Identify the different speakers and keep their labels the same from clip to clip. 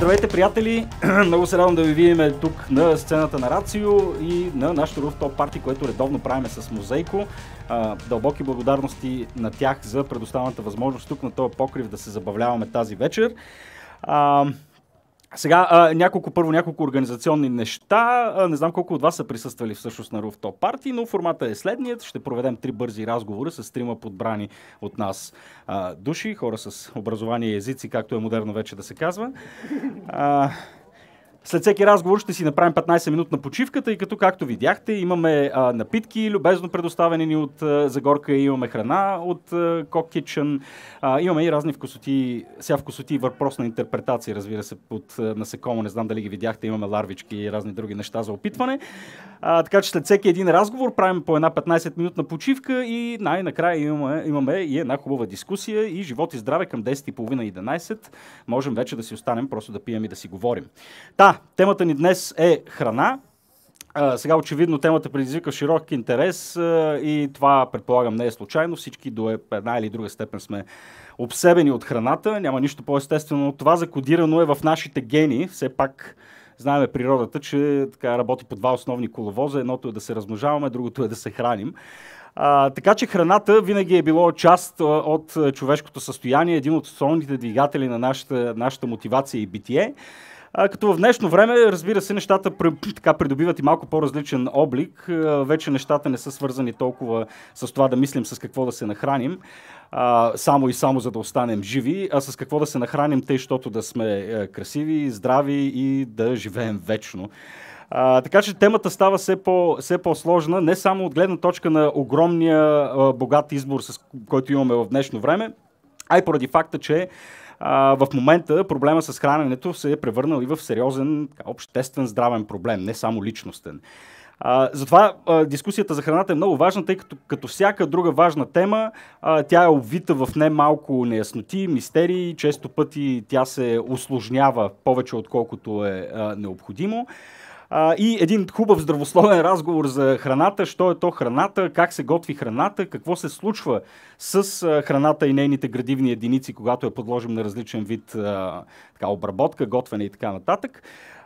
Speaker 1: Здравейте, приятели! Много се радвам да ви видим тук на сцената на Рацио и на нашото Rooftop парти, което редовно правиме с Мозейко. Дълбоки благодарности на тях за предоставената възможност тук на този покрив да се забавляваме тази вечер. Сега, а, няколко, първо няколко организационни неща. А, не знам колко от вас са присъствали всъщност на Rooftop Party, но формата е следният. Ще проведем три бързи разговора с трима подбрани от нас а, души, хора с образование и езици, както е модерно вече да се казва. А, след всеки разговор ще си направим 15 минутна почивка, тъй като, както видяхте, имаме а, напитки, любезно предоставени ни от а, Загорка, имаме храна от а, Cock имаме и разни вкусоти, сега вкусоти въпрос на интерпретация, разбира се, а, насекомо, не знам дали ги видяхте, имаме ларвички и разни други неща за опитване. А, така че след всеки един разговор правим по една 15 минутна почивка и най-накрая имаме, имаме и една хубава дискусия и живот и здраве към 10.30 и 11. Можем вече да си останем, просто да пием и да си говорим. Та, темата ни днес е храна. А, сега очевидно темата предизвика широк интерес а, и това предполагам не е случайно. Всички до една или друга степен сме обсебени от храната. Няма нищо по-естествено това. Закодирано е в нашите гени. Все пак знаеме природата, че така работи по два основни коловоза. Едното е да се размножаваме, другото е да се храним. А, така че храната винаги е било част от човешкото състояние, един от основните двигатели на нашата, нашата мотивация и битие. А, като в днешно време, разбира се, нещата така придобиват и малко по-различен облик. А, вече нещата не са свързани толкова с това да мислим с какво да се нахраним, а, само и само за да останем живи, а с какво да се нахраним, тъй, защото да сме а, красиви, здрави и да живеем вечно. А, така че темата става все, по, все по-сложна, не само от гледна точка на огромния а, богат избор, с който имаме в днешно време, а и поради факта, че в момента проблема с храненето се е превърнал и в сериозен обществен здравен проблем, не само личностен. А, затова а, дискусията за храната е много важна, тъй като като всяка друга важна тема, а, тя е обвита в немалко неясноти, мистерии, често пъти тя се усложнява повече отколкото е а, необходимо. А, и един хубав здравословен разговор за храната, що е то храната, как се готви храната, какво се случва с а, храната и нейните градивни единици, когато я подложим на различен вид а, така, обработка, готвене и така нататък.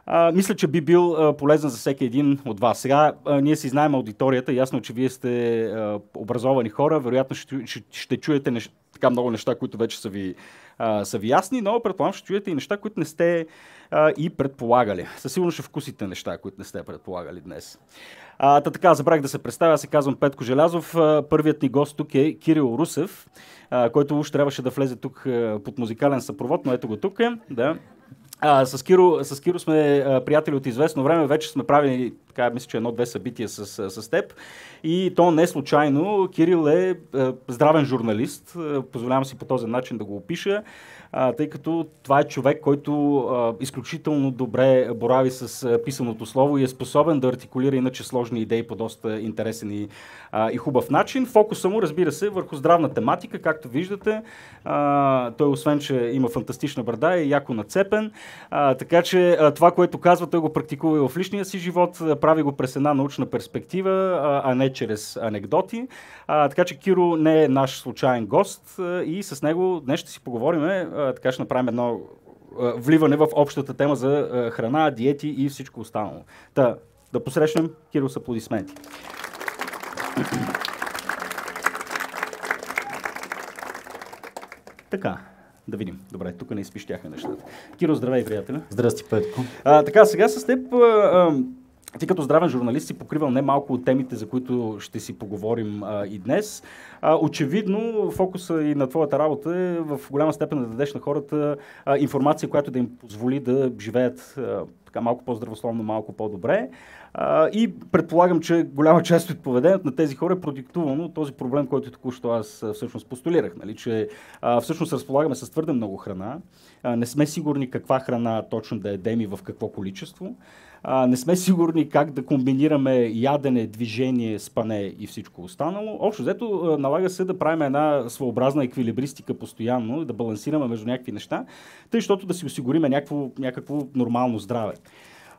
Speaker 1: А, мисля, че би бил а, полезен за всеки един от вас. Сега а, ние си знаем аудиторията, ясно, че вие сте а, образовани хора, вероятно ще, ще, ще чуете нещ, така много неща, които вече са ви, а, са ви ясни, но предполагам ще чуете и неща, които не сте а, и предполагали. Със сигурност ще вкусите неща, които не сте предполагали днес. А, та така, забравих да се представя, се казвам Петко Желязов. Първият ни гост тук е Кирил Русев, а, който уж трябваше да влезе тук а, под музикален съпровод, но ето го тук е. Да. А, с, Киро, с Киро сме а, приятели от известно време, вече сме правили, така мисля, че едно-две събития с, с теб. И то не случайно. Кирил е а, здравен журналист, а, позволявам си по този начин да го опиша а, тъй като това е човек, който а, изключително добре борави с а, писаното слово и е способен да артикулира иначе сложни идеи по доста интересен и, а, и хубав начин. Фокуса му, разбира се, върху здравна тематика, както виждате. А, той, освен, че има фантастична брада, е яко нацепен. А, така че а, това, което казва, той го практикува и в личния си живот, прави го през една научна перспектива, а, а не чрез анекдоти. А, така че Киро не е наш случайен гост а, и с него днес ще си поговорим така ще направим едно вливане в общата тема за храна, диети и всичко останало. Та, да посрещнем Кирил с аплодисменти. Така, да видим. Добре, тук не изпищяха нещата. Киро, здравей, приятеля.
Speaker 2: Здрасти, Петко.
Speaker 1: А, така, сега с теб а, а, ти като здравен журналист си покривал немалко от темите, за които ще си поговорим а, и днес. А, очевидно, фокуса и на твоята работа е в голяма степен да дадеш на хората а, информация, която да им позволи да живеят а, така малко по-здравословно, малко по-добре. А, и предполагам, че голяма част от поведението на тези хора е продиктувано от този проблем, който току-що аз всъщност постулирах. Нали? Че а, всъщност разполагаме с твърде много храна. А, не сме сигурни каква храна точно да едем и в какво количество а, не сме сигурни как да комбинираме ядене, движение, спане и всичко останало. Общо взето налага се да правим една своеобразна еквилибристика постоянно да балансираме между някакви неща, тъй, защото да си осигуриме някакво, някакво нормално здраве.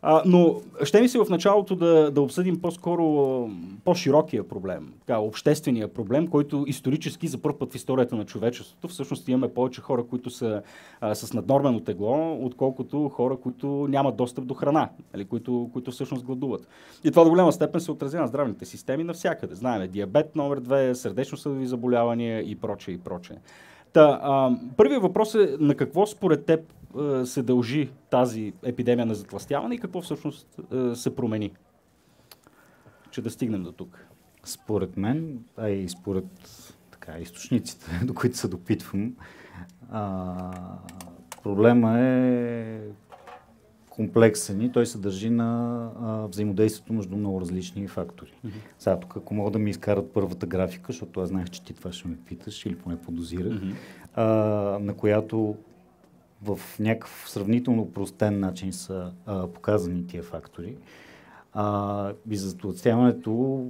Speaker 1: А, но ще ми се в началото да, да обсъдим по-скоро по-широкия проблем, така, обществения проблем, който исторически за първ път в историята на човечеството всъщност имаме повече хора, които са а, с наднормено тегло, отколкото хора, които нямат достъп до храна, нали, които, които всъщност гладуват. И това до голяма степен се отразява на здравните системи навсякъде. Знаеме диабет номер 2, сърдечно-съдови заболявания и прочее и прочее. Първият въпрос е на какво според теб се дължи тази епидемия на затластяване и какво всъщност а, се промени? Че да стигнем до тук.
Speaker 2: Според мен, а и според така, източниците, до които се допитвам, а, проблема е комплексен и той се държи на а, взаимодействието между много различни фактори. Mm-hmm. Сега тук, ако мога да ми изкарат първата графика, защото аз знаех, че ти това ще ме питаш или поне подозирах, mm-hmm. а, на която в някакъв сравнително простен начин са а, показани тия фактори. А, и за затластяването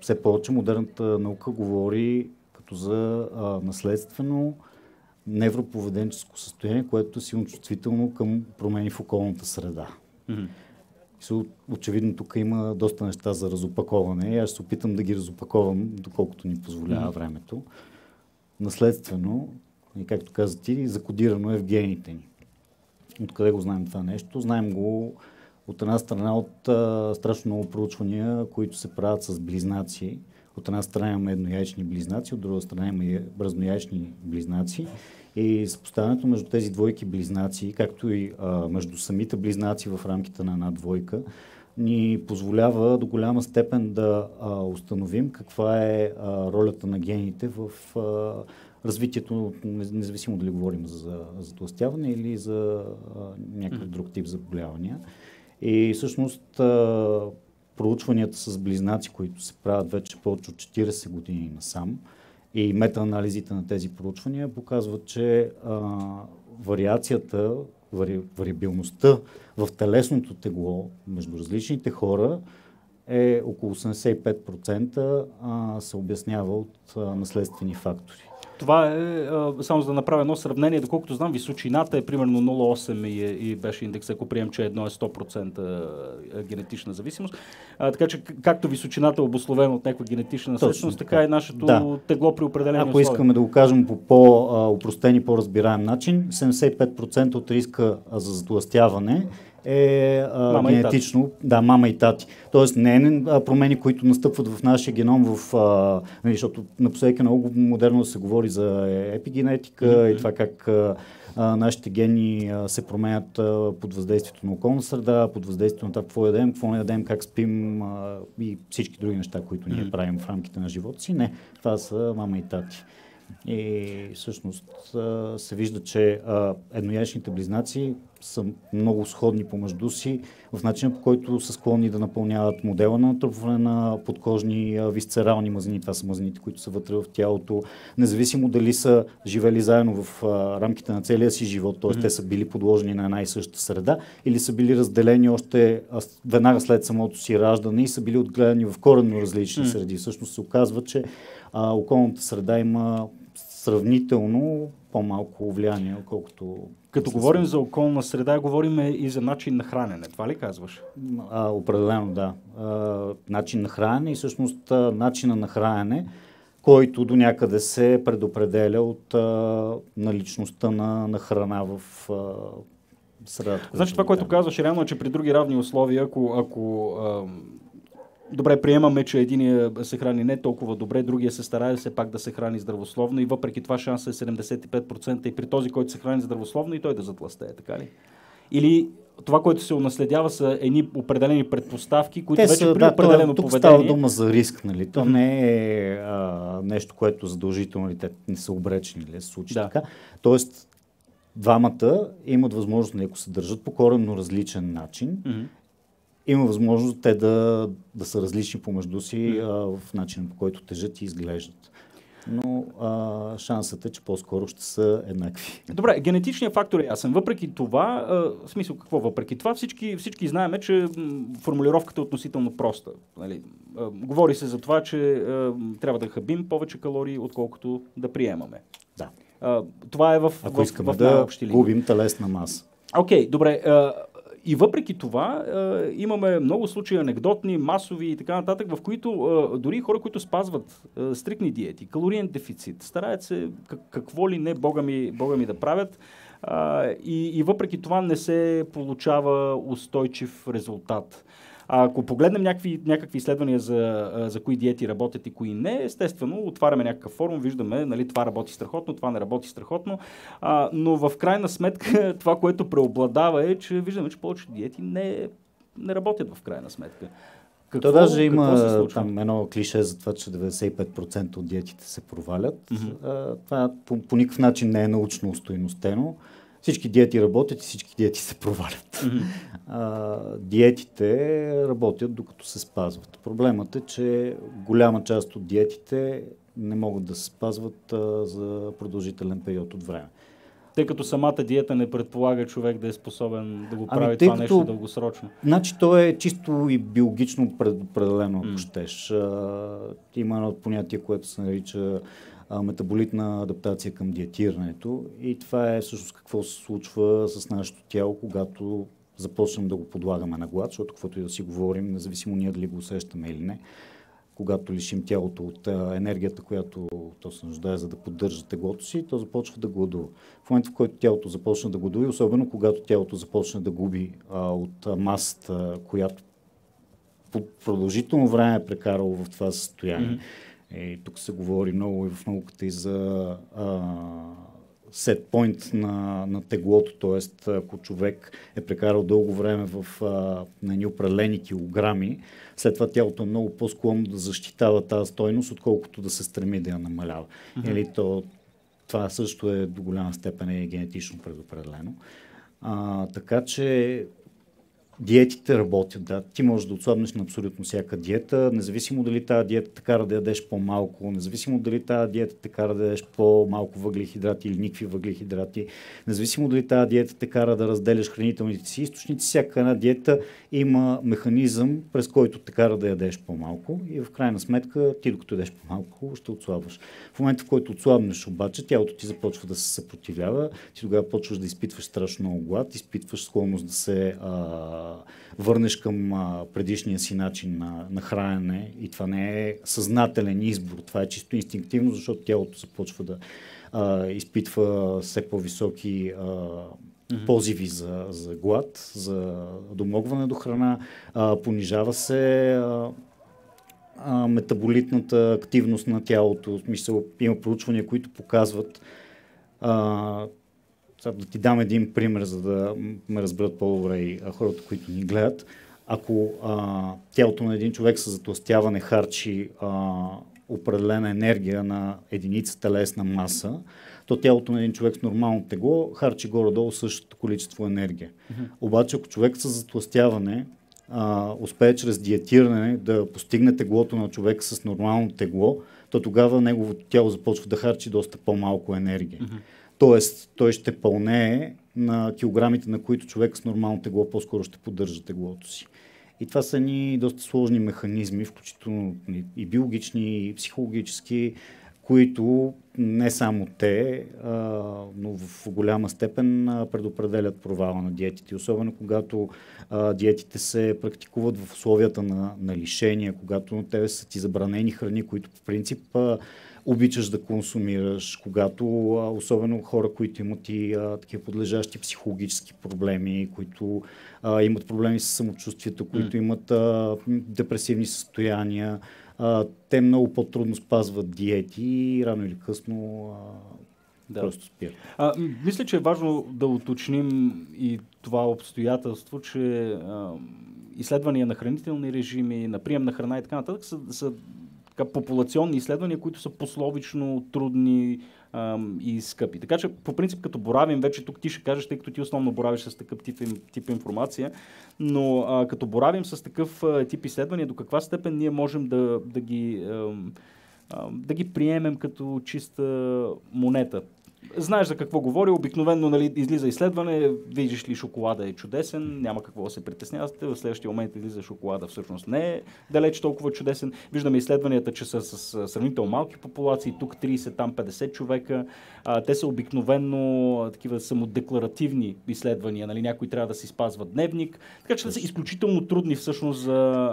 Speaker 2: все повече модерната наука говори като за а, наследствено, невроповеденческо състояние, което е силно чувствително към промени в околната среда. Mm-hmm. Очевидно тук има доста неща за разопаковане и аз ще се опитам да ги разопаковам, доколкото ни позволява mm-hmm. времето. Наследствено, и както каза ти, закодирано е в гените ни. Откъде го знаем това нещо? Знаем го от една страна от а, страшно много проучвания, които се правят с близнаци. От една страна имаме еднояични близнаци, от друга страна имаме разнояични близнаци. И съпоставянето между тези двойки близнаци, както и а, между самите близнаци в рамките на една двойка, ни позволява до голяма степен да а, установим каква е а, ролята на гените в а, развитието, независимо дали говорим за затластяване или за някакъв друг тип заболявания. И всъщност проучванията с близнаци, които се правят вече повече от 40 години насам, и метаанализите на тези проучвания показват, че а, вариацията, вари, вариабилността в телесното тегло между различните хора е около 85% а, се обяснява от а, наследствени фактори.
Speaker 1: Това е, само за да направя едно сравнение, доколкото знам, височината е примерно 0,8 и, е, и беше индекс, ако прием, че едно е 100% генетична зависимост. А, така че както височината е обословена от някаква генетична наследственост, така и нашето да. тегло при определени
Speaker 2: Ако условия. искаме да го кажем по по-упростен и по-разбираем начин, 75% от риска за затластяване е а, мама генетично. Да, мама и тати. Тоест не е промени, които настъпват в нашия геном, в, а, нали, защото напоследък е много модерно се говори за епигенетика mm-hmm. и това как а, а, нашите гени а, се променят а, под въздействието на околна среда, под въздействието на това какво ядем, какво не ядем, как спим а, и всички други неща, които ние mm-hmm. правим в рамките на живота си. Не, това са мама и тати. И всъщност се вижда, че еднояичните близнаци са много сходни помежду си в начина по който са склонни да напълняват модела на натрупване на подкожни висцерални мазнини. Това са мазнините, които са вътре в тялото. Независимо дали са живели заедно в рамките на целия си живот, т.е. Mm-hmm. те са били подложени на една и съща среда, или са били разделени още веднага след самото си раждане и са били отгледани в коренно различни mm-hmm. среди. Всъщност се оказва, че а, околната среда има сравнително по-малко влияние, отколкото...
Speaker 1: Като говорим за околна среда, говорим и за начин на хранене. Това ли казваш?
Speaker 2: А, определено, да. А, начин на хранене и всъщност начина на хранене, който до някъде се предопределя от а, наличността на, на храна в а, средата.
Speaker 1: Значи това, което казваш, реално е, че при други равни условия, ако, ако а, Добре, приемаме, че един се храни не толкова добре, другия се старае все пак да се храни здравословно и въпреки това шанса е 75% и при този, който се храни здравословно и той да затластее, така ли? Или това, което се унаследява са едни определени предпоставки, които Те вече са, при да, определено
Speaker 2: тук
Speaker 1: поведение...
Speaker 2: става дума за риск, нали? То не е а, нещо, което задължително ли те не са обречени ли се случи да. така. Тоест, двамата имат възможност, нали, ако се държат по коренно различен начин, mm-hmm има възможност те да, да са различни помежду си а, в начина по който тежат и изглеждат. Но а, шансът е, че по-скоро ще са еднакви.
Speaker 1: Добре, генетичният фактор е ясен. Въпреки това, а, в смисъл какво въпреки това, всички, всички знаем, че формулировката е относително проста. Нали? А, говори се за това, че а, трябва да хабим повече калории, отколкото да приемаме.
Speaker 2: Да.
Speaker 1: А, това е в,
Speaker 2: Ако
Speaker 1: в,
Speaker 2: искаме
Speaker 1: в,
Speaker 2: в да губим телесна маса.
Speaker 1: Окей, okay, добре. А, и въпреки това а, имаме много случаи анекдотни, масови и така нататък, в които а, дори хора, които спазват а, стрикни диети, калориен дефицит, стараят се как, какво ли не Бога ми, Бога ми да правят, а, и, и въпреки това не се получава устойчив резултат. А ако погледнем някакви, някакви изследвания за, за кои диети работят и кои не, естествено, отваряме някакъв форум, виждаме, нали, това работи страхотно, това не работи страхотно, а, но в крайна сметка това, което преобладава е, че виждаме, че повечето диети не, не работят в крайна сметка.
Speaker 2: Какво, То даже има там едно клише за това, че 95% от диетите се провалят. Mm-hmm. А, това по, по никакъв начин не е научно устойностено. Всички диети работят и всички диети се провалят. Mm-hmm. А, диетите работят докато се спазват. Проблемът е, че голяма част от диетите не могат да се спазват а, за продължителен период от време.
Speaker 1: Тъй като самата диета не предполага човек да е способен да го ами, прави ами, това като, нещо дългосрочно.
Speaker 2: Значи то е чисто и биологично предопределено, ако mm. щеш. А, има едно понятие, което се нарича метаболитна адаптация към диетирането. И това е всъщност какво се случва с нашето тяло, когато започнем да го подлагаме на глад, защото каквото и да си говорим, независимо ние дали го усещаме или не, когато лишим тялото от енергията, която то се нуждае за да поддържа теглото си, то започва да гладува. В момента, в който тялото започне да гладува, особено когато тялото започне да губи а, от а, масата, която по продължително време е прекарало в това състояние, mm-hmm е, тук се говори много и в науката и за point на, на теглото, т.е. ако човек е прекарал дълго време в а, на определени килограми, след това тялото е много по-склонно да защитава тази стойност, отколкото да се стреми да я намалява. Mm-hmm. Или то, това също е до голяма степен е генетично предопределено. А, така че Диетите работят, да. Ти можеш да отслабнеш на абсолютно всяка диета, независимо дали тази диета те кара да ядеш по-малко, независимо дали тази диета те кара да ядеш по-малко въглехидрати или никакви въглехидрати, независимо дали тази диета те кара да разделяш хранителните си източници, всяка една диета има механизъм, през който те кара да ядеш по-малко и в крайна сметка ти докато ядеш по-малко ще отслабваш. В момента, в който отслабнеш обаче, тялото ти започва да се съпротивлява, ти тогава почваш да изпитваш страшно много глад, изпитваш склонност да се а, върнеш към а, предишния си начин на, на хранене и това не е съзнателен избор, това е чисто инстинктивно, защото тялото започва да а, изпитва все по-високи а, mm-hmm. позиви за, за глад, за домогване до храна, а, понижава се а, а, метаболитната активност на тялото. В смисъл, има проучвания, които показват а, сега да ти дам един пример, за да ме разберат по-добре и хората, които ни гледат. Ако а, тялото на един човек с затластяване харчи а, определена енергия на единица телесна маса, то тялото на един човек с нормално тегло харчи горе-долу същото количество енергия. Mm-hmm. Обаче, ако човек с затластяване а, успее чрез диетиране да постигне теглото на човек с нормално тегло, то тогава неговото тяло започва да харчи доста по-малко енергия. Mm-hmm. Тоест, той ще пълнее на килограмите, на които човек с нормално тегло по-скоро ще поддържа теглото си. И това са ни доста сложни механизми, включително и биологични, и психологически, които не само те, а, но в голяма степен предопределят провала на диетите. Особено когато а, диетите се практикуват в условията на, на лишения, когато те са ти забранени храни, които по принцип а, обичаш да консумираш, когато особено хора, които имат и а, такива подлежащи психологически проблеми, които а, имат проблеми с самочувствието, които имат а, депресивни състояния, а, те много по-трудно спазват диети и рано или късно а, да. просто спират.
Speaker 1: А, мисля, че е важно да уточним и това обстоятелство, че а, изследвания на хранителни режими, на прием на храна и така нататък са, са така, популационни изследвания, които са пословично трудни ам, и скъпи. Така че, по принцип, като боравим, вече тук ти ще кажеш, тъй като ти основно боравиш с такъв тип, тип информация, но а, като боравим с такъв а, тип изследвания, до каква степен ние можем да, да ги... Ам, да ги приемем като чиста монета. Знаеш за какво говоря, обикновено нали, излиза изследване, виждаш ли шоколада е чудесен, няма какво да се притеснявате, в следващия момент излиза шоколада всъщност не е далеч толкова чудесен. Виждаме изследванията, че са с сравнително малки популации, тук 30, там 50 човека. А, те са обикновено такива самодекларативни изследвания, нали, някой трябва да си спазва дневник, така че са изключително трудни всъщност за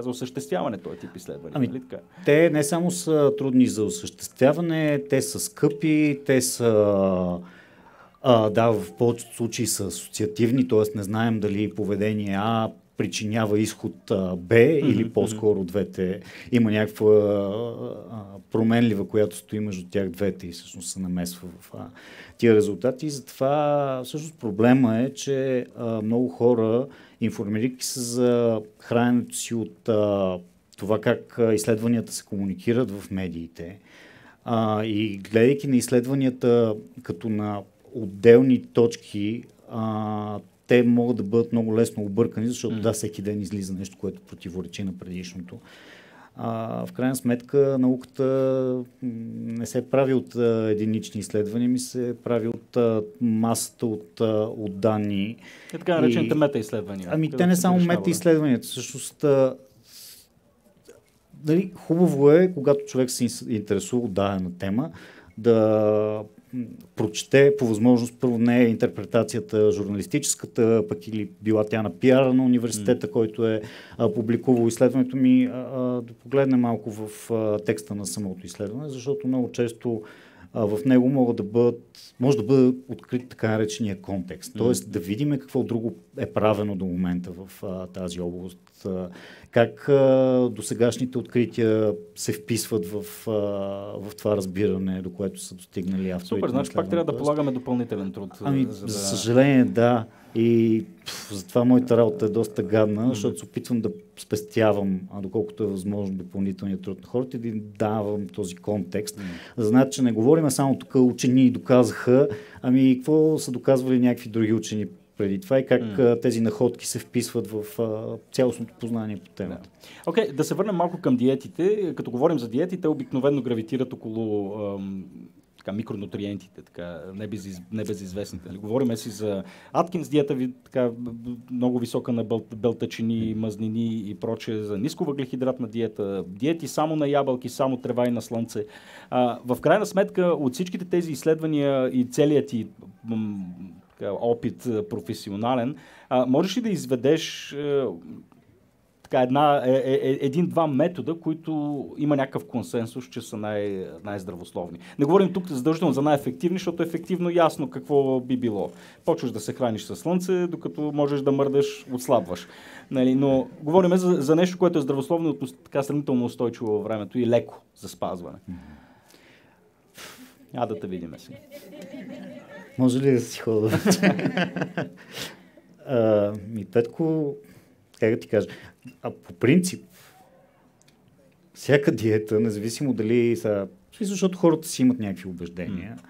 Speaker 1: за осъществяване този тип изследвания.
Speaker 2: Ами,
Speaker 1: нали така?
Speaker 2: Те не само са трудни за осъществяване, те са скъпи, те са а, да, в повечето случаи са асоциативни, т.е. не знаем дали поведение А причинява изход а, Б mm-hmm. или по-скоро двете. Има някаква а, променлива, която стои между тях двете и всъщност се намесва в а, тия резултати. И затова всъщност проблема е, че а, много хора информирайки се за храненето си от а, това как изследванията се комуникират в медиите а, и гледайки на изследванията като на отделни точки, а, те могат да бъдат много лесно объркани, защото mm. да, всеки ден излиза нещо, което противоречи на предишното. А, в крайна сметка науката не се прави от а, единични изследвания, ми се прави от а, масата от, а, от данни.
Speaker 1: Е така наречените мета-изследвания.
Speaker 2: Ами те не само мета-изследванията. Всъщност, а, дали, хубаво е, когато човек се интересува от дадена тема, да прочете по възможност първо не е интерпретацията журналистическата, пък или била тя на пиара на университета, mm. който е а, публикувал изследването ми, а, а, да погледне малко в а, текста на самото изследване, защото много често а, в него могат да бъдат, може да бъде открит така наречения контекст. Тоест да видим какво друго е правено до момента в а, тази област. А, как а, досегашните открития се вписват в, а, в това разбиране, до което са достигнали авторите.
Speaker 1: Супер, значи пак трябва да полагаме допълнителен труд.
Speaker 2: Ами, за, за съжаление, да. И пф, затова моята работа е доста гадна, защото се опитвам да спестявам, а доколкото е възможно, допълнителния труд на хората и да им давам този контекст. За да знаят, че не говорим само тук учени доказаха, ами какво са доказвали някакви други учени преди това и как mm. тези находки се вписват в а, цялостното познание по темата.
Speaker 1: Окей, okay, да се върнем малко към диетите. Като говорим за диетите, обикновено гравитират около ам, така, микронутриентите, така, небезиз, небезизвестните. Нали? Говориме си за Аткинс диета, така, много висока на бъл, белтачини, мазнини и прочее, за ниско въглехидратна диета, диети само на ябълки, само трева и на слънце. А, в крайна сметка, от всичките тези изследвания и целият ти опит професионален, а, можеш ли да изведеш е, така, една, е, е, е, един-два метода, които има някакъв консенсус, че са най- най-здравословни. Не говорим тук задължително за най-ефективни, защото е ефективно ясно какво би било. Почваш да се храниш със слънце, докато можеш да мърдаш, отслабваш. Нали, но говорим за, за нещо, което е здравословно, така сравнително устойчиво във времето и леко за спазване. А да те видим сега.
Speaker 2: Може ли да си хода? ми, Петко, как ти кажа, а по принцип, всяка диета, независимо дали са... Защото хората си имат някакви убеждения. Mm.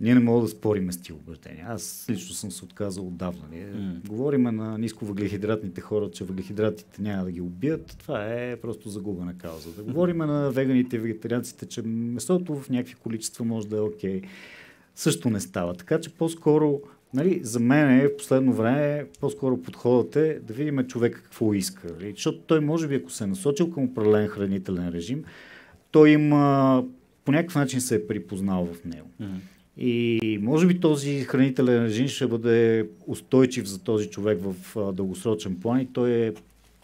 Speaker 2: Ние не можем да спориме с тия убеждения. Аз лично съм се отказал отдавна. Mm. Говориме на ниско въглехидратните хора, че въглехидратите няма да ги убият. Това е просто загубена кауза. Да говориме на веганите и вегетарианците, че месото в някакви количества може да е окей. Okay също не става. Така че по-скоро, нали, за мен е в последно време, по-скоро подходът е да видим човека какво иска. Нали? Защото той може би, ако се е насочил към определен хранителен режим, той има по някакъв начин се е припознал в него. Mm-hmm. И може би този хранителен режим ще бъде устойчив за този човек в а, дългосрочен план и той е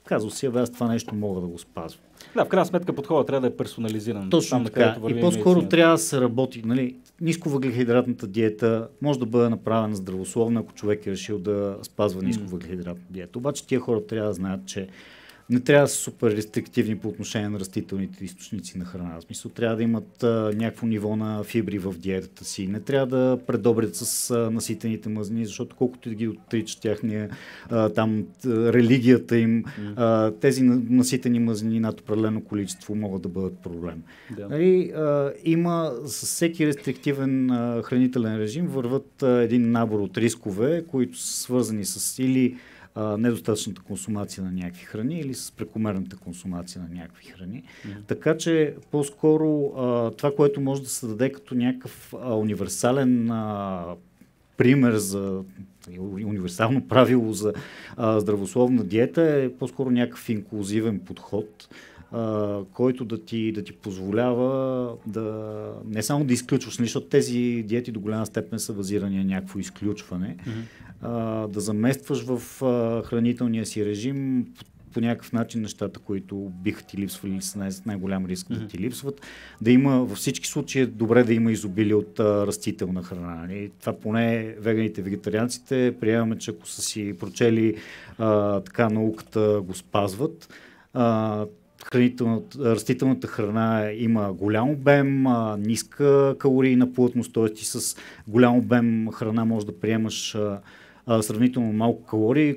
Speaker 2: казал си, аз това нещо мога да го спазвам.
Speaker 1: Да, в крайна сметка подходът трябва да е персонализиран.
Speaker 2: Точно там, така. И по-скоро медицина. трябва да се работи. Нали, ниско въглехидратната диета може да бъде направена здравословно, ако човек е решил да спазва ниско въглехидратна диета. Обаче тия хора трябва да знаят, че не трябва да са супер рестриктивни по отношение на растителните източници на храна. В смисъл трябва да имат а, някакво ниво на фибри в диетата си. Не трябва да предобрят с а, наситените мазнини, защото колкото и да ги отричат тяхния а, там религията им, а, тези наситени мазнини над определено количество могат да бъдат проблем. Да. Нали, а, има с всеки рестриктивен а, хранителен режим върват а, един набор от рискове, които са свързани с или а, недостатъчната консумация на някакви храни или с прекомерната консумация на някакви храни. Mm-hmm. Така че по-скоро а, това, което може да се даде като някакъв а, универсален а, пример за универсално правило за а, здравословна диета е по-скоро някакъв инклюзивен подход, а, който да ти, да ти позволява да не само да изключваш, защото тези диети до голяма степен са базирани на някакво изключване, mm-hmm. а, да заместваш в а, хранителния си режим по някакъв начин нещата, които биха ти липсвали с най- най-голям риск mm-hmm. да ти липсват. Да има, във всички случаи е добре да има изобилие от а, растителна храна. И това поне веганите, вегетарианците приемаме, че ако са си прочели а, така науката, го спазват. А, растителната храна има голям обем, ниска калорийна плътност, т.е. ти с голям обем храна може да приемаш а, а, сравнително малко калории,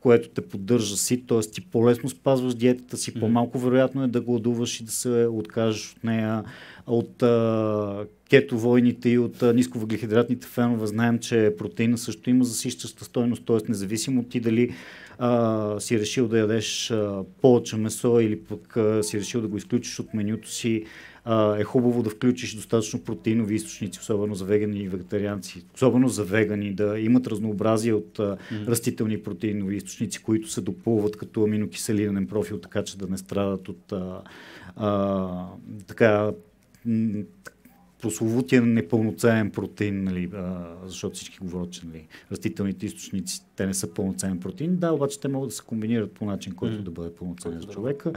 Speaker 2: което те поддържа си, т.е. ти по-лесно спазваш диетата си, по-малко вероятно е да гладуваш и да се откажеш от нея. От а, кето войните и от а, нисковъглехидратните фенове знаем, че протеина също има засищаща стойност, т.е. независимо ти дали а, си решил да ядеш а, повече месо или пък а, си решил да го изключиш от менюто си, а, е хубаво да включиш достатъчно протеинови източници, особено за вегани и вегетарианци, особено за вегани, да имат разнообразие от а, mm. растителни протеинови източници, които се допълват като аминокиселинен профил, така че да не страдат от а, а, така прословутия непълноценен протеин, нали, а, защото всички говорят, че нали, растителните източници те не са пълноценен протеин. Да, обаче те могат да се комбинират по начин, който mm. да бъде пълноценен за човека.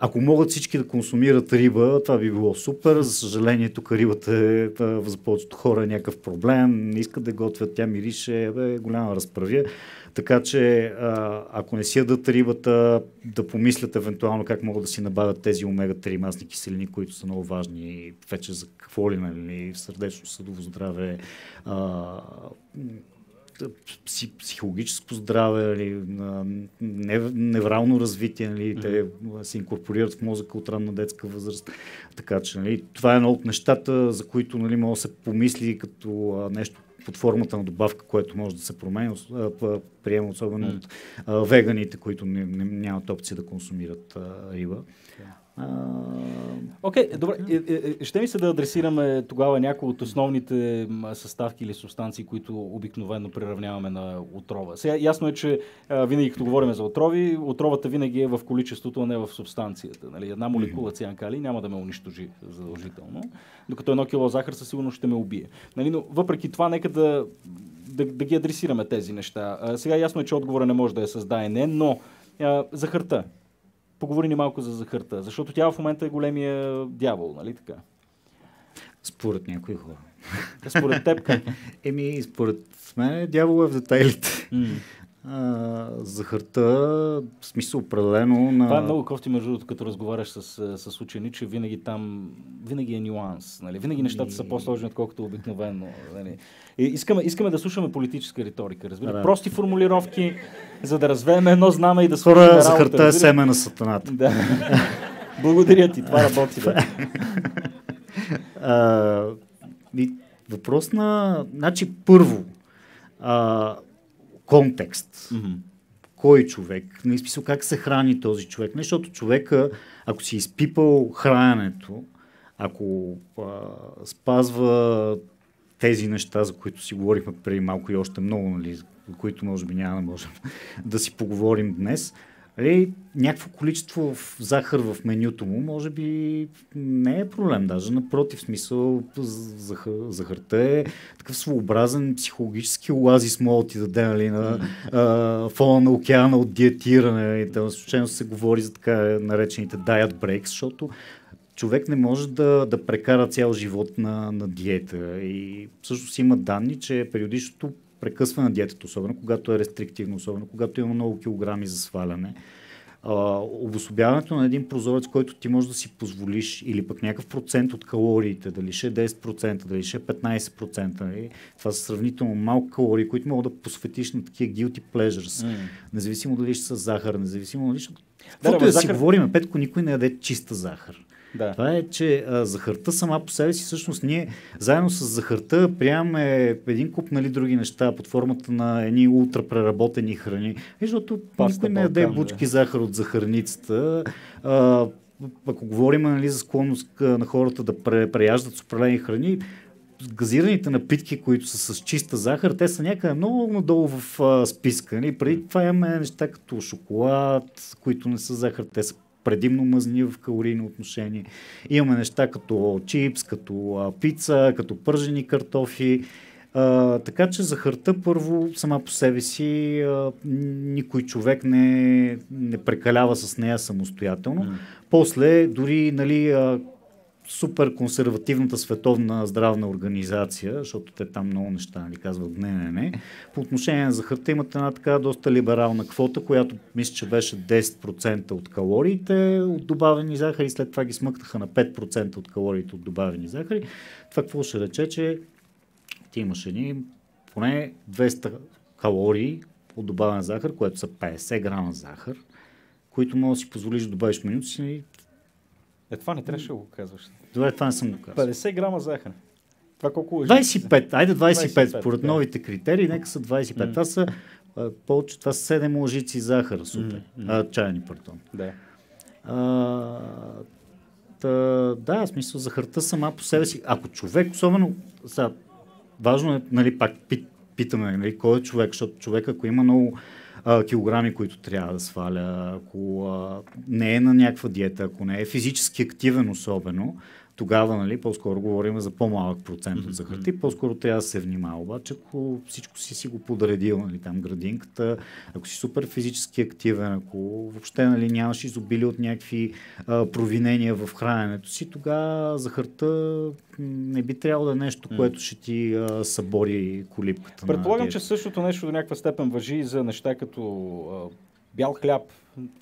Speaker 2: Ако могат всички да консумират риба, това би било супер. За съжаление, тук рибата е за повечето хора е някакъв проблем. Не искат да готвят, тя мирише, е голяма разправя. Така че, ако не си ядат рибата, да помислят евентуално как могат да си набавят тези омега-3 масни киселини, които са много важни вече за какво ли, нали, сърдечно-съдово здраве, а, психологическо здраве, нали, неврално развитие, нали, те се инкорпорират в мозъка от ранна детска възраст. Така че нали, това е едно от нещата, за които нали, може да се помисли като нещо под формата на добавка, което може да се променя, приема особено mm. от а, веганите, които не, не, нямат опция да консумират а, риба.
Speaker 1: Окей, okay, добре. Е, е, е, ще ми се да адресираме тогава някои от основните съставки или субстанции, които обикновено приравняваме на отрова. Сега ясно е, че винаги като говорим за отрови, отровата винаги е в количеството, а не в субстанцията. Нали? Една молекула циан кали няма да ме унищожи задължително, докато едно кило захар със сигурност ще ме убие. Нали? Но въпреки това, нека да, да, да ги адресираме тези неща. Сега ясно е, че отговора не може да е създаден, но захарта поговори ни малко за захарта, защото тя в момента е големия дявол, нали така?
Speaker 2: Според някои хора.
Speaker 1: Според теб как?
Speaker 2: Еми, според мен дявол е в детайлите. Mm. А, захарта, в смисъл определено на...
Speaker 1: Това е много кофти, между другото, като разговаряш с, с учени, че винаги там, винаги е нюанс. Нали? Винаги нещата са по-сложни, отколкото обикновено. Нали? И искаме, искаме да слушаме политическа риторика, разбира. Да. Прости формулировки, за да развеем едно знаме и да
Speaker 2: свършим Хора, захарта е семе на сатаната.
Speaker 1: Да. Благодаря ти, това работи. Да.
Speaker 2: а, въпрос на... Значи, първо, а, контекст. Mm-hmm. Кой човек? Не нали, смисъл как се храни този човек. Не, защото човека, ако си изпипал храненето, ако а, спазва тези неща, за които си говорихме преди малко и още много, нали, за които може би няма да можем да си поговорим днес, нали, някакво количество в захар в менюто му, може би не е проблем. Даже напротив, смисъл захар, захарта е такъв своеобразен психологически оазис, мога да ти даде нали, на а, фона на океана от диетиране. И там случайно се говори за така наречените diet breaks, защото човек не може да, да прекара цял живот на, на диета. И всъщност има данни, че периодичното прекъсване на диетата, особено когато е рестриктивно, особено когато има много килограми за сваляне, а, обособяването на един прозорец, който ти можеш да си позволиш, или пък някакъв процент от калориите, дали ще е 10%, дали ще е 15%, нали? това са сравнително малко калории, които могат да посветиш на такива guilty pleasures, mm. независимо дали ще са захар, независимо дали ще... Да, да, да, да си захар... говорим, Петко, никой не яде чиста захар.
Speaker 1: Да.
Speaker 2: Това е, че а, захарта сама по себе си, всъщност ние заедно с захарта приемаме един куп нали, други неща под формата на едни ултрапреработени храни. Защото никой не яде бучки захар от захарницата. А, ако говорим нали, за склонност на хората да пре, преяждат с определени храни, газираните напитки, които са с чиста захар, те са някъде много надолу в а, списка. Нали? Преди това имаме неща като шоколад, които не са захар, те са предимно мъзни в калорийно отношение. Имаме неща като чипс, като а, пица, като пържени картофи. А, така че захарта първо сама по себе си а, никой човек не, не прекалява с нея самостоятелно.
Speaker 1: М.
Speaker 2: После дори нали, а, супер консервативната световна здравна организация, защото те там много неща нали, казват не, не, не. По отношение на захарта имат една така доста либерална квота, която мисля, че беше 10% от калориите от добавени захари, след това ги смъкнаха на 5% от калориите от добавени захари. Това какво ще рече, че ти имаш едни поне 200 калории от добавена захар, което са 50 грама захар, които може да си позволиш да добавиш менюто си.
Speaker 1: Е, това не трябваше да го казваш.
Speaker 2: Добре, това не съм го казал.
Speaker 1: 50 грама захар. Това колко е?
Speaker 2: 25, айде 25,
Speaker 1: 25,
Speaker 2: според
Speaker 1: да.
Speaker 2: новите критерии, нека са 25.
Speaker 1: М.
Speaker 2: Това са а, повече, това са 7 лъжици захар, супер.
Speaker 1: М.
Speaker 2: А, чайни, пардон.
Speaker 1: Да.
Speaker 2: А, та, да, в смисъл захарта сама по себе си. Ако човек, особено, сега, важно е, нали, пак пит, питаме, нали, кой е човек, защото човек, ако има много а, килограми, които трябва да сваля, ако а, не е на някаква диета, ако не е физически активен особено, тогава нали, по-скоро говорим за по-малък процент от захарта и по-скоро трябва да се внимава. Обаче, ако всичко си си го подредил, нали, там градинката, ако си супер физически активен, ако въобще нали, нямаш изобилие от някакви а, провинения в храненето си, тогава захарта не би трябвало да е нещо, което ще ти а, събори колипката.
Speaker 1: Предполагам, че същото нещо до някаква степен въжи и за неща като а, бял хляб,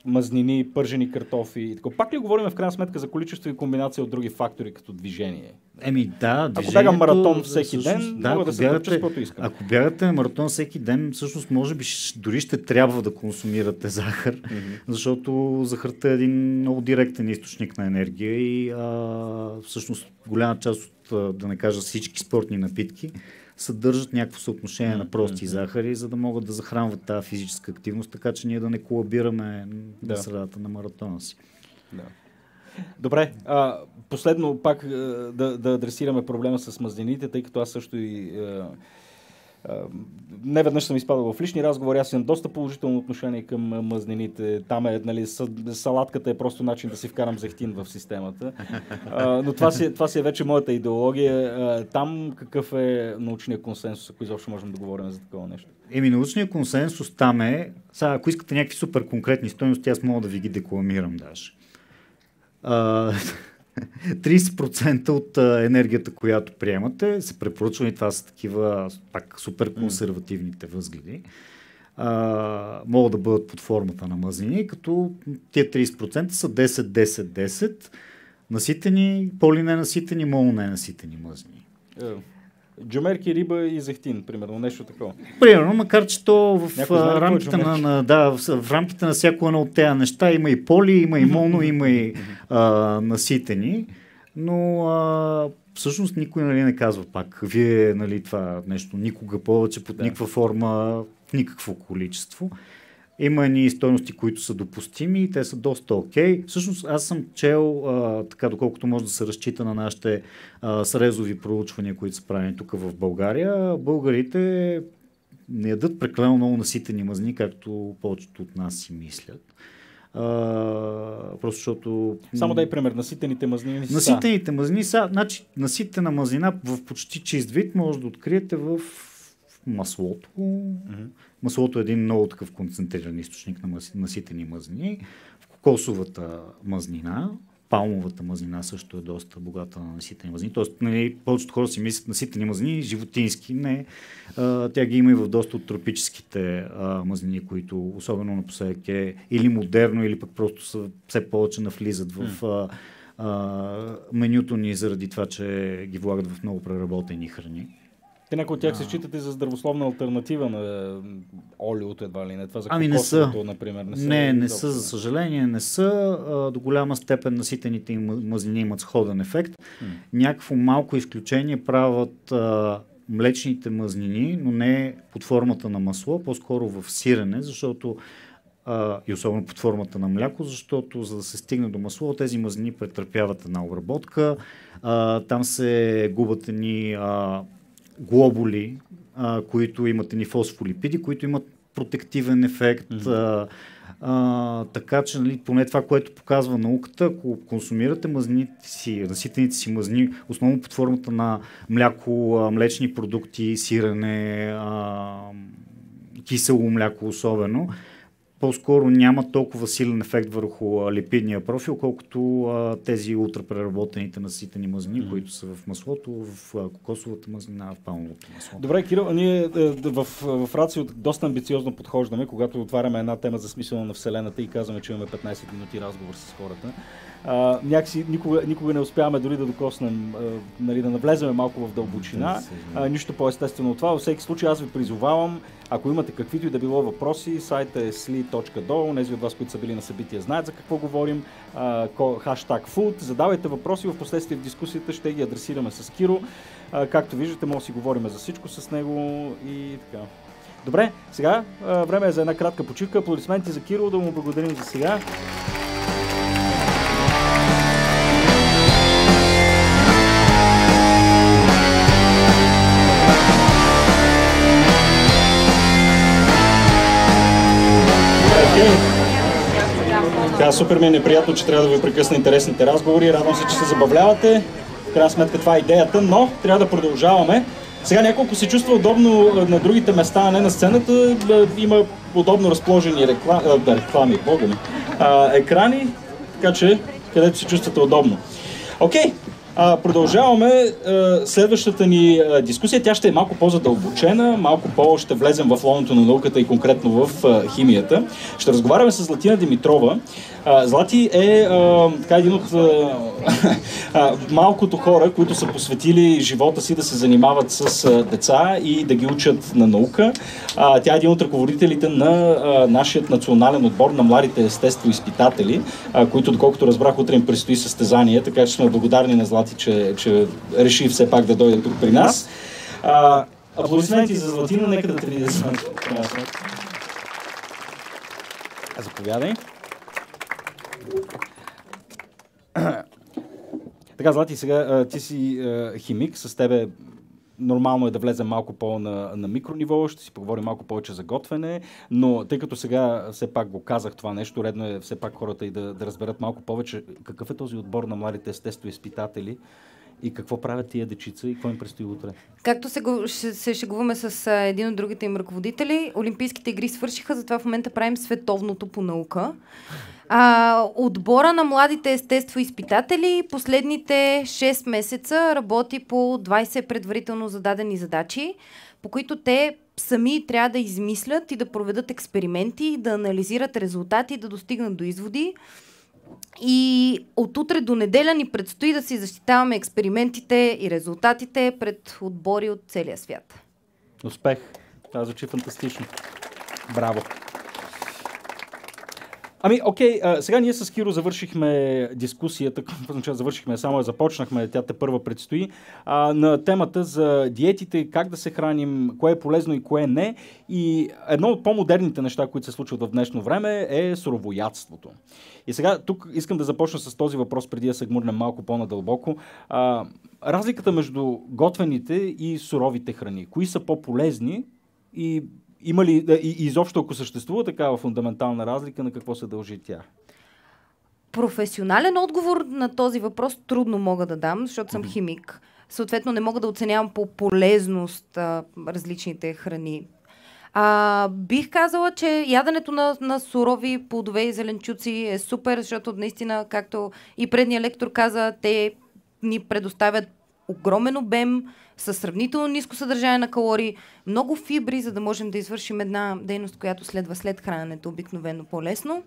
Speaker 1: мазнини, пържени картофи. и така. Пак ли говорим в крайна сметка за количество и комбинация от други фактори, като движение?
Speaker 2: Еми да,
Speaker 1: Ако
Speaker 2: движението,
Speaker 1: бягам маратон всеки
Speaker 2: всъщност,
Speaker 1: ден,
Speaker 2: да,
Speaker 1: мога
Speaker 2: ако
Speaker 1: да се тъпча с
Speaker 2: бягате,
Speaker 1: каквото искам.
Speaker 2: ако бягате маратон всеки ден, всъщност може би дори ще трябва да консумирате захар,
Speaker 1: Мгм.
Speaker 2: защото захарта е един много директен източник на енергия и а, всъщност голяма част от, да не кажа всички спортни напитки, съдържат някакво съотношение на прости захари, за да могат да захранват тази физическа активност, така че ние да не колабираме
Speaker 1: Да.
Speaker 2: на средата на маратона си.
Speaker 1: Да. Добре, а, последно пак а, да, да адресираме проблема с мазнините, тъй като аз също и а, а, не веднъж съм изпадал в лични разговори, аз имам доста положително отношение към а, мазнините. Там е, нали, са- салатката е просто начин да си вкарам зехтин в системата. Но това си, това си е вече моята идеология. Там какъв е научният консенсус, ако изобщо можем да говорим за такова нещо?
Speaker 2: Еми, научният консенсус там е, сега, ако искате някакви супер конкретни стоености, аз мога да ви ги декламирам даже. А, 30% от енергията, която приемате, се препоръчва и това са такива пак супер консервативните възгледи. А, могат да бъдат под формата на мазнини, като тия 30% са 10-10-10 наситени, полиненаситени, мононенаситени мазнини.
Speaker 1: Е, Джумерки, риба и зехтин, примерно, нещо такова.
Speaker 2: Примерно, макар че то в а,
Speaker 1: е
Speaker 2: рамките на, на, да, в, в рамките на всяко едно от тези неща има и поли, има и моно, има и а, наситени, но а, всъщност никой нали, не казва пак, вие нали, това нещо никога повече под
Speaker 1: Да.
Speaker 2: никаква форма, в никакво количество. Има ни стойности, които са допустими и те са доста окей. Всъщност аз съм чел, а, така доколкото може да се разчита на нашите а, срезови проучвания, които са правени тук в България, българите не ядат прекалено много наситени мазни, както повечето от нас си мислят. А, просто защото...
Speaker 1: Само дай пример, наситените мазнини са.
Speaker 2: Наситените мазнини са, значи наситена мазнина в почти чист вид може да откриете в маслото.
Speaker 1: Мгм.
Speaker 2: Маслото е един много такъв концентриран източник на наситени мазнини. В кокосовата мазнина, палмовата мазнина също е доста богата на наситени мазнини. Тоест, нали, повечето хора си мислят наситени мазнини, животински. Не. А, тя ги има и в доста от тропическите а, мазнини, които особено напоследък е или модерно, или пък просто са все повече навлизат в а, а, менюто ни заради това, че ги влагат в много преработени храни.
Speaker 1: Те някои от тях се считат и за здравословна альтернатива на олиото едва ли не. Това за
Speaker 2: ами не са.
Speaker 1: например.
Speaker 2: Не, са, не, не са, за съжаление, не са. А, до голяма степен наситените им мазнини имат сходен ефект. М. Някакво малко изключение правят а, млечните мазнини, но не под формата на масло, по-скоро в сирене, защото а, и особено под формата на мляко, защото за да се стигне до масло, тези мазнини претърпяват една обработка, а, там се губят а, глобули, а, които имат едни фосфолипиди, които имат протективен ефект. Mm-hmm. А, а, така че, нали, поне това, което показва науката, ако консумирате мазните си, наситените си мазни, основно под формата на мляко, а, млечни продукти, сирене, а, кисело мляко особено, по-скоро няма толкова силен ефект върху липидния профил, колкото а, тези ултрапреработените наситени мазнини, mm-hmm. които са в маслото, в а, кокосовата мазнина, в палмовото масло.
Speaker 1: Добре, Кирил, ние е, в, в Рацио доста амбициозно подхождаме, когато отваряме една тема за смисъла на Вселената и казваме, че имаме 15 минути разговор с хората. А, някакси никога, никога не успяваме дори да докоснем, а, нали, да навлеземе малко в дълбочина. А, нищо по-естествено от това. Във всеки случай аз ви призовавам ако имате каквито и да било въпроси, сайта е sli.do. Нези от вас, които са били на събития, знаят за какво говорим. Хаштаг food. Задавайте въпроси, в последствие в дискусията ще ги адресираме с Киро. А, както виждате, може да си говорим за всичко с него и така. Добре, сега време е за една кратка почивка. Аплодисменти за Киро, да му благодарим за сега. Така, супер ми е неприятно, че трябва да ви прекъсна интересните разговори. Радвам се, че се забавлявате. В крайна сметка това е идеята, но трябва да продължаваме. Сега няколко се чувства удобно на другите места, а не на сцената. Има удобно разположени реклами, реклами бога ми, екрани, така че където се чувствате удобно. Окей, okay. А, продължаваме а, следващата ни а, дискусия. Тя ще е малко по-задълбочена, малко по-ще влезем в лоното на науката и конкретно в а, химията. Ще разговаряме с Златина Димитрова. А, Злати е а, така един от а, а, малкото хора, които са посветили живота си да се занимават с а, деца и да ги учат на наука. А, тя е един от ръководителите на а, нашия национален отбор на младите естество изпитатели, а, които, доколкото разбрах, утре им предстои състезание, така че сме благодарни на Злати, че, че реши все пак да дойде тук при нас. А, аплодисменти за Златина, нека да те видя Заповядай. Така, Злати, сега ти си химик, с тебе нормално е да влезем малко по на, на микрониво, ще си поговорим малко повече за готвене, но тъй като сега все пак го казах това нещо, редно е все пак хората и да, да разберат малко повече какъв е този отбор на младите естество изпитатели и какво правят тия дечица и какво им предстои утре?
Speaker 3: Както се, ще, се шегуваме с един от другите им ръководители, Олимпийските игри свършиха, затова в момента правим световното по наука. А, отбора на младите естество изпитатели последните 6 месеца работи по 20 предварително зададени задачи, по които те сами трябва да измислят и да проведат експерименти, да анализират резултати, да достигнат до изводи. И от утре до неделя ни предстои да си защитаваме експериментите и резултатите пред отбори от целия свят.
Speaker 1: Успех! Това звучи фантастично. Браво! Ами, окей, а, сега ние с Киро завършихме дискусията, означава завършихме, само я започнахме, тя те първа предстои, а, на темата за диетите, как да се храним, кое е полезно и кое не. И едно от по-модерните неща, които се случват в днешно време е суровоядството. И сега тук искам да започна с този въпрос, преди да се гмурнем малко по-надълбоко. А, разликата между готвените и суровите храни. Кои са по-полезни и има ли, и, изобщо ако съществува такава фундаментална разлика, на какво се дължи тя?
Speaker 3: Професионален отговор на този въпрос трудно мога да дам, защото съм химик. Съответно не мога да оценявам по полезност а, различните храни. А, бих казала, че яденето на, на сурови плодове и зеленчуци е супер, защото наистина, както и предния лектор каза, те ни предоставят огромен обем, с сравнително ниско съдържание на калории, много фибри, за да можем да извършим една дейност, която следва след храненето, обикновено по-лесно.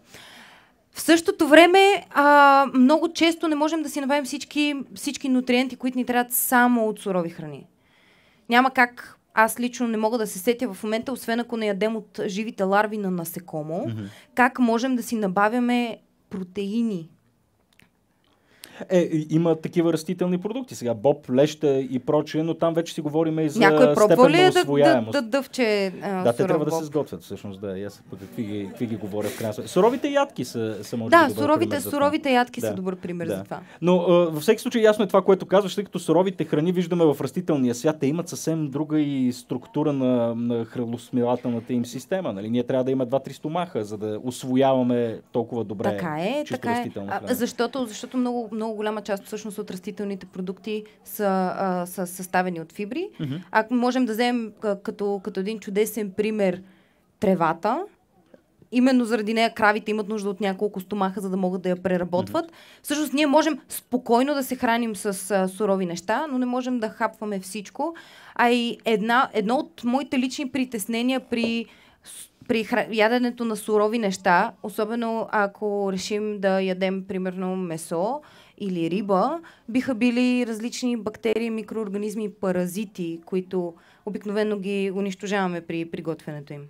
Speaker 3: В същото време, а, много често не можем да си набавим всички, всички нутриенти, които ни трябват само от сурови храни. Няма как аз лично не мога да се сетя в момента, освен ако не ядем от живите ларви на насекомо, mm-hmm. как можем да си набавяме протеини
Speaker 1: е, има такива растителни продукти. Сега боб, леща и прочее, но там вече си говорим и за
Speaker 3: Някой
Speaker 1: степен на
Speaker 3: е да,
Speaker 1: освояемост.
Speaker 3: да, да дъвче а,
Speaker 1: Да, те трябва
Speaker 3: боб.
Speaker 1: да се сготвят, всъщност, да. Аз пък какви ги, какви ги говоря в крайна. Суровите ядки са, са може
Speaker 3: Да,
Speaker 1: би добър
Speaker 3: суровите, суровите ядки
Speaker 1: Да.
Speaker 3: са добър пример
Speaker 1: Да.
Speaker 3: за това.
Speaker 1: Но а, във всеки случай ясно е това, което казваш, тъй като суровите храни виждаме в растителния свят, те имат съвсем друга и структура на, на храносмилателната им система. Нали? Ние трябва да има два-три стомаха, за да освояваме толкова добре
Speaker 3: Така е, така е. А, защото, защото много, много голяма част всъщност от растителните продукти са, а, са съставени от фибри.
Speaker 1: Мгм.
Speaker 3: Ако можем да вземем а, като, като един чудесен пример тревата, именно заради нея кравите имат нужда от няколко стомаха, за да могат да я преработват. Всъщност ние можем спокойно да се храним с а, сурови неща, но не можем да хапваме всичко. А и една, едно от моите лични притеснения при при хра... яденето на сурови неща, особено ако решим да ядем примерно месо или риба, биха били различни бактерии, микроорганизми и паразити, които обикновено ги унищожаваме при приготвянето им.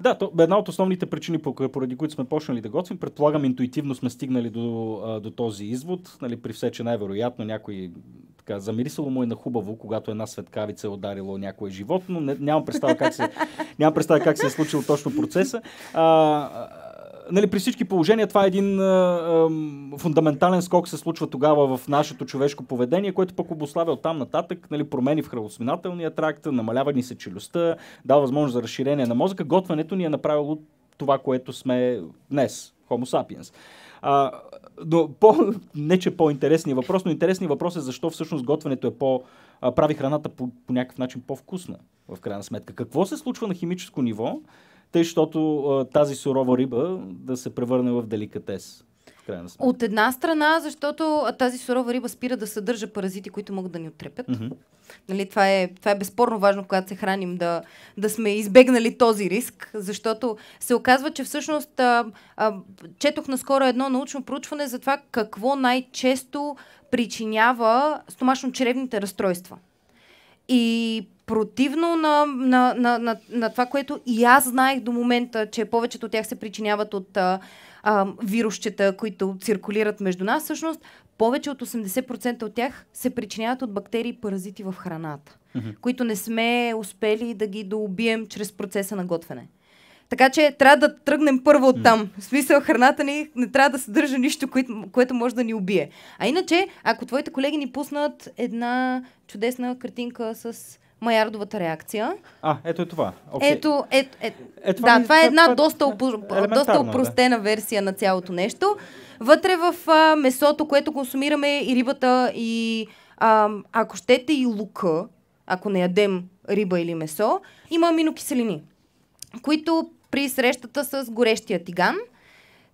Speaker 1: Да, то, една от основните причини, по- поради които сме почнали да готвим, предполагам, интуитивно сме стигнали до, до този извод. Нали, при все, че най-вероятно някой така, замирисало му е на хубаво, когато една светкавица е ударило някое животно. Не, нямам представа как се, нямам представа как се е случил точно процеса. А, нали, при всички положения това е един а, ам, фундаментален скок се случва тогава в нашето човешко поведение, което пък обославя оттам нататък нали, промени в храносминателния тракт, намалява ни се челюстта, дава възможност за разширение на мозъка. Готвенето ни е направило това, което сме днес, Homo sapiens. А, но по, не че по-интересният въпрос, но интересният въпрос е защо всъщност готвенето е по, а, прави храната по, по някакъв начин по-вкусна, в крайна сметка. Какво се случва на химическо ниво, тъй, защото тази сурова риба да се превърне в деликатес. В.
Speaker 3: От една страна, защото тази сурова риба спира да съдържа паразити, които могат да ни оттрепят.
Speaker 1: Мгм.
Speaker 3: Нали, това, е, това е безспорно важно, когато се храним, да, да сме избегнали този риск, защото се оказва, че всъщност а, а, четох наскоро едно научно проучване за това какво най-често причинява стомашно-чревните разстройства. И противно на, на, на, на, на това, което и аз знаех до момента, че повечето от тях се причиняват от а, а, вирусчета, които циркулират между нас, всъщност повече от 80% от тях се причиняват от бактерии и паразити в храната,
Speaker 1: Мгм.
Speaker 3: които не сме успели да ги доубием чрез процеса на готвене. Така че трябва да тръгнем първо от там. В смисъл, храната ни не трябва да съдържа нищо, което, което може да ни убие. А иначе, ако твоите колеги ни пуснат една чудесна картинка с Маярдовата реакция,
Speaker 1: А, ето е това. Okay.
Speaker 3: ето, ето, ето,
Speaker 1: Е, това
Speaker 3: да,
Speaker 1: ми-
Speaker 3: това е една
Speaker 1: това-
Speaker 3: доста, опо- доста
Speaker 1: да.
Speaker 3: опростена версия на цялото нещо. Вътре в а, месото, което консумираме и рибата и а, ако щете и лука, ако не ядем риба или месо, има аминокиселини, които при срещата с горещия тиган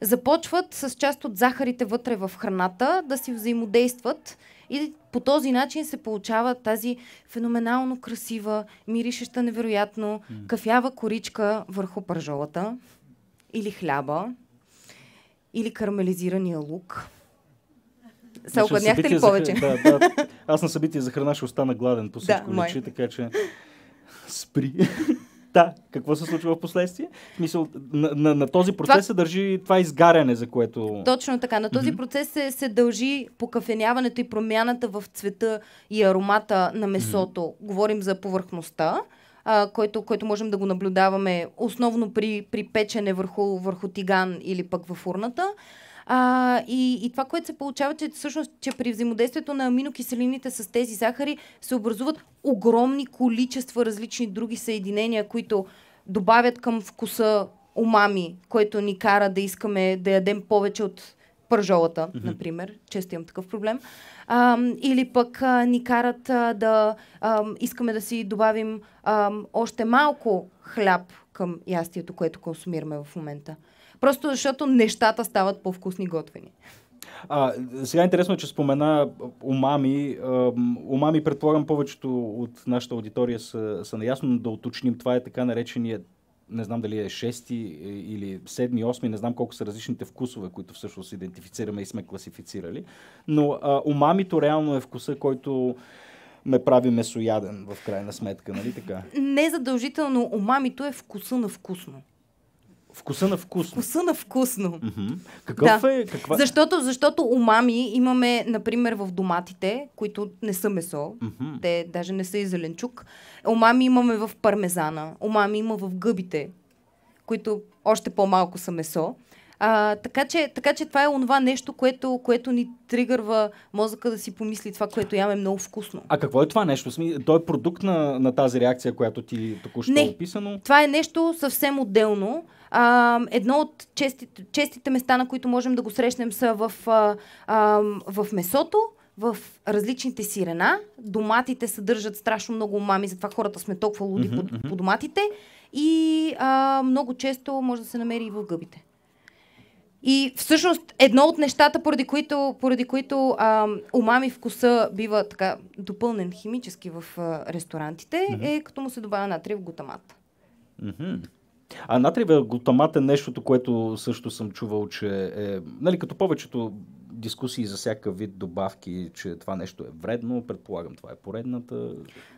Speaker 3: започват с част от захарите вътре в храната да си взаимодействат и по този начин се получава тази феноменално красива, миришеща невероятно кафява коричка върху пържолата или хляба или карамелизирания лук. Се огладняхте ли
Speaker 1: събитие за-
Speaker 3: повече?
Speaker 1: Да, да. Аз на събитие за храна ще остана гладен по всичко
Speaker 3: Да,
Speaker 1: личи, така че спри. Да, какво се случва в последствие? В смисъл, на, на, на този процес
Speaker 3: Това-
Speaker 1: се държи това изгаряне, за което...
Speaker 3: Точно така. На този
Speaker 1: Мгм.
Speaker 3: процес се, се дължи покафеняването и промяната в цвета и аромата на месото. Говорим за повърхността, а, който, който можем да го наблюдаваме основно при, при печене върху, върху тиган или пък в урната. А, и, и това, което се получава, че всъщност, че при взаимодействието на аминокиселините с тези захари се образуват огромни количества различни други съединения, които добавят към вкуса умами, който ни кара да искаме да ядем повече от пържолата, mm-hmm. например. Често имам такъв проблем. А, или пък а, ни карат а, да а, искаме да си добавим а, още малко хляб към ястието, което консумираме в момента. Просто защото нещата стават по-вкусни готвени.
Speaker 1: А, сега интересно е, че спомена умами. Ам, Умами, предполагам, повечето от нашата аудитория са, са наясно, но да уточним. Това е така наречения не знам дали е шести или седми, осми, не знам колко са различните вкусове, които всъщност идентифицираме и сме класифицирали. Но а, умамито реално е вкуса, който ме прави месояден в крайна сметка, нали така?
Speaker 3: Не задължително умамито е вкуса на вкусно.
Speaker 1: Вкуса на вкусно.
Speaker 3: Вкуса на вкусно.
Speaker 1: Мгм. Какъв
Speaker 3: Да.
Speaker 1: е? Каква...
Speaker 3: Защото, защото умами имаме, например, в доматите, които не са месо, те даже не са и зеленчук. Умами имаме в пармезана, умами има в гъбите, които още по-малко са месо. А, така, че, така че това е онова нещо, което, което ни тригърва мозъка да си помисли това, което яме много вкусно.
Speaker 1: А какво е това нещо? Той е продукт на, на тази реакция, която ти току-що е описано?
Speaker 3: Това е нещо съвсем отделно. А, едно от честите, честите места, на които можем да го срещнем са в, а, а, в месото, в различните сирена. Доматите съдържат страшно много умами, затова хората сме толкова луди
Speaker 1: Мгм,
Speaker 3: по,
Speaker 1: мгм.
Speaker 3: по доматите. И а, много често може да се намери и в гъбите. И всъщност едно от нещата, поради които, поради които а, умами вкуса бива така допълнен химически в а, ресторантите,
Speaker 1: Мгм.
Speaker 3: е като му се добавя натриев глутамат.
Speaker 1: Мгм. А натриевия глутамат е нещото, което също съм чувал, че е, нали, като повечето дискусии за всякакъв вид добавки, че това нещо е вредно, предполагам това е поредната.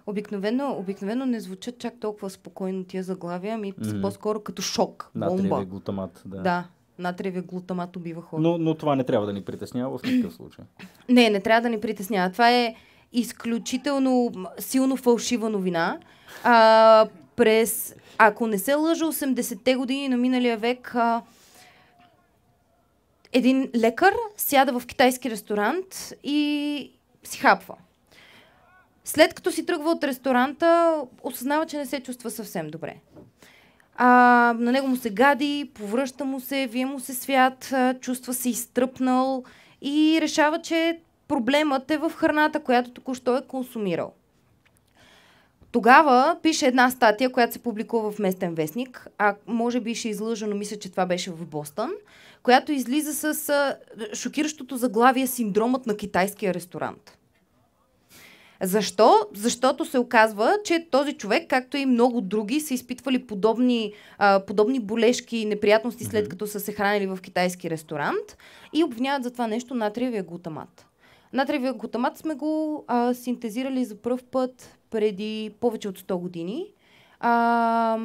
Speaker 3: Обикновено, обикновено не звучат чак толкова спокойно тия заглавия, ами са
Speaker 1: Мгм.
Speaker 3: по-скоро като шок,
Speaker 1: Натриевия
Speaker 3: бомба.
Speaker 1: глутамат. Да.
Speaker 3: Да, натриевия глутамат убива хора.
Speaker 1: Но, но това не трябва да ни притеснява в никакъв случай.
Speaker 3: Не, не трябва да ни притеснява. Това е изключително силно фалшива новина. А, през, ако не се лъжа, 80-те години на миналия век а, един лекар сяда в китайски ресторант и си хапва. След като си тръгва от ресторанта, осъзнава, че не се чувства съвсем добре. А, на него му се гади, повръща му се, вие му се свят, чувства се изтръпнал и решава, че проблемът е в храната, която току-що е консумирал. Тогава пише една статия, която се публикува в местен вестник, а може би ще излъжа, но мисля, че това беше в Бостън, която излиза с шокиращото заглавие Синдромът на китайския ресторант. Защо? Защото се оказва, че този човек, както и много други, са изпитвали подобни, а, подобни болешки и неприятности след като са се хранили в китайски ресторант и обвиняват за това нещо натриевия глутамат. Натриевия глутамат сме го а, синтезирали за първ път преди повече от 100 години. А,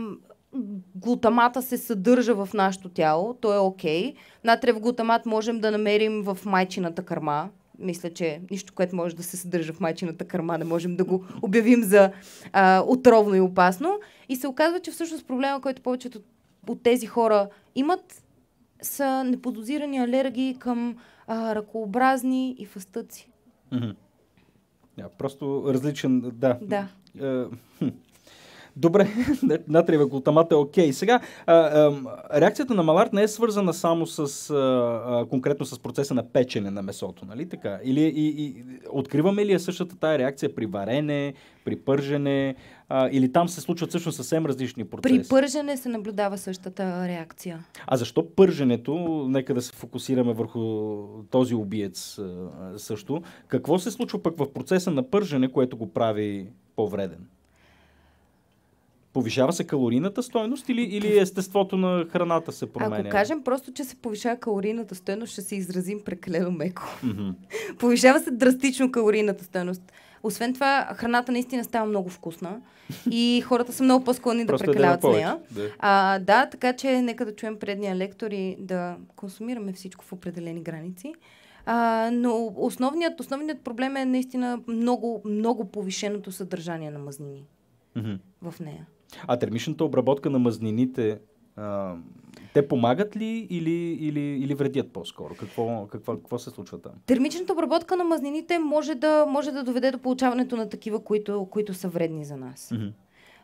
Speaker 3: глутамата се съдържа в нашето тяло, то е окей. Натриев глутамат можем да намерим в майчината кърма. Мисля, че нищо, което може да се съдържа в майчината кърма, не можем да го обявим за а, отровно и опасно. И се оказва, че всъщност проблема, който повечето от тези хора имат, са неподозирани алергии към а, ръкообразни и фастъци.
Speaker 1: Мгм. Да, просто различен, да.
Speaker 3: Да.
Speaker 1: Е. Добре, натриевия глутамат е окей. Сега, а, а, реакцията на Малард не е свързана само с, а, а, конкретно с процеса на печене на месото, нали така? Или и, и, откриваме ли е същата тая реакция при варене, при пържене, а, или там се случват всъщност съвсем различни процеси?
Speaker 3: При пържене се наблюдава същата реакция.
Speaker 1: А защо пърженето, нека да се фокусираме върху този убиец а, също, какво се случва пък в процеса на пържене, което го прави по-вреден? Повишава се калорийната стойност или, или естеството на храната се променя?
Speaker 3: Ако кажем просто, че се повишава калорийната стойност, ще се изразим прекалено меко. Повишава се драстично калорийната стойност. Освен това, храната наистина става много вкусна и хората са много по-склонни да
Speaker 1: ядем
Speaker 3: прекаляват с
Speaker 1: повече,
Speaker 3: нея.
Speaker 1: Да.
Speaker 3: А, да, така че нека да чуем предния лектор и да консумираме всичко в определени граници. А, но основният, основният проблем е наистина много, много повишеното съдържание на мазнини
Speaker 1: Мгм.
Speaker 3: в нея.
Speaker 1: А термичната обработка на мазнините, а, те помагат ли или, или, или вредят по-скоро? Какво, какво, какво се случва там?
Speaker 3: Термичната обработка на мазнините може да, може да доведе до получаването на такива, които, които са вредни за нас.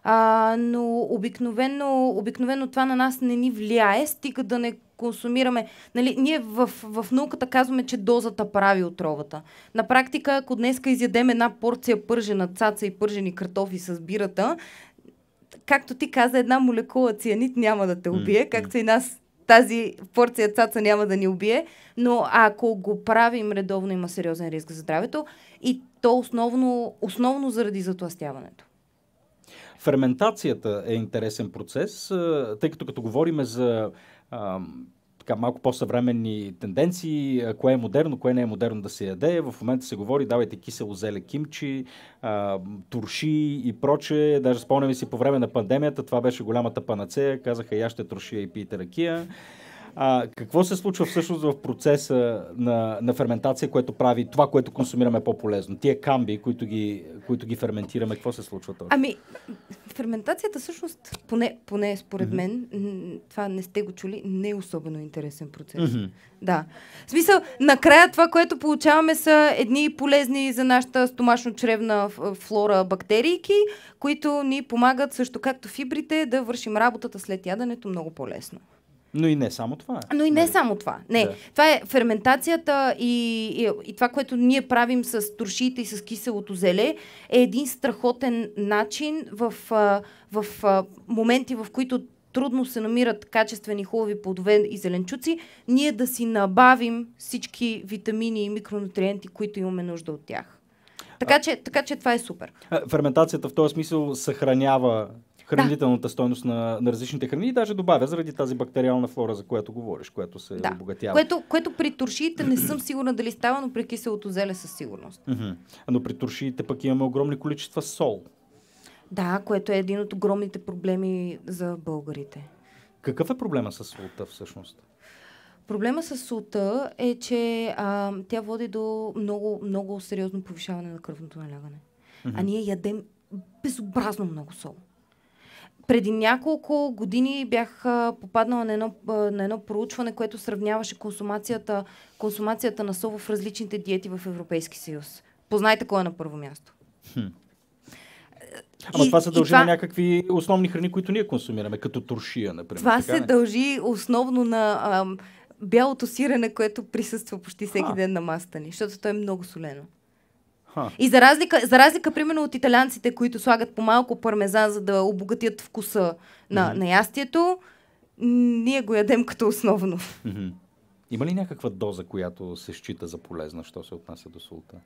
Speaker 3: А, но обикновено, обикновено това на нас не ни влияе, стига да не консумираме. Нали, ние в, в науката казваме, че дозата прави отровата. На практика, ако днеска изядем една порция пържена цаца и пържени картофи с бирата, както ти каза, една молекула цианит няма да те убие,
Speaker 1: м.
Speaker 3: както и нас тази порция цаца няма да ни убие, но ако го правим редовно, има сериозен риск за здравето и то основно, основно заради затластяването.
Speaker 1: Ферментацията е интересен процес, тъй като като говорим за така, малко по-съвременни тенденции, кое е модерно, кое не е модерно да се яде. В момента се говори, давайте кисело зеле кимчи, а, турши и проче. Даже спомняме си по време на пандемията, това беше голямата панацея. Казаха, я ще туршия и пийте ракия. А, какво се случва всъщност в процеса на, на ферментация, което прави това, което консумираме по-полезно? Тия камби, които ги, които ги ферментираме, какво се случва точно?
Speaker 3: Ами, ферментацията всъщност, поне, поне според mm-hmm. мен, това не сте го чули, не е особено интересен процес.
Speaker 1: Mm-hmm.
Speaker 3: Да. В смисъл, накрая това, което получаваме са едни полезни за нашата стомашно-чревна флора бактерийки, които ни помагат също както фибрите да вършим работата след яденето много по-лесно.
Speaker 1: Но и не само това.
Speaker 3: Но и не
Speaker 1: Нали?
Speaker 3: само това. Не.
Speaker 1: Да.
Speaker 3: Това е ферментацията и, и, и това, което ние правим с туршиите и с киселото зеле, е един страхотен начин в, а, в а, моменти, в които трудно се намират качествени, хубави плодове и зеленчуци, ние да си набавим всички витамини и микронутриенти, които имаме нужда от тях. Така че, така че това е супер.
Speaker 1: А, Ферментацията в този смисъл съхранява хранителната стойност на, на различните храни и даже добавя заради тази бактериална флора, за която говориш, която се
Speaker 3: Да.
Speaker 1: обогатява.
Speaker 3: Което, което при туршиите не съм сигурна дали става, но при киселото зеле със сигурност.
Speaker 1: Мгм. Но при туршиите пък имаме огромни количества сол.
Speaker 3: Да, което е един от огромните проблеми за българите.
Speaker 1: Какъв е проблема с солта всъщност?
Speaker 3: Проблема с солта е, че а, тя води до много, много сериозно повишаване на кръвното налягане.
Speaker 1: Мгм.
Speaker 3: А ние ядем безобразно много сол. Преди няколко години бях а, попаднала на едно, а, на едно проучване, което сравняваше консумацията, консумацията на сол в различните диети в Европейски съюз. Познайте кой е на първо място.
Speaker 1: Ама
Speaker 3: И-
Speaker 1: това се дължи
Speaker 3: това-
Speaker 1: на някакви основни храни, които ние консумираме, като туршия, например.
Speaker 3: Това
Speaker 1: така
Speaker 3: се
Speaker 1: ли?
Speaker 3: дължи основно на ам, бялото сирене, което присъства почти всеки
Speaker 1: Ха.
Speaker 3: ден на масата ни, защото то е много солено.
Speaker 1: Ха.
Speaker 3: И за разлика, за разлика, примерно, от италианците, които слагат по малко пармезан, за да обогатят вкуса на,
Speaker 1: Мгм.
Speaker 3: на ястието, ние го ядем като основно.
Speaker 1: Мгм. Има ли някаква доза, която се счита за полезна, що се отнася до солта?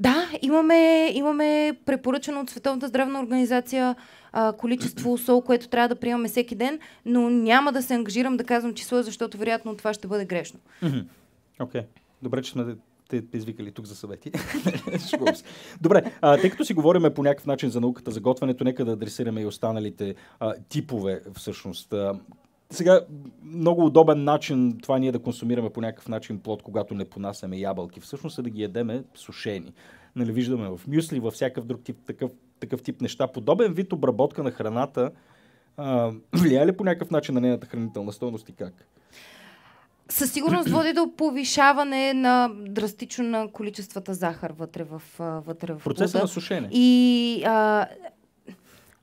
Speaker 3: Да, имаме, имаме препоръчано от Световната здравна организация а, количество сол, което трябва да приемаме всеки ден, но няма да се ангажирам да казвам число, защото вероятно това ще бъде грешно.
Speaker 1: Окей. Добре, че сме те те извикали тук за съвети. Добре, а, тъй като си говориме по някакъв начин за науката, за готвенето, нека да адресираме и останалите а, типове всъщност. А, сега, много удобен начин това ние да консумираме по някакъв начин плод, когато не понасяме ябълки, всъщност е да ги ядеме сушени. Нали, виждаме в мюсли, във всякакъв друг тип, такъв, такъв тип неща. Подобен вид обработка на храната а, влияе ли по някакъв начин на нейната хранителна стойност и как?
Speaker 3: Със сигурност води до повишаване на драстично на количествата захар вътре в, вътре в
Speaker 1: Процеса на сушене.
Speaker 3: И а,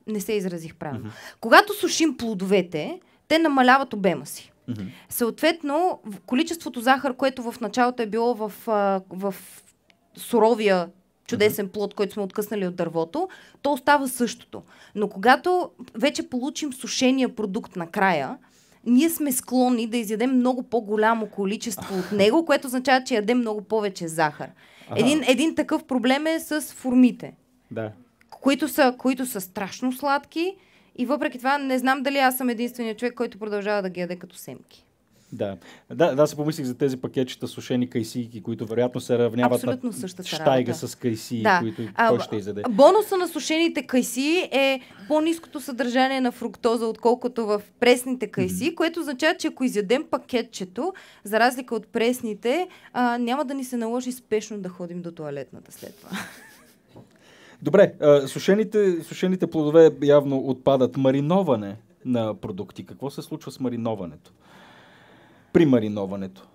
Speaker 3: не се изразих правилно. Когато сушим плодовете, те намаляват обема си.
Speaker 1: Мгм.
Speaker 3: Съответно, количеството захар, което в началото е било в, в суровия чудесен плод, който сме откъснали от дървото, то остава същото. Но когато вече получим сушения продукт накрая, ние сме склонни да изядем много по-голямо количество от него, което означава, че ядем много повече захар.
Speaker 1: Аха.
Speaker 3: Един, един такъв проблем е с формите
Speaker 1: Да.
Speaker 3: които са, които са страшно сладки и въпреки това не знам дали аз съм единственият човек, който продължава да ги яде като семки.
Speaker 1: Да. да, да, се помислих за тези пакетчета сушени кайсийки, които вероятно се равняват
Speaker 3: Абсолютно
Speaker 1: на
Speaker 3: същата
Speaker 1: штайга
Speaker 3: работа.
Speaker 1: с кайсии,
Speaker 3: Да.
Speaker 1: които
Speaker 3: А,
Speaker 1: кой ще изяде.
Speaker 3: Бонуса на сушените кайси е по-низкото съдържание на фруктоза, отколкото в пресните кайси, което означава, че ако изядем пакетчето, за разлика от пресните, а, няма да ни се наложи спешно да ходим до туалетната след това.
Speaker 1: Добре, а, сушените, сушените плодове явно отпадат. Мариноване на продукти. Какво се случва с мариноването? При мариноването.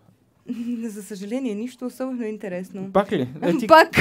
Speaker 3: За съжаление, нищо особено интересно.
Speaker 1: Пак ли? Е, ти,
Speaker 3: Пак.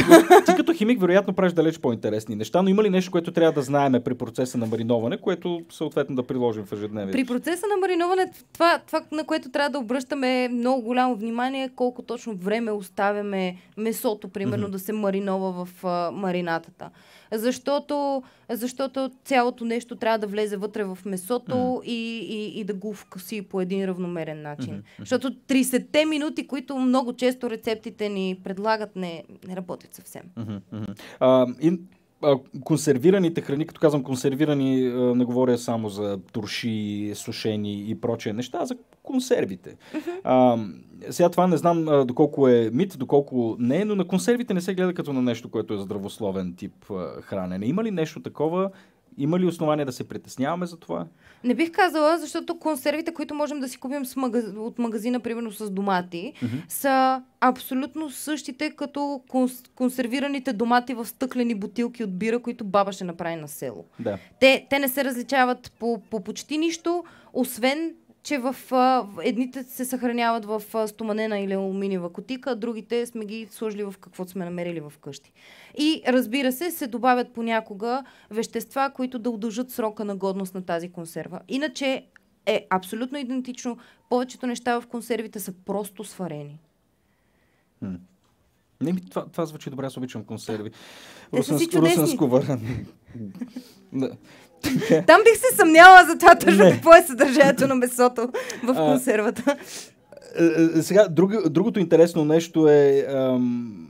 Speaker 1: ти като химик вероятно правиш далеч по-интересни неща, но има ли нещо, което трябва да знаеме при процеса на мариноване, което съответно да приложим в ежедневието?
Speaker 3: При процеса на мариноване, това, това, на което трябва да обръщаме много голямо внимание, е колко точно време оставяме месото, примерно,
Speaker 1: Мгм.
Speaker 3: да се маринова в а, маринатата. Защото, защото цялото нещо трябва да влезе вътре в месото и, и, и да го вкуси по един равномерен начин.
Speaker 1: Мгм.
Speaker 3: Защото 30-те минути, които много често рецептите ни предлагат, не, не работят съвсем.
Speaker 1: Мгм. А, и консервираните храни, като казвам консервирани, не говоря само за турши, сушени и прочие неща, а за консервите. А, сега това не знам а, доколко е мит, доколко не е, но на консервите не се гледа като на нещо, което е здравословен тип а, хранене. Има ли нещо такова? Има ли основания да се притесняваме за това?
Speaker 3: Не бих казала, защото консервите, които можем да си купим с магаз... от магазина, примерно с домати,
Speaker 1: Мгм.
Speaker 3: са абсолютно същите като конс... консервираните домати в стъклени бутилки от бира, които баба ще направи на село.
Speaker 1: Да.
Speaker 3: Те, те не се различават по, по почти нищо, освен че в, а, едните се съхраняват в а, стоманена или алуминиева котика, а другите сме ги сложили в каквото сме намерили в къщи. И разбира се, се добавят понякога вещества, които да удължат срока на годност на тази консерва. Иначе е абсолютно идентично. Повечето неща в консервите са просто сварени.
Speaker 1: Не, ми, това, това звучи добре, аз обичам консерви. Русенско- варен. Да.
Speaker 3: Там бих се съмняла за това точно какво е съдържанието на месото в консервата.
Speaker 1: Е, е, Сега, друг, другото интересно нещо е... Ам,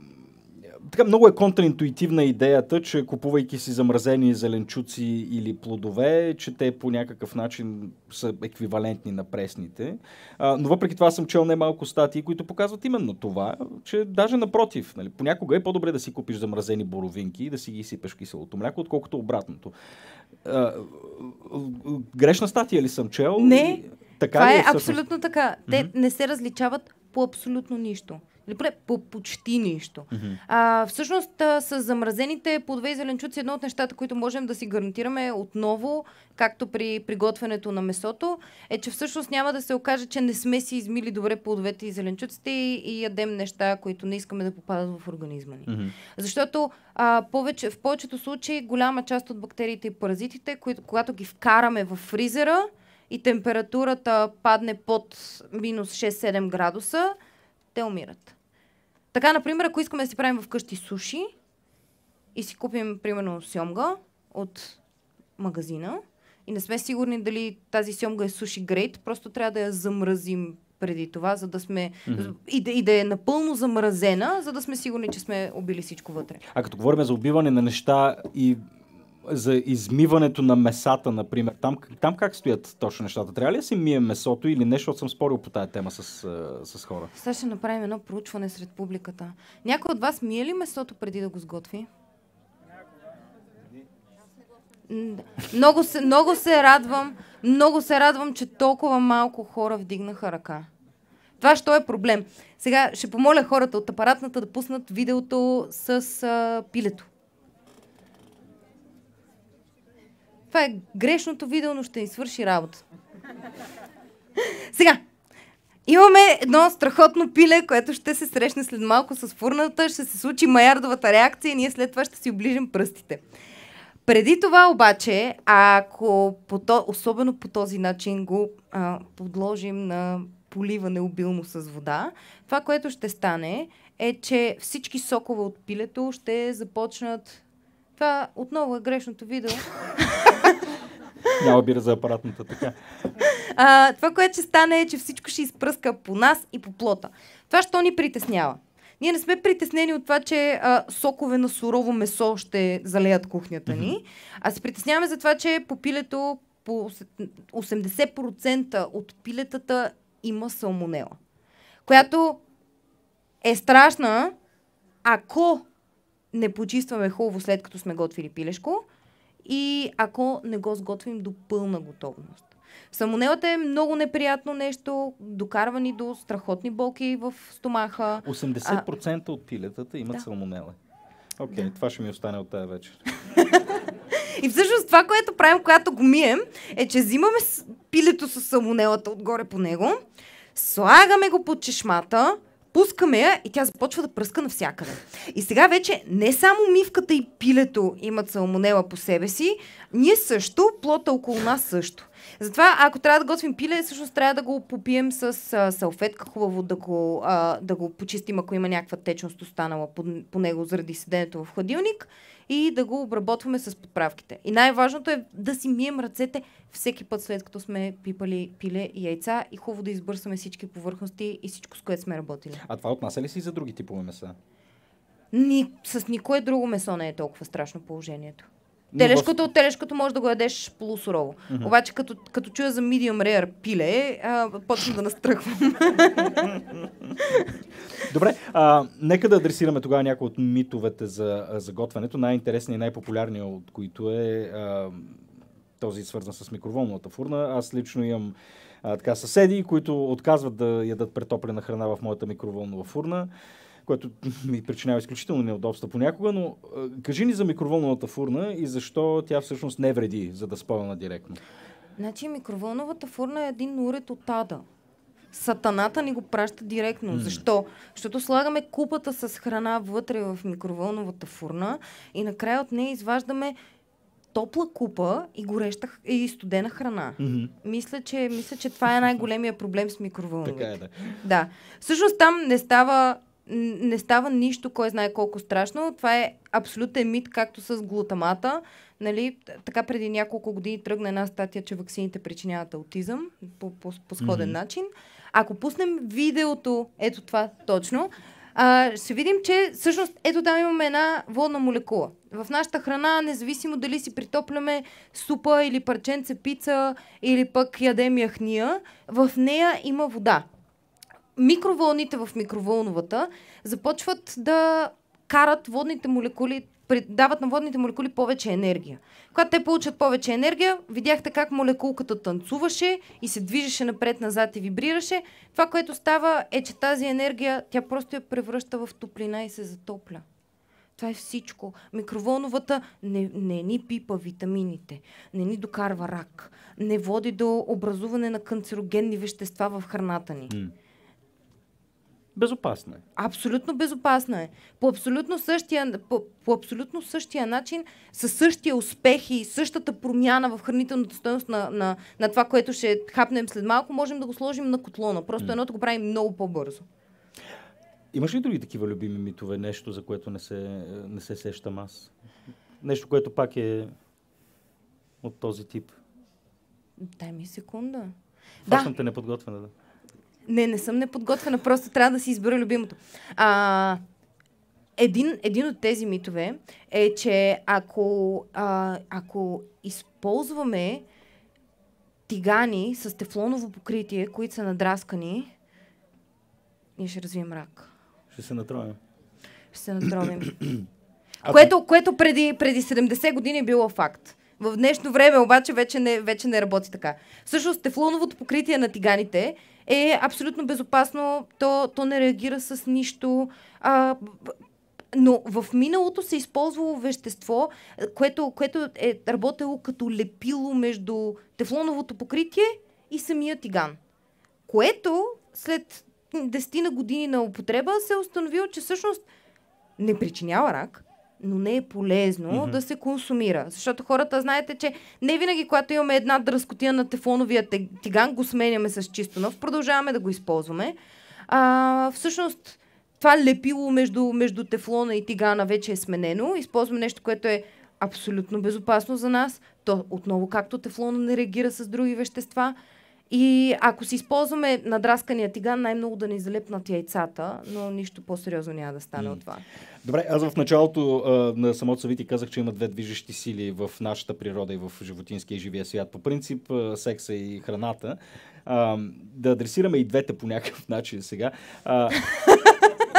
Speaker 1: така много е контраинтуитивна идеята, че купувайки си замразени зеленчуци или плодове, че те по някакъв начин са еквивалентни на пресните. А, но въпреки това съм чел немалко статии, които показват именно това, че даже напротив, нали, понякога е по-добре да си купиш замразени боровинки и да си ги сипеш киселото мляко, отколкото обратното. А, грешна статия ли съм чел?
Speaker 3: Не.
Speaker 1: Така
Speaker 3: Това е
Speaker 1: всъщност?
Speaker 3: абсолютно така. Те не се различават по абсолютно нищо. Или поне по почти нищо.
Speaker 1: Мгм.
Speaker 3: А, всъщност а, с замразените плодове и зеленчуци едно от нещата, които можем да си гарантираме отново, както при приготвянето на месото, е, че всъщност няма да се окаже, че не сме си измили добре плодовете и зеленчуците и, и ядем неща, които не искаме да попадат в организма ни.
Speaker 1: Мгм.
Speaker 3: Защото а, повече, в повечето случаи голяма част от бактериите и паразитите, които, когато ги вкараме в фризера и температурата падне под минус 6-7 градуса, те умират. Така, например, ако искаме да си правим вкъщи суши и си купим, примерно, сьомга от магазина и не сме сигурни дали тази сьомга е суши грейт, просто трябва да я замразим преди това, за да сме...
Speaker 1: Мгм.
Speaker 3: И, да, и да е напълно замразена, за да сме сигурни, че сме убили всичко вътре.
Speaker 1: А като говорим за убиване на неща и за измиването на месата, например, там, там как стоят точно нещата? Трябва ли да си мием месото или нещо, защото съм спорил по тая тема с, с хора?
Speaker 3: Сега ще направим едно проучване сред публиката. Някой от вас мие ли месото преди да го сготви? Много се, много се радвам, много се радвам, че толкова малко хора вдигнаха ръка. Това що е проблем. Сега ще помоля хората от апаратната да пуснат видеото с а, пилето. Това е грешното видео, но ще ни свърши работа. Сега, Имаме едно страхотно пиле, което ще се срещне след малко с фурната, ще се случи маярдовата реакция и ние след това ще си оближим пръстите. Преди това обаче, ако по то, особено по този начин го а, подложим на поливане обилно с вода, това, което ще стане е, че всички сокове от пилето ще започнат... Това отново е грешното видео.
Speaker 1: Няма бира за апаратната така.
Speaker 3: А, това, което ще стане е, че всичко ще изпръска по нас и по плота. Това, що ни притеснява? Ние не сме притеснени от това, че а, сокове на сурово месо ще залеят кухнята ни, а се притесняваме за това, че по пилето по ос- 80% от пилетата има салмонела, която е страшна, ако не почистваме хубаво след като сме готвили пилешко и ако не го сготвим до пълна готовност. Самонелата е много неприятно нещо, докарва ни до страхотни болки в стомаха.
Speaker 1: 80% от пилетата имат
Speaker 3: Да.
Speaker 1: салмонела. Окей, това ще ми остане от тази вечер.
Speaker 3: И всъщност това, което правим, когато го мием, е, че взимаме пилето с салмонелата отгоре по него, слагаме го под чешмата, пускаме я и тя започва да пръска навсякъде. И сега вече не само мивката и пилето имат салмонела по себе си, ние също, плота около нас също. Затова, ако трябва да готвим пиле, всъщност трябва да го попием с а, салфетка хубаво, да го, а, да го почистим, ако има някаква течност останала по, по него заради седенето в хладилник и да го обработваме с подправките. И най-важното е да си мием ръцете всеки път след като сме пипали пиле и яйца и хубаво да избърсаме всички повърхности и всичко, с което сме работили.
Speaker 1: А това отнася ли си и за други типове меса?
Speaker 3: Ни, с никое друго месо не е толкова страшно положението. Телешкото, телешкото може да го ядеш полусурово. Обаче като, като чуя за medium rare пиле, а, почвам да настръхвам.
Speaker 1: Добре, а, нека да адресираме тогава някои от митовете за, за готвенето. Най-интересният и най-популярният от които е а, този свързан с микроволновата фурна. Аз лично имам а, така, съседи, които отказват да ядат претоплена храна в моята микроволнова фурна което ми причинява изключително неудобства понякога, но кажи ни за микроволновата фурна и защо тя всъщност не вреди, за да спомена директно.
Speaker 3: Значи микроволновата фурна е един уред от ада. Сатаната ни го праща директно.
Speaker 1: М.
Speaker 3: Защо? Защото слагаме купата с храна вътре в микроволновата фурна и накрая от нея изваждаме топла купа и гореща и студена храна.
Speaker 1: Мгм.
Speaker 3: Мисля, че, мисля, че това е най-големия проблем с микроволновите.
Speaker 1: Така е, да.
Speaker 3: Да. Всъщност там не става, не става нищо, кой знае колко страшно. Това е абсолютен мит, както с глутамата. Нали, така преди няколко години тръгна една статия, че ваксините причиняват аутизъм по, по, по сходен
Speaker 1: Мгм.
Speaker 3: начин. Ако пуснем видеото, ето това точно, а, ще видим, че всъщност ето там имаме една водна молекула. В нашата храна, независимо дали си притопляме супа или парченце пица или пък ядем яхния, в нея има вода микровълните в микровълновата започват да карат водните молекули, дават на водните молекули повече енергия. Когато те получат повече енергия, видяхте как молекулката танцуваше и се движеше напред-назад и вибрираше. Това, което става е, че тази енергия, тя просто я превръща в топлина и се затопля. Това е всичко. Микроволновата не, не ни пипа витамините, не ни докарва рак, не води до образуване на канцерогенни вещества в храната ни.
Speaker 1: М. Безопасно е.
Speaker 3: Абсолютно безопасна е. По абсолютно същия, по, по абсолютно същия начин, със същия успех и същата промяна в хранителната стоеност на, на, на това, което ще хапнем след малко, можем да го сложим на котлона. Просто едното го прави много по-бързо.
Speaker 1: Имаш ли други такива любими митове? Нещо, за което не се, не се сещам аз? Нещо, което пак е от този тип.
Speaker 3: Дай ми секунда.
Speaker 1: Фащам
Speaker 3: Да,
Speaker 1: те неподготвена. Да.
Speaker 3: Не, не съм неподготвена, просто трябва да си избера любимото. А, един, един от тези митове е, че ако, а, ако използваме тигани с тефлоново покритие, които са надраскани, ние ще развием рак.
Speaker 1: Ще се натроим.
Speaker 3: Ще се натровим.
Speaker 1: Ако-
Speaker 3: което което преди, преди 70 години е било факт. В днешно време обаче вече не, вече не работи така. Всъщност тефлоновото покритие на тиганите е абсолютно безопасно. То, то не реагира с нищо. А, но в миналото се е използвало вещество, което, което е работело като лепило между тефлоновото покритие и самия тиган. Което след 10 на години на употреба се е установило, че всъщност не причинява рак, но не е полезно mm-hmm. да се консумира. Защото хората знаете, че не винаги, когато имаме една дръскотия на тефлоновия те- тиган, го сменяме с чисто нов, продължаваме да го използваме. А, всъщност, това лепило между, между тефлона и тигана вече е сменено. Използваме нещо, което е абсолютно безопасно за нас. То отново, както тефлона не реагира с други вещества. И ако си използваме надраскания тиган, най-много да ни залепнат яйцата, но нищо по-сериозно няма да стане
Speaker 1: М.
Speaker 3: от това.
Speaker 1: Добре, аз в началото а, на самото събитие казах, че има две движещи сили в нашата природа и в животинския и живия свят. По принцип, а, секса и храната. А, да адресираме и двете по някакъв начин сега. А,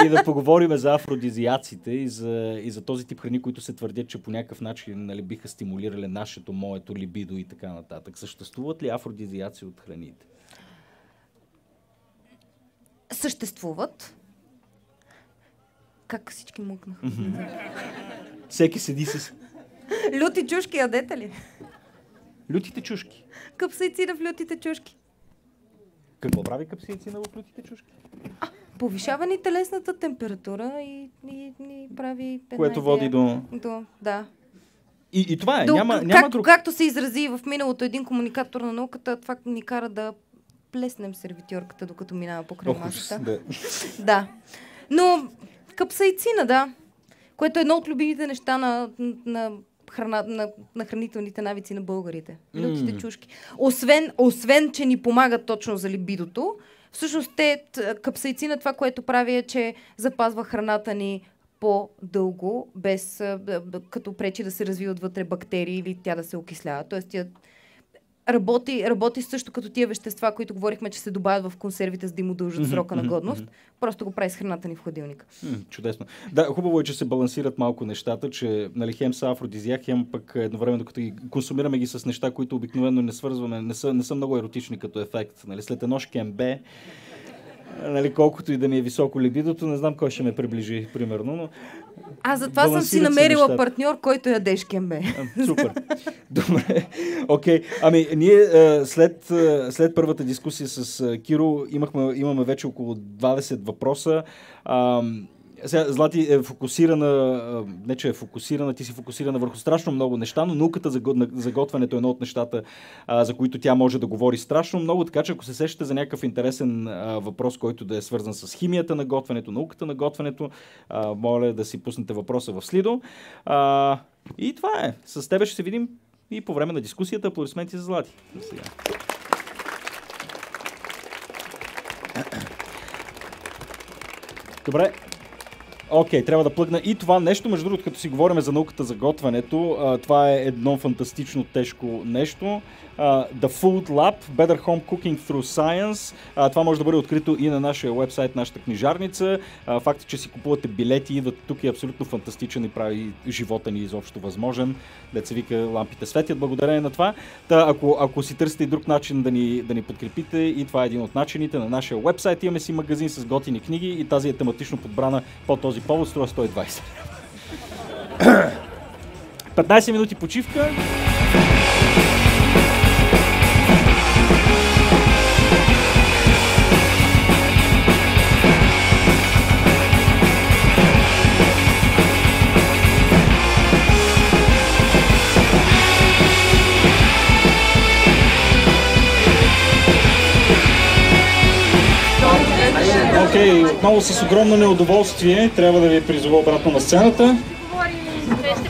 Speaker 1: и да поговорим за афродизиаците и за, и за този тип храни, които се твърдят, че по някакъв начин нали, биха стимулирали нашето, моето либидо и така нататък. Съществуват ли афродизиаци от храните?
Speaker 3: Съществуват. Как всички мукнаха?
Speaker 1: Всеки седи с
Speaker 3: Люти чушки ядете ли?
Speaker 1: лютите чушки.
Speaker 3: Капсайцина в лютите чушки.
Speaker 1: Какво прави капсиецина в лютите чушки?
Speaker 3: Повишава ни телесната температура и ни, ни прави...
Speaker 1: Което води
Speaker 3: идея.
Speaker 1: до...
Speaker 3: до... Да.
Speaker 1: И, и това е,
Speaker 3: До,
Speaker 1: няма,
Speaker 3: как,
Speaker 1: няма друг...
Speaker 3: Както се изрази в миналото един комуникатор на науката, това ни кара да плеснем сервитьорката, докато минава покрай
Speaker 1: Ох,
Speaker 3: масата.
Speaker 1: да.
Speaker 3: Да. Но капсаицина, да. Което е едно от любимите неща на, на, храна, на, на хранителните навици на българите. Лютите
Speaker 1: М.
Speaker 3: чушки. Освен, освен, че ни помагат точно за либидото, всъщност те, капсаицина, това, което прави е, че запазва храната ни по-дълго, без като пречи да се развиват вътре бактерии или тя да се окислява. Тоест тя работи, работи също като тия вещества, които говорихме, че се добавят в консервите, за да им удължат
Speaker 1: Мгм,
Speaker 3: срока на
Speaker 1: мгм,
Speaker 3: годност.
Speaker 1: мгм.
Speaker 3: Просто го прави с храната ни в хладилника.
Speaker 1: М, чудесно. Да, хубаво е, че се балансират малко нещата, че нали, хем са афродизиак, хем пък едновременно като ги консумираме ги с неща, които обикновено не свързваме, не са, не са много еротични като ефект. Нали, след едно шкембе, нали, колкото и да ми е високо либидото, не знам кой ще ме приближи, примерно, но
Speaker 3: Аз затова съм си намерила
Speaker 1: нещата.
Speaker 3: партньор, който яде шкембе.
Speaker 1: А, Супер. Добре. Окей. Ами, ние след, след първата дискусия с Киро имахме, имаме вече около 20 въпроса. А, сега, Злати е фокусирана, а, не че е фокусирана, ти си фокусирана върху страшно много неща, но науката за, за готвенето е едно от нещата, за които тя може да говори страшно много, така че ако се сещате за някакъв интересен въпрос, който да е свързан с химията на готвенето, науката на готвенето, моля да си пуснете въпроса в Слидо. И това е. С тебе ще се видим и по време на дискусията. Аплодисменти за Злати. Добре. Окей, трябва да плъгна и това нещо, между другото, като си говорим за науката за готвенето, това е едно фантастично тежко нещо. The Food Lab, Better Home Cooking Through Science. Това може да бъде открито и на нашия вебсайт, нашата книжарница. А, факт, че си купувате билети, идват тук е абсолютно фантастичен и прави живота ни изобщо възможен. Деца вика, лампите светят благодарение на това. Та, ако, ако си търсите и друг начин да ни, да ни подкрепите, и това е един от начините на нашия вебсайт, имаме си магазин с готини книги и тази е тематично подбрана по този повод, струва 120. 15 минути почивка. Отново с огромно неудоволствие трябва да ви призова обратно на сцената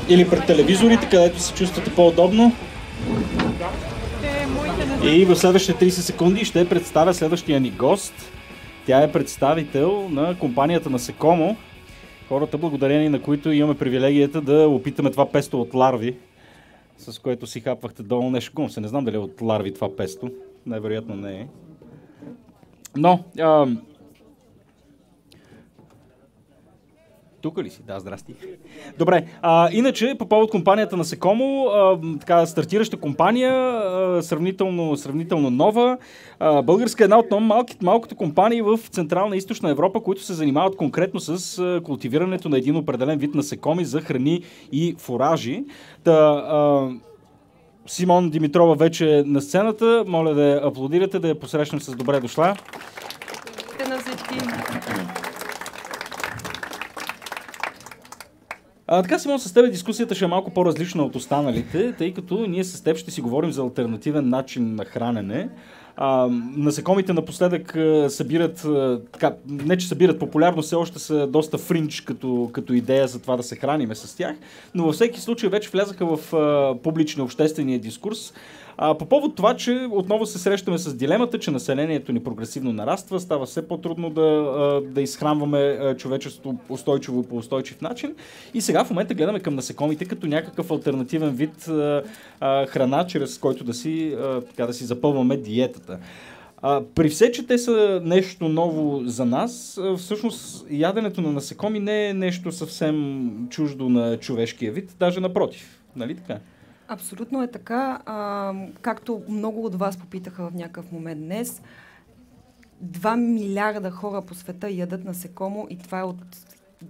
Speaker 1: или пред телевизорите, където се чувствате по-удобно. И в следващите 30 секунди ще представя следващия ни гост. Тя е представител на компанията на Секомо. Хората, благодарение на които имаме привилегията да опитаме това песто от ларви, с което си хапвахте долу нещо. Се, не знам дали е от ларви това песто. Най-вероятно не е. Но, ам, Тук ли си? Да, здрасти. Добре, а, иначе по повод компанията на Секомо, така стартираща компания, а, сравнително, сравнително нова. А, българска е една от малките, малките компании в Централна и Източна Европа, които се занимават конкретно с а, култивирането на един определен вид насекоми за храни и фуражи. Та, а, Симон Димитрова вече е на сцената. Моля да я аплодирате, да я посрещнем с добре дошла.
Speaker 4: Те на.
Speaker 1: А, така, Симон, с теб дискусията ще е малко по-различна от останалите, тъй като ние с теб ще си говорим за альтернативен начин на хранене. А, насекомите напоследък събират, така, не че събират популярност, все още са доста фринч като, като идея за това да се храниме с тях, но във всеки случай вече влязаха в а, публичния обществения дискурс. А, по повод това, че отново се срещаме с дилемата, че населението ни прогресивно нараства, става все по-трудно да, да изхранваме човечеството устойчиво по устойчив начин. И сега в момента гледаме към насекомите като някакъв альтернативен вид а, храна, чрез който да си, а, така, да си запълваме диетата. А, при все, че те са нещо ново за нас, всъщност яденето на насекоми не е нещо съвсем чуждо на човешкия вид, даже напротив. Нали така?
Speaker 4: Абсолютно е така. А, както много от вас попитаха в някакъв момент днес, 2 милиарда хора по света ядат насекомо и това е от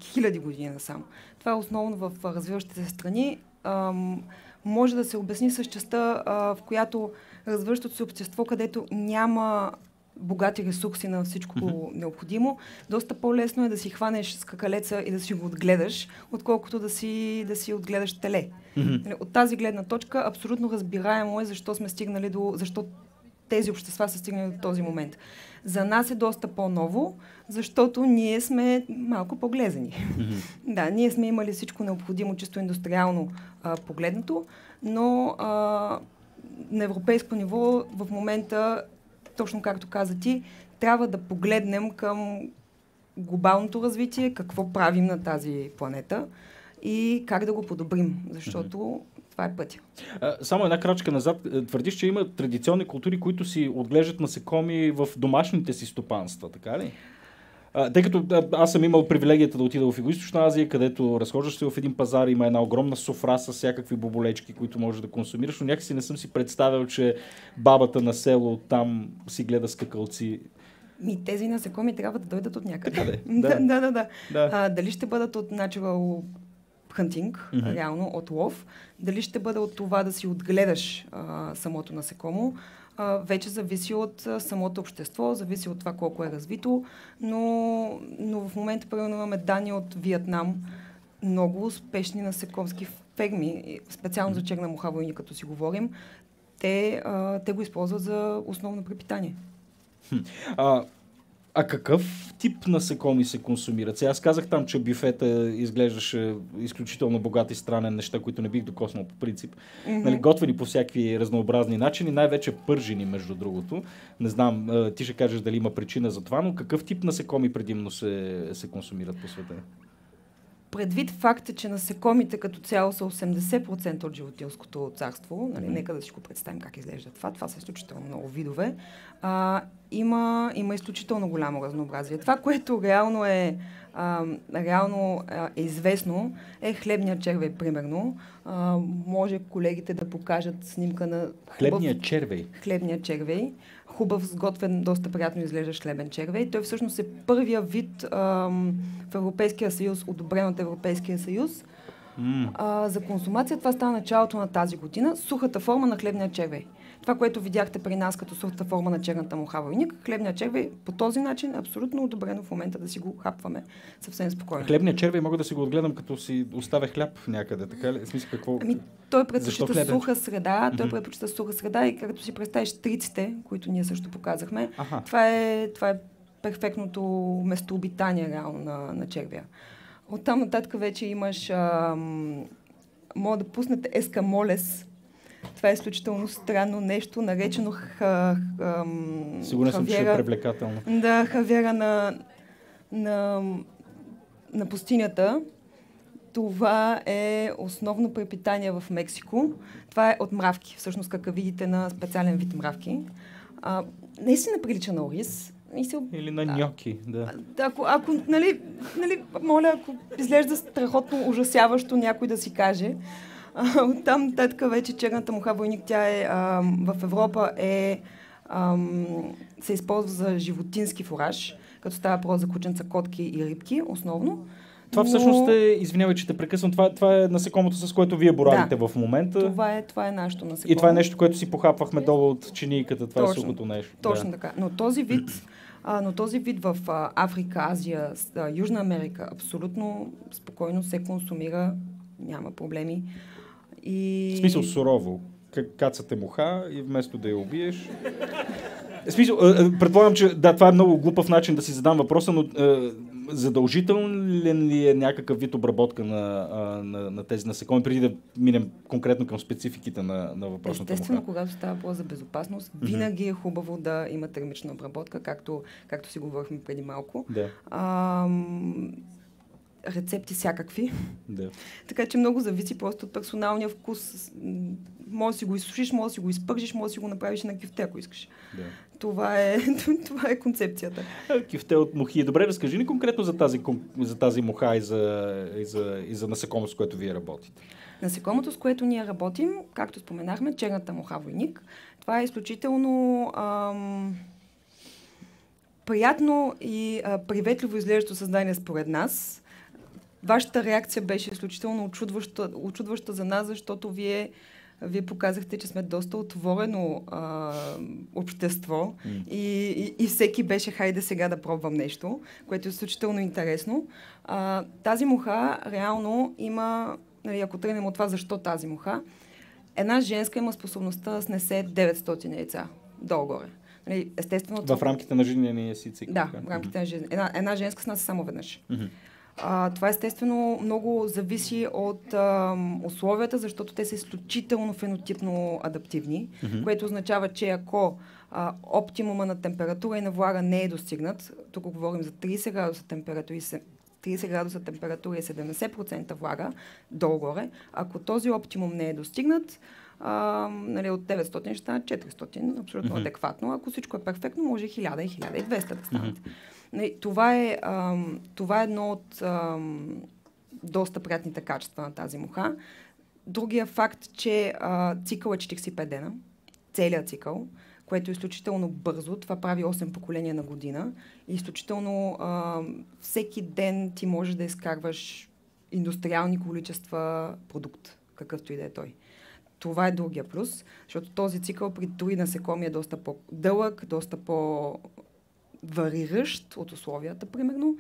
Speaker 4: хиляди години насам. Това е основно в а, развиващите се страни. Ам, може да се обясни с частта, а, в която развиващото се общество, където няма богати ресурси на всичко
Speaker 1: Мгм.
Speaker 4: необходимо, доста по-лесно е да си хванеш скакалеца и да си го отгледаш, отколкото да си, да си отгледаш теле. Нали, От тази гледна точка абсолютно разбираемо е защо сме стигнали до... защо тези общества са стигнали до този момент. За нас е доста по-ново, защото ние сме малко по-глезени. да, ние сме имали всичко необходимо, чисто индустриално а, погледнато, но а, на европейско ниво в момента, точно както каза ти, трябва да погледнем към глобалното развитие, какво правим на тази планета и как да го подобрим, защото това е пътя.
Speaker 1: А, само една крачка назад. Е, твърдиш, че има традиционни култури, които си отглеждат насекоми в домашните си стопанства, така ли? А, тъй като аз съм имал привилегията да отида в Юго-Источна Азия, където разхождаш се в един пазар, има една огромна софра с всякакви боболечки, които можеш да консумираш, но някакси не съм си представил, че бабата на село там си гледа скакалци.
Speaker 4: Ми, тези насекоми трябва да дойдат от някъде. Да,
Speaker 1: Да.
Speaker 4: да, да. да.
Speaker 1: Да.
Speaker 4: А, дали ще бъдат от natural hunting,
Speaker 1: Мгм.
Speaker 4: mm-hmm. реално от лов, дали ще бъде от това да си отгледаш а, самото насекомо, а, вече зависи от а, самото общество, зависи от това колко е развито, но, но в момента примерно имаме данни от Виетнам, много успешни насекомски ферми, специално за черна муха войни, като си говорим, те, а, те го използват за основно препитание.
Speaker 1: А, а какъв тип насекоми се консумират? Сега аз казах там, че бюфета изглеждаше изключително богат и странен неща, които не бих докоснал по принцип.
Speaker 4: Мгм.
Speaker 1: Нали, готвени по всякакви разнообразни начини, най-вече пържени, между другото. Не знам, ти ще кажеш дали има причина за това, но какъв тип насекоми предимно се, се консумират по света?
Speaker 4: Предвид факта, че насекомите като цяло са 80% от животинското царство, нали, нека да си го представим как изглежда това, това са изключително много видове, а, има, има изключително голямо разнообразие. Това, което реално е, а, реално е известно, е хлебният червей, примерно. А, може колегите да покажат снимка на
Speaker 1: Хлебният червей.
Speaker 4: хлебния червей. Хубав, сготвен, доста приятно изглеждащ хлебен червей. Той всъщност е първия вид ам, в Европейския съюз, одобрен от Европейския съюз.
Speaker 1: М.
Speaker 4: А, за консумация това става началото на тази година. Сухата форма на хлебния червей. Това, което видяхте при нас като сухата форма на черната муха войник, хлебния червей по този начин е абсолютно одобрено в момента да си го хапваме съвсем спокойно.
Speaker 1: Хлебният червей мога да си го отгледам, като си оставя хляб някъде, така ли? Смисъл какво?
Speaker 4: Ами, той
Speaker 1: Защо
Speaker 4: предпочита суха среда, той
Speaker 1: Мгм.
Speaker 4: предпочита суха среда и както си представиш триците, които ние също показахме,
Speaker 1: Аха.
Speaker 4: Това е, това е перфектното местообитание реално на, на червия. Оттам нататък вече имаш... Ам, мога да пуснете ескамолес. Това е изключително странно нещо, наречено ха, ам,
Speaker 1: Сигурен съм, че е привлекателно.
Speaker 4: да, хавера на, на, на пустинята. Това е основно препитание в Мексико. Това е от мравки, всъщност какавидите на специален вид мравки. А, наистина прилича на ориз. Се...
Speaker 1: Или на ньоки, да.
Speaker 4: Ако, ако нали, нали, моля, ако изглежда страхотно ужасяващо някой да си каже, а, оттам татка вече черната муха войник, тя е а, в Европа е ам, се използва за животински фураж, като става въпрос за кученца, котки и рибки основно.
Speaker 1: Това
Speaker 4: Но
Speaker 1: всъщност е, извинявай, че те прекъсвам, това, това е насекомото, с което вие боравите в момента.
Speaker 4: Това е, това е нашето насекомо.
Speaker 1: И това е нещо, което си похапвахме долу от чинийката, това
Speaker 4: Точно.
Speaker 1: е сухото нещо.
Speaker 4: Точно
Speaker 1: да.
Speaker 4: така. Но този вид, а, но този вид в а, Африка, Азия, а, Южна Америка абсолютно спокойно се консумира, няма проблеми. И...
Speaker 1: В смисъл сурово. Кацате муха и вместо да я убиеш... В смисъл, е, е, предполагам, че да, това е много глупав начин да си задам въпроса, но е, задължителен ли е някакъв вид обработка на, а, на, на тези насекоми, преди да минем конкретно към спецификите на, на въпросната
Speaker 4: Естествено,
Speaker 1: муха?
Speaker 4: когато става въпрос за безопасност, винаги е хубаво да има термична обработка, както, както си говорихме преди малко.
Speaker 1: Да,
Speaker 4: Ам, рецепти всякакви.
Speaker 1: да.
Speaker 4: Така че много зависи просто от персоналния вкус. Може да си го изсушиш, може да си го изпържиш, може да си го направиш на кюфте, ако искаш.
Speaker 1: да.
Speaker 4: Това е, това е концепцията.
Speaker 1: Кифте от мухи. Добре, разкажи ни конкретно за тази, за тази муха и за, и, за, и за насекомо, с което вие работите.
Speaker 4: Насекомото, с което ние работим, както споменахме, черната муха войник, това е изключително ам, приятно и а, приветливо изглеждащо създание според нас. Вашата реакция беше изключително очудваща, очудваща за нас, защото вие, вие показахте, че сме доста отворено а, общество
Speaker 1: М.
Speaker 4: и, и, и всеки беше хайде сега да пробвам нещо, което е изключително интересно. А, тази муха реално има, нали, ако тръгнем от това защо тази муха, една женска има способността да снесе 900 яйца долу-горе. Нали, естествено,
Speaker 1: В рамките на жизнения си цикъл.
Speaker 4: да, в рамките на жизнь. Една, една женска снася само веднъж.
Speaker 1: Мгм.
Speaker 4: А, това естествено много зависи от а, условията, защото те са изключително фенотипно адаптивни, mm-hmm. което означава, че ако а, оптимума на температура и на влага не е достигнат, тук говорим за 30 градуса температура и 30 градуса температура и 70% влага долу-горе, ако този оптимум не е достигнат, а, нали, от 900 ще станат 400, абсолютно mm-hmm. адекватно. Ако всичко е перфектно, може 1000 и 1200 да станат. Mm-hmm. Това, е, това е едно от доста приятните качества на тази муха. Другия факт, че цикъл е 45 дена, целият цикъл, което е изключително бързо. Това прави 8 поколения на година. И изключително всеки ден ти можеш да изкарваш индустриални количества продукт, какъвто и да е той. Това е другия плюс, защото този цикъл при дори насекоми е доста по-дълъг, доста по-вариращ от условията, примерно.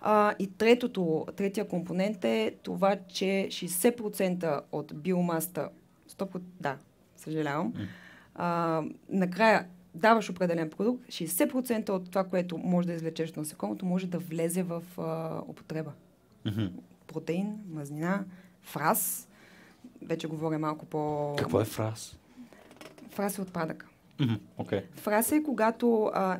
Speaker 4: А, и третото, третия компонент е това, че 60% от биомаста, 100%, да, съжалявам, а, накрая даваш определен продукт, 60% от това, което може да извлечеш от насекомото, може да влезе в а, употреба. Mm-hmm. Протеин, мазнина, фраз, вече говоря малко по...
Speaker 1: Какво е фраз?
Speaker 4: Фраз е отпадък.
Speaker 1: Mm-hmm. Okay.
Speaker 4: Фраз е когато а,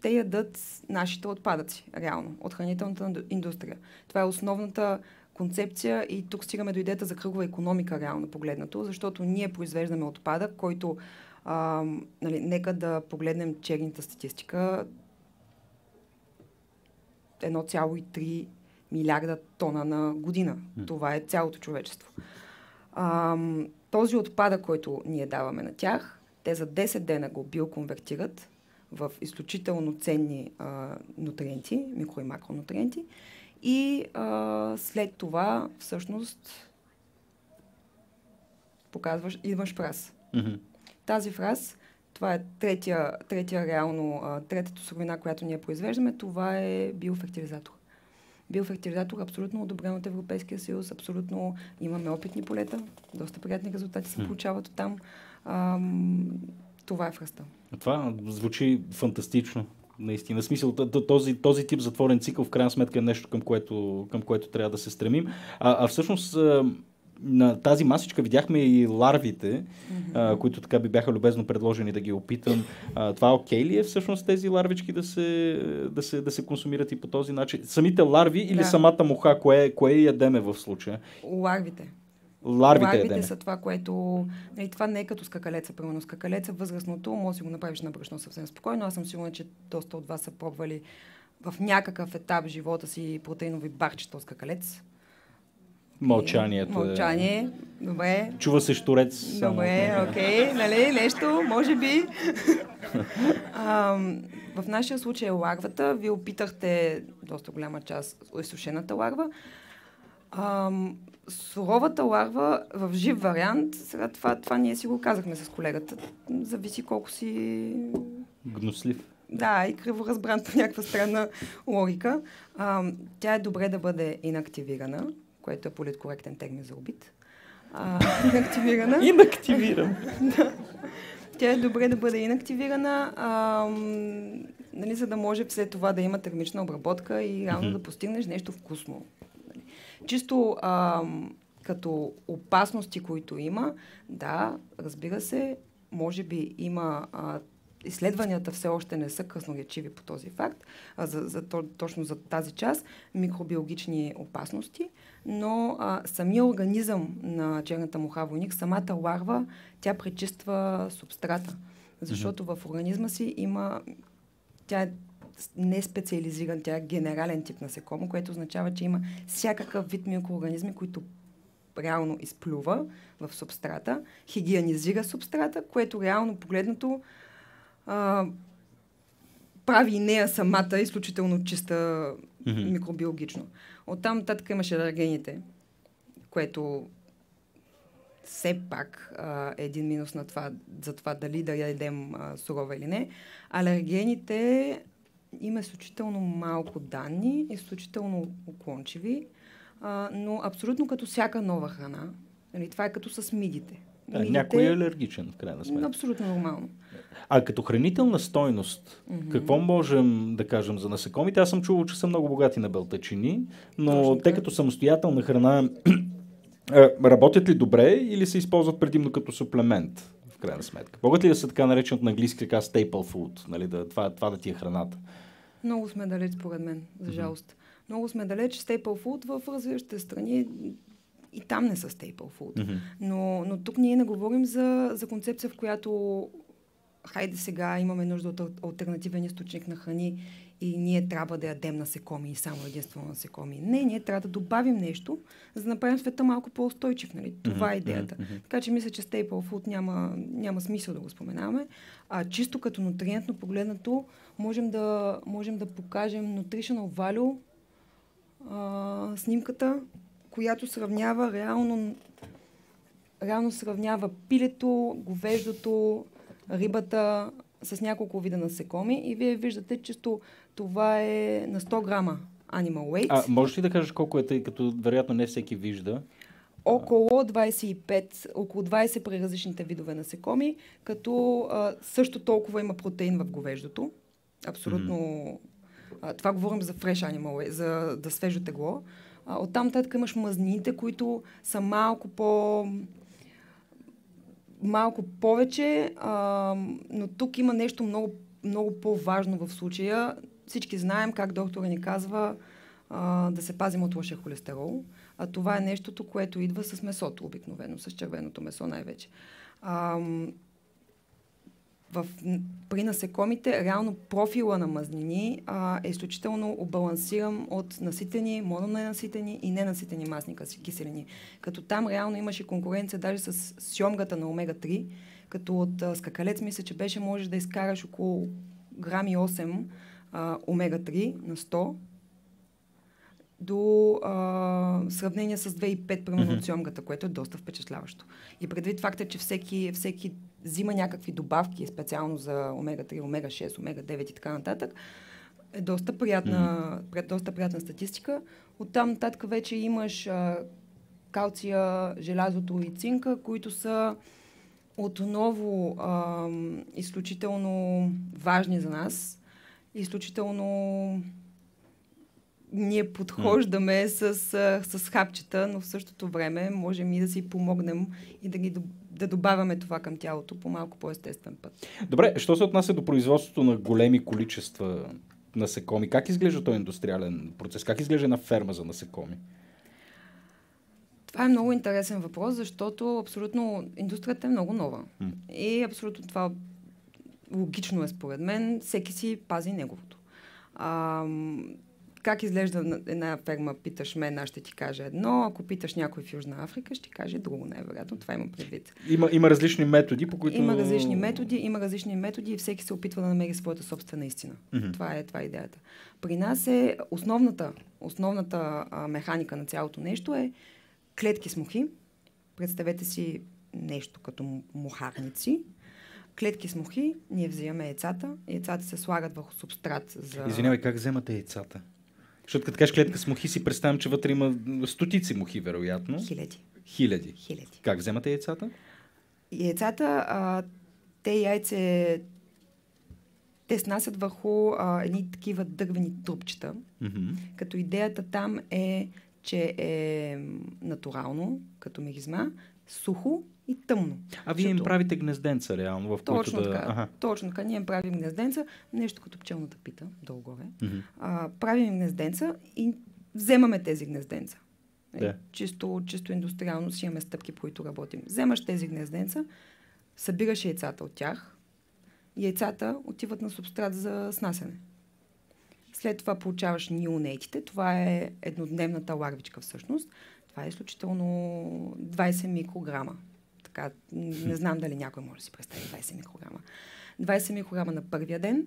Speaker 4: те ядат нашите отпадъци, реално, от хранителната индустрия. Това е основната концепция и тук стигаме до идеята за кръгова економика, реално погледнато, защото ние произвеждаме отпадък, който, а, нали, нека да погледнем черната статистика, 1,3 милиарда тона на година. Това е цялото човечество. А, този отпадък, който ние даваме на тях, те за 10 дена го биоконвертират в изключително ценни а, нутриенти, микро- и макронутриенти. И а, след това, всъщност, показваш, идваш фраз. Mm-hmm. Тази фраз, това е третия, третия реално, а, третата суровина, която ние произвеждаме, това е биофертилизатор биофертилизатор, абсолютно одобрен от Европейския съюз, абсолютно имаме опитни полета, доста приятни резултати се получават от там. Ам, това е връзта.
Speaker 1: Това звучи фантастично. Наистина. Смисъл, този, този тип затворен цикъл в крайна сметка е нещо, към което, към което трябва да се стремим. А, а всъщност на тази масичка видяхме и ларвите, mm-hmm. а, които така би бяха любезно предложени да ги опитам. А, това окей ли е всъщност тези ларвички да се, да, се, да се консумират и по този начин? Самите ларви или да. самата муха? Кое, кое ядеме в случая?
Speaker 4: Ларвите.
Speaker 1: Ларвите,
Speaker 4: Ларвите са това, което... Нали, това не е като скакалеца, примерно скакалеца, възрастното, може да си го направиш на брашно съвсем спокойно. Аз съм сигурна, че доста от вас са пробвали в някакъв етап живота си протеинови барчета от скакалец
Speaker 1: Мълчанието.
Speaker 4: Мълчание. Е... Добре.
Speaker 1: Чува се штурец.
Speaker 4: Добре, окей. Okay. Нали, нещо, може би. а, в нашия случай е ларвата. Вие опитахте доста голяма част изсушената ларва. А, суровата ларва в жив вариант, сега това, това ние си го казахме с колегата, зависи колко си...
Speaker 1: Гнослив.
Speaker 4: Да, и криворазбран по някаква странна логика. А, тя е добре да бъде инактивирана, което е политкоректен термин за убит. А, инактивирана.
Speaker 1: Инактивиран.
Speaker 4: да. Тя е добре да бъде инактивирана, а, нали, за да може след това да има термична обработка и реално mm-hmm. да постигнеш нещо вкусно. Чисто а, като опасности, които има, да, разбира се, може би има а, изследванията все още не са късноречиви по този факт, а за, за, точно за тази част, микробиологични опасности, но а, самия организъм на черната муха войник, самата ларва, тя пречиства субстрата, защото mm-hmm. в организма си има, тя е не специализиран, тя е генерален тип насекомо, което означава, че има всякакъв вид микроорганизми, които реално изплюва в субстрата, хигиенизира субстрата, което реално погледнато а, прави нея самата изключително чиста mm-hmm. микробиологично. Оттам нататък имаше алергените, което все пак а, е един минус на това, за това дали да ядем а, сурова или не. Алергените има изключително малко данни, изключително уклончиви, а, но абсолютно като всяка нова храна. Нали, това е като с мидите.
Speaker 1: Да, някой е алергичен, в крайна сметка.
Speaker 4: Абсолютно нормално.
Speaker 1: А като хранителна стойност, mm-hmm. какво можем да кажем за насекомите? Аз съм чувал, че са много богати на белтачини, но
Speaker 4: Точно
Speaker 1: те като самостоятелна храна работят ли добре или се използват предимно като суплемент? Крайна сметка. Могат ли да са така наречени на английски така staple food? Нали, да, това, това да ти е храната?
Speaker 4: Много сме далеч, според мен, за жалост. Много сме далеч. Staple food в развиващите страни и там не са staple food.
Speaker 1: Мгм.
Speaker 4: Но, но тук ние не говорим за, за концепция, в която хайде сега имаме нужда от ал- альтернативен източник на храни и ние трябва да ядем насекоми и само единствено насекоми. Не, ние трябва да добавим нещо, за да направим света малко по-устойчив. Нали? Това е идеята. Така че мисля, че staple food няма, няма смисъл да го споменаваме. А чисто като нутриентно погледнато, можем да, можем да покажем Nutritional Value а, снимката, която сравнява реално, реално сравнява пилето, говеждото, рибата с няколко вида насекоми и вие виждате, чисто това е на 100 грама animal weight.
Speaker 1: А, можеш ли да кажеш колко е, тъй като вероятно не всеки вижда?
Speaker 4: Около 25, около 20 при различните видове насекоми, като а, също толкова има протеин в говеждото. Абсолютно. А, това говорим за fresh animal, за да свежо тегло. А, оттам нататък имаш мазнините, които са малко по малко повече, а, но тук има нещо много, много по-важно в случая. Всички знаем как доктора ни казва а, да се пазим от лошия холестерол. А това е нещото, което идва с месото обикновено, с червеното месо най-вече. А, в, при насекомите, реално профила на мазнини а, е изключително обалансиран от наситени, мононенаситени и ненаситени масни киселини. Като там реално имаше конкуренция даже с сьомгата на омега-3, като от а, скакалец мисля, че беше можеш да изкараш около грами 8 а, омега-3 на 100 до а, сравнение с 2,5 примерно от сьомгата, което е доста впечатляващо. И предвид факта, че всеки, всеки взима някакви добавки, специално за омега-3, омега-6, омега-9 и така нататък, е доста приятна, mm. доста приятна статистика. Оттам нататък вече имаш а, калция, желязото и цинка, които са отново а, изключително важни за нас. Изключително ние подхождаме с, а, с хапчета, но в същото време можем и да си помогнем и да, ги, да добавяме това към тялото по малко по-естествен път.
Speaker 1: Добре, що се отнася до производството на големи количества насекоми, как изглежда този индустриален процес? Как изглежда една ферма за насекоми?
Speaker 4: Това е много интересен въпрос, защото абсолютно индустрията е много нова.
Speaker 1: М.
Speaker 4: И абсолютно това логично е според мен. Всеки си пази неговото. А, как изглежда на- една ферма, питаш мен, аз ще ти кажа едно. Ако питаш някой в Южна Африка, ще ти каже друго, най-вероятно. Това имам предвид.
Speaker 1: Има, има различни методи, по които...
Speaker 4: Има различни методи, има различни методи и всеки се опитва да намери своята собствена истина.
Speaker 1: Мгм.
Speaker 4: Това, е, това е идеята. При нас е основната, основната а, механика на цялото нещо е клетки с мухи. Представете си нещо като мухарници. Клетки с мухи, ние взимаме яйцата, яйцата се слагат върху субстрат за...
Speaker 1: Извинявай, как вземате яйцата? Защото като кажеш клетка с мухи, си представям, че вътре има стотици мухи, вероятно.
Speaker 4: Хиляди.
Speaker 1: Хиляди.
Speaker 4: Хиляди.
Speaker 1: Как вземате яйцата?
Speaker 4: Яйцата, а, те яйце, те снасят върху а, едни такива дървени трупчета,
Speaker 1: Мгм.
Speaker 4: като идеята там е, че е натурално, като миризма, сухо и тъмно.
Speaker 1: А вие им правите гнезденца, реално, в които
Speaker 4: Точно
Speaker 1: да...
Speaker 4: така.
Speaker 1: Ага.
Speaker 4: Точно така. Ние им правим гнезденца, нещо като пчелната пита, долу-горе. А, правим им гнезденца и вземаме тези гнезденца. Е,
Speaker 1: Да.
Speaker 4: Чисто, чисто индустриално си имаме стъпки, по които работим. Вземаш тези гнезденца, събираш яйцата от тях, яйцата отиват на субстрат за снасяне. След това получаваш нионейтите. Това е еднодневната ларвичка всъщност. Това е изключително 20 микрограма. Така, не знам дали някой може да си представи 20 микрограма. 20 микрограма на първия ден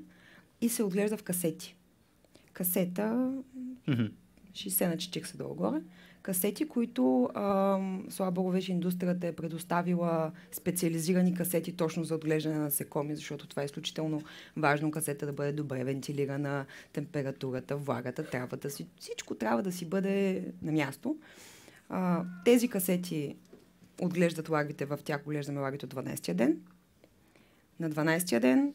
Speaker 4: и се отглежда в касети. Касета
Speaker 1: Мгм.
Speaker 4: 60 на 40 долу-горе. Касети, които, богу, вече индустрията е предоставила специализирани касети точно за отглеждане на насекоми, защото това е изключително важно касета да бъде добре вентилирана, температурата, влагата, трябва да си, всичко трябва да си бъде на място. А, тези касети отглеждат лагвите, в тях отглеждаме лагвите от 12-я ден. На 12-я ден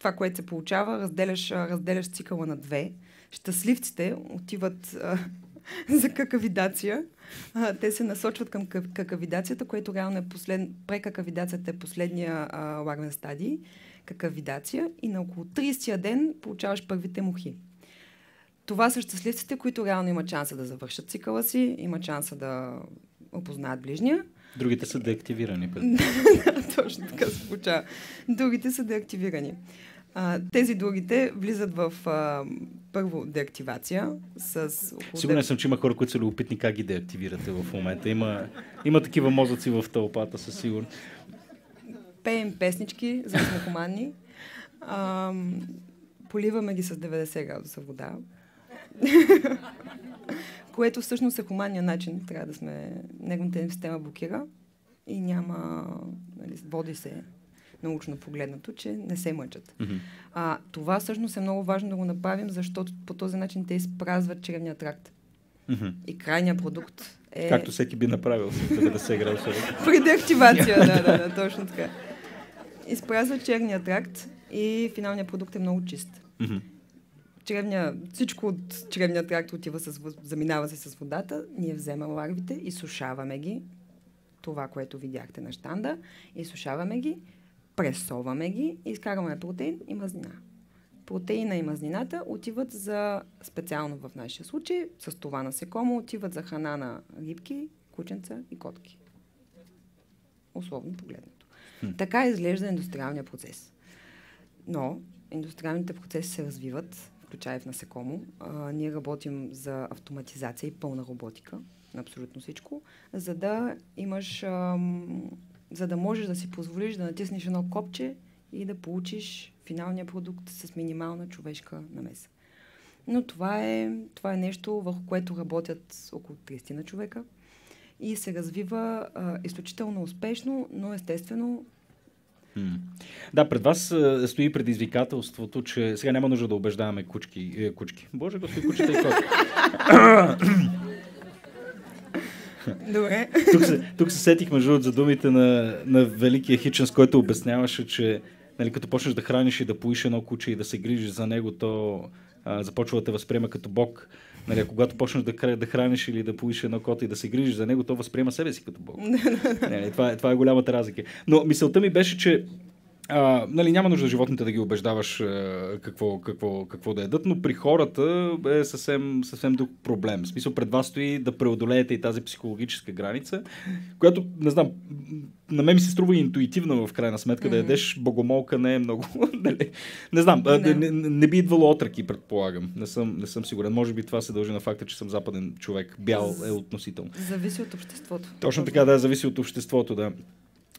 Speaker 4: това, което се получава, разделяш, разделяш цикъла на две. Щастливците отиват а, за какавидация. А, те се насочват към какавидацията, което реално е послед... прекакавидацията е последния а, лаген стадий. Какавидация и на около 30-я ден получаваш първите мухи. Това са щастливците, които реално имат шанса да завършат цикъла си, имат шанса да опознаят ближния.
Speaker 1: Другите са деактивирани.
Speaker 4: Точно така се получава. Другите са деактивирани. А, тези другите влизат в а, първо деактивация с...
Speaker 1: Сигурен съм, че има хора, които са любопитни как ги деактивирате в момента. Има, има такива мозъци в тълпата, със сигурност.
Speaker 4: Пеем песнички за смехоманни. А, поливаме ги с 90 градуса вода. Което всъщност е хуманния начин. Трябва да сме... Неговата система блокира и няма... Нали, води се научно погледнато, че не се мъчат. Mm-hmm. А, това всъщност е много важно да го направим, защото по този начин те изпразват черевния тракт. Mm-hmm. И крайният продукт е...
Speaker 1: Както всеки би направил с 90 градуса.
Speaker 4: При деактивация, да, да, да, точно така. Изпразват черния тракт и финалният продукт е много чист. Mm-hmm. Чревния, всичко от чревния тракт отива с, заминава се с водата, ние вземаме ларвите, изсушаваме ги, това, което видяхте на штанда, изсушаваме ги, пресоваме ги и изкарваме протеин и мазнина. Протеина и мазнината отиват за, специално в нашия случай, с това насекомо, отиват за храна на рибки, кученца и котки. Условно погледнато. Хм. Така изглежда индустриалния процес. Но индустриалните процеси се развиват, включая в насекомо. А, ние работим за автоматизация и пълна роботика на абсолютно всичко, за да имаш ам, за да можеш да си позволиш да натиснеш едно копче и да получиш финалния продукт с минимална човешка намеса. Но това е, това е нещо, върху което работят около 30 на човека и се развива а, изключително успешно, но естествено
Speaker 1: да, пред вас стои предизвикателството, че сега няма нужда да убеждаваме кучки. Е, кучки. Боже, господи, кучета и коти.
Speaker 4: Добре.
Speaker 1: тук, се, тук се сетих, между за думите на, на великия Хиченс, който обясняваше, че нали, като почнеш да храниш и да поиш едно куче и да се грижиш за него, то а, започва да те възприема като Бог. Нали, когато почнеш да, да храниш или да поиш едно кота и да се грижиш за него, то възприема себе си като Бог. нали, това, това е голямата разлика. Но мисълта ми беше, че а, нали, няма нужда животните да ги убеждаваш а, какво, какво, какво да ядат, но при хората е съвсем, съвсем друг проблем. В смисъл пред вас стои да преодолеете и тази психологическа граница, която, не знам, на мен ми се струва интуитивна в крайна сметка mm-hmm. да ядеш богомолка не е много. нали, не знам, не. Не, не, не би идвало отраки, предполагам. Не съм, не съм сигурен. Може би това се дължи на факта, че съм западен човек. Бял е относително.
Speaker 4: Зависи от обществото.
Speaker 1: Точно така, да, зависи от обществото, да.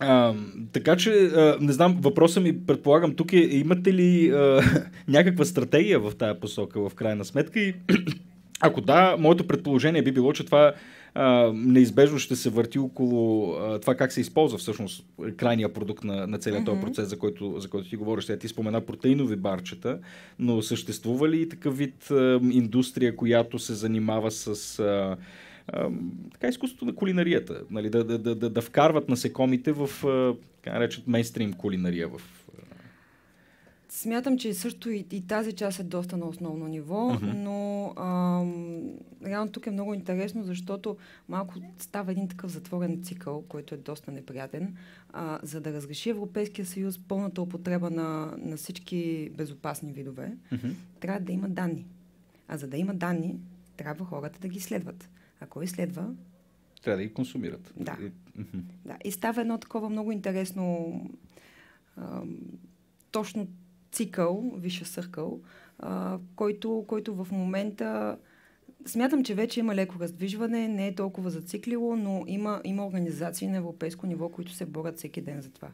Speaker 1: А, така че, а, не знам, въпросът ми, предполагам, тук е, имате ли а, някаква стратегия в тая посока, в крайна сметка и ако да, моето предположение би било, че това а, неизбежно ще се върти около а, това как се използва всъщност крайния продукт на, на целият mm-hmm. този процес, за който, за който ти говориш. Сега ти спомена протеинови барчета, но съществува ли такъв вид а, индустрия, която се занимава с... А, така изкуството на кулинарията, нали, да, да, да, да, вкарват насекомите в така наречат мейнстрим кулинария в
Speaker 4: Смятам, че също и, и тази част е доста на основно ниво, но ам, реално тук е много интересно, защото малко става един такъв затворен цикъл, който е доста неприятен. А, за да разреши Европейския съюз пълната употреба на, на всички безопасни видове, трябва да има данни. А за да има данни, трябва хората да ги следват. Ако изследва...
Speaker 1: Трябва да ги консумират.
Speaker 4: Да. да. И става едно такова много интересно а, точно цикъл, виша съркъл, а, който, който в момента Смятам, че вече има леко раздвижване, не е толкова зациклило, но има, има организации на европейско ниво, които се борят всеки ден за това.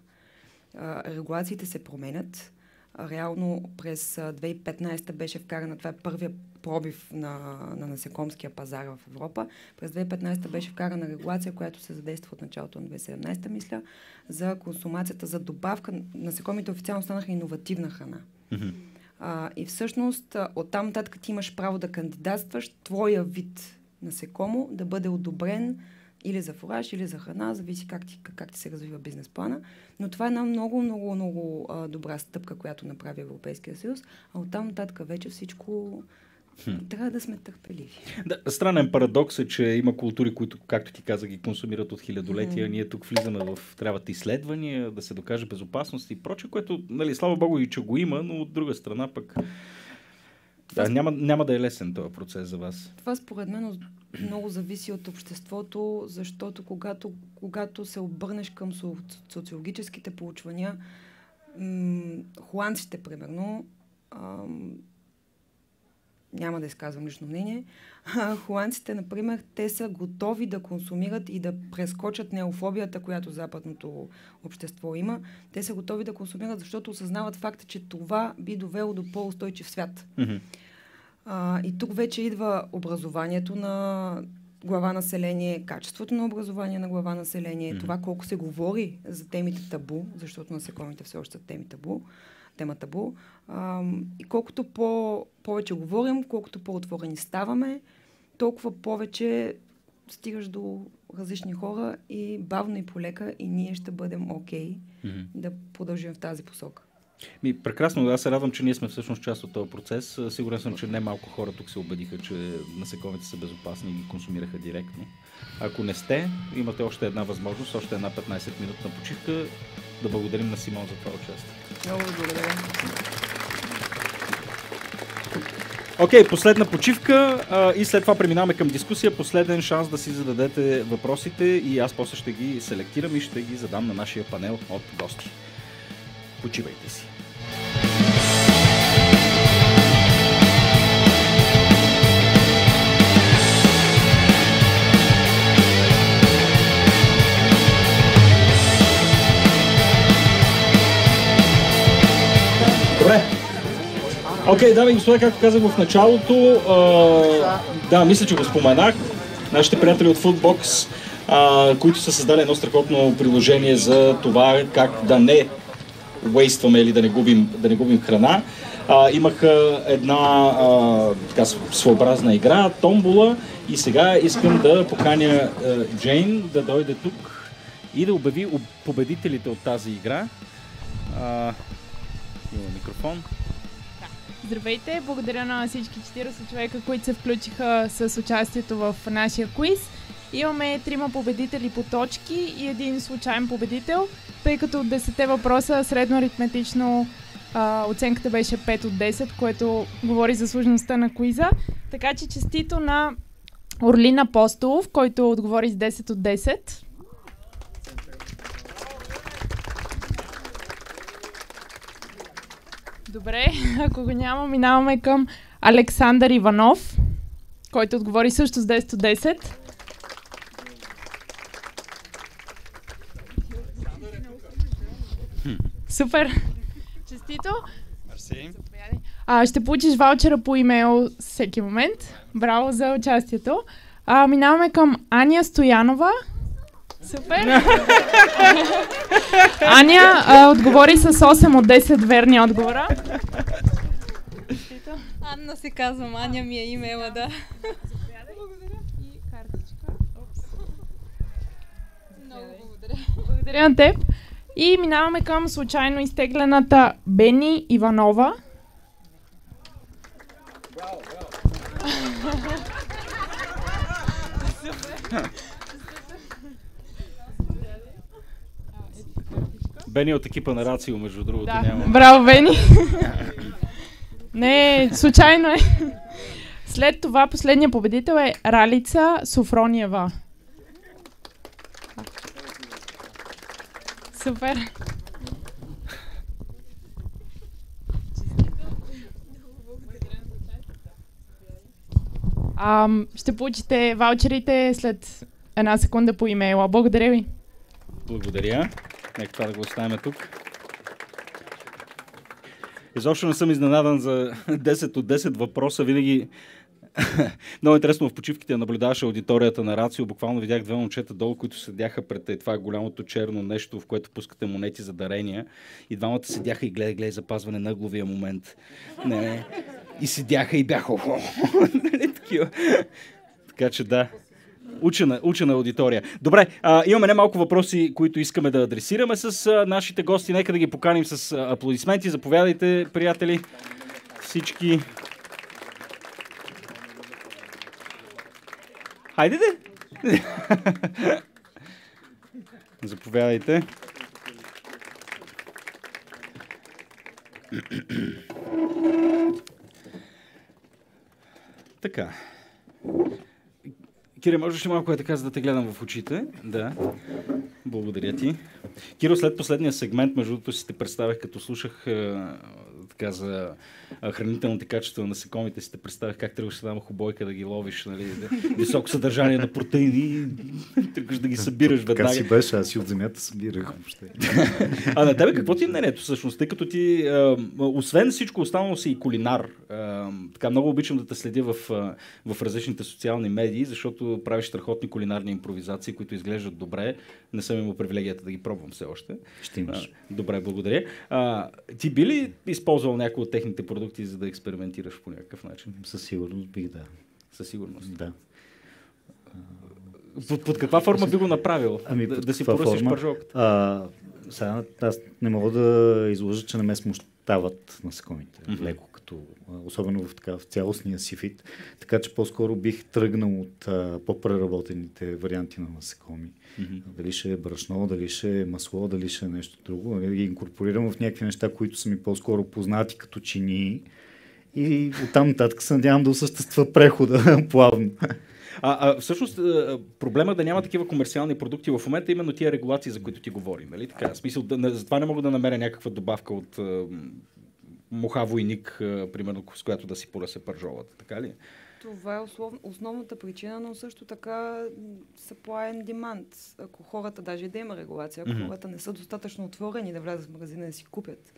Speaker 4: А, регулациите се променят. Реално през 2015 беше вкарана, това е първия пробив на, на насекомския пазар в Европа. През 2015 беше вкарана регулация, която се задейства от началото на 2017, мисля, за консумацията, за добавка. Насекомите официално станаха иновативна храна. Mm-hmm. А, и всъщност оттам нататък ти имаш право да кандидатстваш твоя вид насекомо да бъде одобрен Или за фураж, или за храна, зависи как ти, как ти се развива бизнес плана. Но това е една много, много, много а, добра стъпка, която направи Европейския съюз. А оттам нататък вече всичко Хм. Трябва да сме търпеливи.
Speaker 1: Да, странен парадокс е, че има култури, които, както ти каза, ги консумират от хилядолетия. Mm. Ние тук влизаме в трябват изследвания, да се докаже безопасност и прочее, което, нали, слава богу и че го има, но от друга страна пък да, няма, няма да е лесен този процес за вас.
Speaker 4: Това според мен много зависи от обществото, защото когато, когато се обърнеш към социологическите получвания, м- холандците, примерно, ам, няма да изказвам лично мнение, холандците, например, те са готови да консумират и да прескочат неофобията, която западното общество има. Те са готови да консумират, защото осъзнават факта, че това би довело до по-устойчив свят. Mm-hmm. А, и тук вече идва образованието на глава население, качеството на образование на глава население, mm-hmm. това колко се говори за темите табу, защото насекомите все още са теми табу, тема табу. А, и колкото по, повече говорим, колкото по-отворени ставаме, толкова повече стигаш до различни хора и бавно и полека и ние ще бъдем окей okay mm-hmm. да продължим в тази посока.
Speaker 1: Ми, прекрасно, аз се радвам, че ние сме всъщност част от този процес. Сигурен съм, че не малко хора тук се убедиха, че насекомите са безопасни и ги консумираха директно. Ако не сте, имате още една възможност, още една 15 минутна почивка. Да благодарим на Симон за това участие.
Speaker 4: Много благодаря.
Speaker 1: Окей, okay, последна почивка а, и след това преминаваме към дискусия. Последен шанс да си зададете въпросите и аз после ще ги селектирам и ще ги задам на нашия панел от гости. Почивайте си. Добре. Окей, okay, дами и господа, както казах в началото, а, да, мисля, че го споменах. Нашите приятели от Foodbox, а, които са създали едно страхотно приложение за това как да не уействаме или да не губим, да не губим храна. А, имаха една а, така, своеобразна игра, томбола и сега искам да поканя а, Джейн да дойде тук и да обяви победителите от тази игра. А, има микрофон.
Speaker 5: Здравейте, благодаря на всички 40 човека, които се включиха с участието в нашия квиз. Имаме трима победители по точки и един случайен победител, тъй като от 10 въпроса средно аритметично а, оценката беше 5 от 10, което говори за сложността на квиза. Така че честито на Орлина Апостолов, който отговори с 10 от 10. Добре, ако го няма, минаваме към Александър Иванов, който отговори също с 10 от 10. Супер! Честито!
Speaker 6: Мерси.
Speaker 5: А, ще получиш ваучера по имейл всеки момент. Браво за участието. А, минаваме към Аня Стоянова. Супер! Аня а, отговори с 8 от 10 верни отговора.
Speaker 7: Анна се казвам, Аня ми е имейла, да.
Speaker 5: Благодаря. И картичка. Много благодаря. Благодаря на теб. И минаваме към случайно изтеглената Бени Иванова.
Speaker 1: Бени от екипа на Рацио, между другото.
Speaker 5: Да.
Speaker 1: Няма.
Speaker 5: Браво, Бени! Не, случайно е. След това последния победител е Ралица Софрониева. Супер. А, ще получите ваучерите след една секунда по имейла. Благодаря ви.
Speaker 1: Благодаря. Нека това да го оставим тук. Изобщо не съм изненадан за 10 от 10 въпроса. Винаги Много интересно в почивките наблюдаваше аудиторията на Рацио. Буквално видях две момчета долу, които седяха пред това голямото черно нещо, в което пускате монети за дарения. И двамата седяха и гледай, гледай, запазване на главия момент. Не. И седяха и бяха. Нали. Така че да. Учена, учена аудитория. Добре, а, имаме немалко въпроси, които искаме да адресираме с а, нашите гости. Нека да ги поканим с аплодисменти. Заповядайте, приятели. Всички. Хайде де! Заповядайте. Така. Кире, можеш ли малко е така, за да те гледам в очите? Да. Благодаря ти. Киро, след последния сегмент, между другото си те представях, като слушах е, така за хранителните качества на насекомите, си те представях как трябваше да дам хубойка да ги ловиш, нали, високо съдържание на протеини и трябваше да ги събираш
Speaker 2: Така
Speaker 1: веднага.
Speaker 2: си беше, аз и от земята събирах въобще.
Speaker 1: А на тебе какво ти е мнението всъщност? Тъй като ти, а, освен всичко останало си и кулинар, а, така много обичам да те следя в, в различните социални медии, защото правиш страхотни кулинарни импровизации, които изглеждат добре. Не съм имал привилегията да ги пробвам все още.
Speaker 2: Ще имаш.
Speaker 1: А, добре, благодаря. А, ти би ли използвал някои от техните продукти, за да експериментираш по някакъв начин?
Speaker 2: Със сигурност бих да.
Speaker 1: Със сигурност.
Speaker 2: Да.
Speaker 1: Под, под каква форма би го направил?
Speaker 2: Ами,
Speaker 1: да, да си поръсиш пържолката.
Speaker 2: А, сега аз не мога да изложа, че не ме смущават насекомите.
Speaker 1: Мгм.
Speaker 2: Леко, като, особено в, така, в цялостния си вид. Така че по-скоро бих тръгнал от а, по-преработените варианти на насекоми.
Speaker 1: Мгм.
Speaker 2: Дали ще е брашно, дали ще е масло, дали ще е нещо друго. Нали, да ги инкорпорирам в някакви неща, които са ми по-скоро познати като чини. И оттам нататък се надявам да осъществя прехода плавно.
Speaker 1: А, а всъщност а, проблема да няма такива комерциални продукти в момента е именно тия регулации, за които ти говорим. Нали? Така, в смисъл, да, не- затова не мога да намеря някаква добавка от а, муха войник, а, примерно, с която да си поръсе пържолата. Така ли?
Speaker 4: Това е основ, основната причина, но също така supply and demand. Ако хората, даже да има регулация, ако
Speaker 1: Мгм.
Speaker 4: хората не са достатъчно отворени да влязат в магазина и да си купят,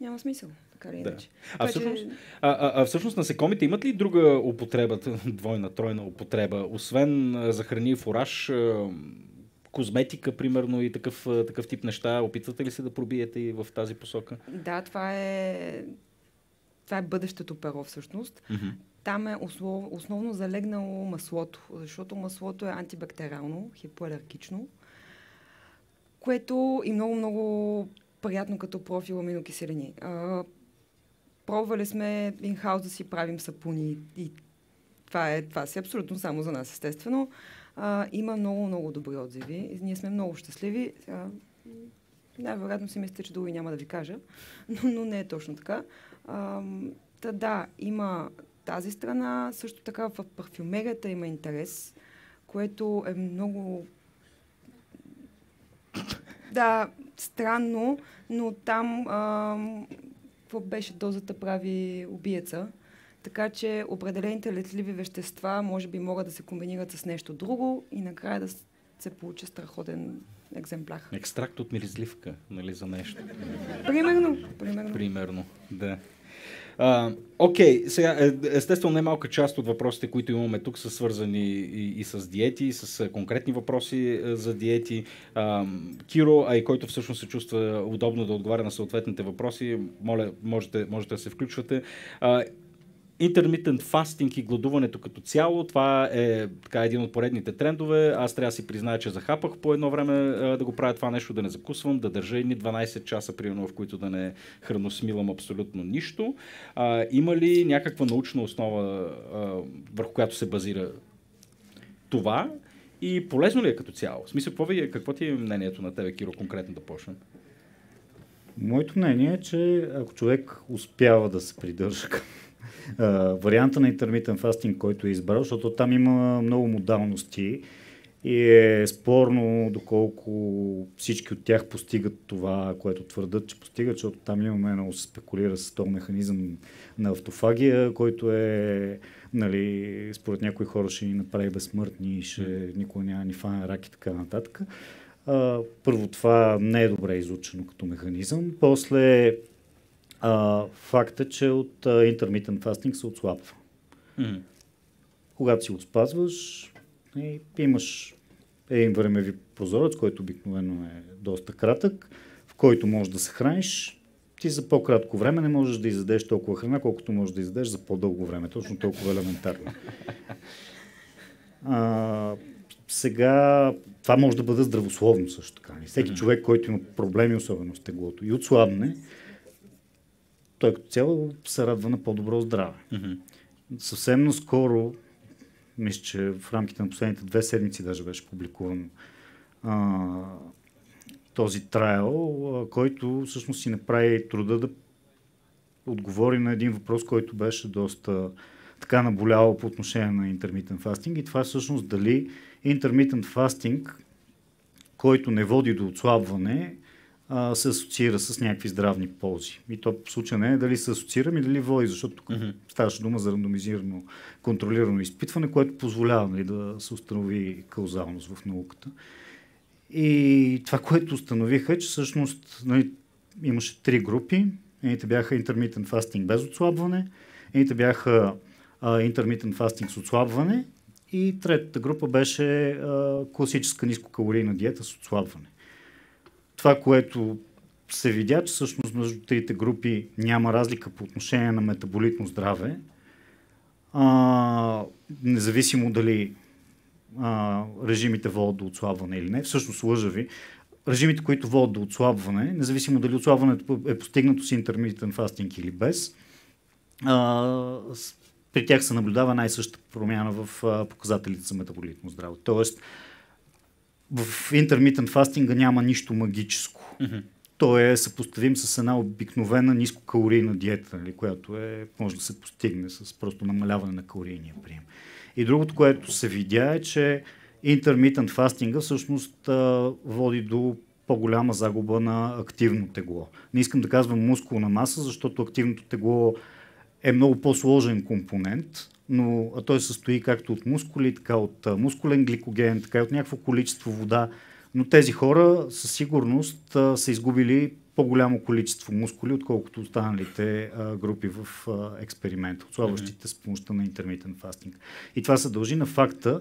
Speaker 4: няма смисъл, така или
Speaker 1: Да.
Speaker 4: иначе.
Speaker 1: А
Speaker 4: Така че-
Speaker 1: всъщност, а, а, а всъщност насекомите имат ли друга употреба, двойна, тройна употреба, освен а, за храни и фураж, а, козметика, примерно, и такъв, а, такъв тип неща? Опитвате ли се да пробиете и в тази посока?
Speaker 4: Да, това е, това е бъдещето перо всъщност.
Speaker 1: Мгм.
Speaker 4: Там е основ, основно залегнало маслото, защото маслото е антибактериално, хипоалергично, което и много-много приятно като профил аминокиселини. А, пробвали сме инхаус да си правим сапуни и това, е, това си абсолютно само за нас, естествено. А, има много-много добри отзиви. Ние сме много щастливи. Най-вероятно си мислите, че други няма да ви кажа, но, но не е точно така. Ам, та, да, има тази страна, също така в парфюмерията има интерес, което е много да, странно, но там ам, какво беше дозата прави убиеца. Така че определените летливи вещества може би могат да се комбинират с нещо друго и накрая да се получи страхотен екземпляр.
Speaker 1: Екстракт от миризливка, нали, за нещо.
Speaker 4: Примерно, примерно.
Speaker 1: Примерно, да. Окей, сега, е, естествено, немалка част от въпросите, които имаме тук, са свързани и, и с диети, и с а, конкретни въпроси а, за диети. А, Киро, а и който всъщност се чувства удобно да отговаря на съответните въпроси, моля, можете, можете да се включвате. А, Intermittent fasting и гладуването като цяло, това е така един от поредните трендове. Аз трябва да си призная, че захапах по едно време да го правя това нещо, да не закусвам, да държа едни 12 часа, примерно, в които да не храносмилам абсолютно нищо. А, има ли някаква научна основа, а, върху която се базира това? И полезно ли е като цяло? В смисъл, какво, ви, е- какво ти е мнението на тебе, Киро, конкретно да почнем?
Speaker 2: Моето мнение е, че ако човек успява да се придържа към варианта на интермитен фастинг, който е избрал, защото там има много модалности и е спорно доколко всички от тях постигат това, което твърдат, че постигат, защото там имаме много се спекулира с този механизъм на автофагия, който е, нали, според някои хора ще ни направи безсмъртни, ще никога няма ни фане рак и така нататък. А, първо, това не е добре изучено като механизъм. После, а, факт е, че от а, intermittent fasting се отслабва.
Speaker 1: Мгм.
Speaker 2: Когато си го спазваш, и имаш един времеви прозорец, който обикновено е доста кратък, в който можеш да се храниш. Ти за по-кратко време не можеш да изядеш толкова храна, колкото можеш да изядеш за по-дълго време. Точно толкова елементарно. А, сега това може да бъде здравословно също така. Всеки човек, който има проблеми, особено с теглото и отслабне, той като цяло се радва на по-добро здраве. Съвсем наскоро, мисля, че в рамките на последните две седмици даже беше публикуван а, този трайл, а, който всъщност си направи труда да отговори на един въпрос, който беше доста така наболяло по отношение на intermittent fasting и това е всъщност дали intermittent fasting, който не води до отслабване, а, се асоциира с някакви здравни ползи. И то в случая не е дали се асоциира, ми дали води, защото тук mm-hmm. ставаше дума за рандомизирано, контролирано изпитване, което позволява нали, да се установи каузалност в науката. И това, което установиха е, че всъщност нали, имаше три групи. Едните бяха intermittent fasting без отслабване, едните бяха uh, intermittent fasting с отслабване и третата група беше uh, класическа нискокалорийна диета с отслабване. Това, което се видя, че всъщност между трите групи няма разлика по отношение на метаболитно здраве, а, независимо дали а, режимите водят до отслабване или не. Всъщност лъжа ви. Режимите, които водят до отслабване, независимо дали отслабването е постигнато с intermittent fasting или без, а, при тях се наблюдава най-същата промяна в а, показателите за метаболитно здраве. Тоест, в интермитент фастинга няма нищо магическо. Mm-hmm. Той е съпоставим с една обикновена нискокалорийна диета, нали, която е, може да се постигне с просто намаляване на калорийния прием. И другото, което се видя е, че интермитент фастинга всъщност а, води до по-голяма загуба на активно тегло. Не искам да казвам мускулна маса, защото активното тегло е много по-сложен компонент, но той състои както от мускули, така от мускулен гликоген, така и от някакво количество вода. Но тези хора със сигурност са изгубили по-голямо количество мускули, отколкото останалите а, групи в а, експеримента, отслабващите с помощта на интермитент фастинг. И това се дължи на факта,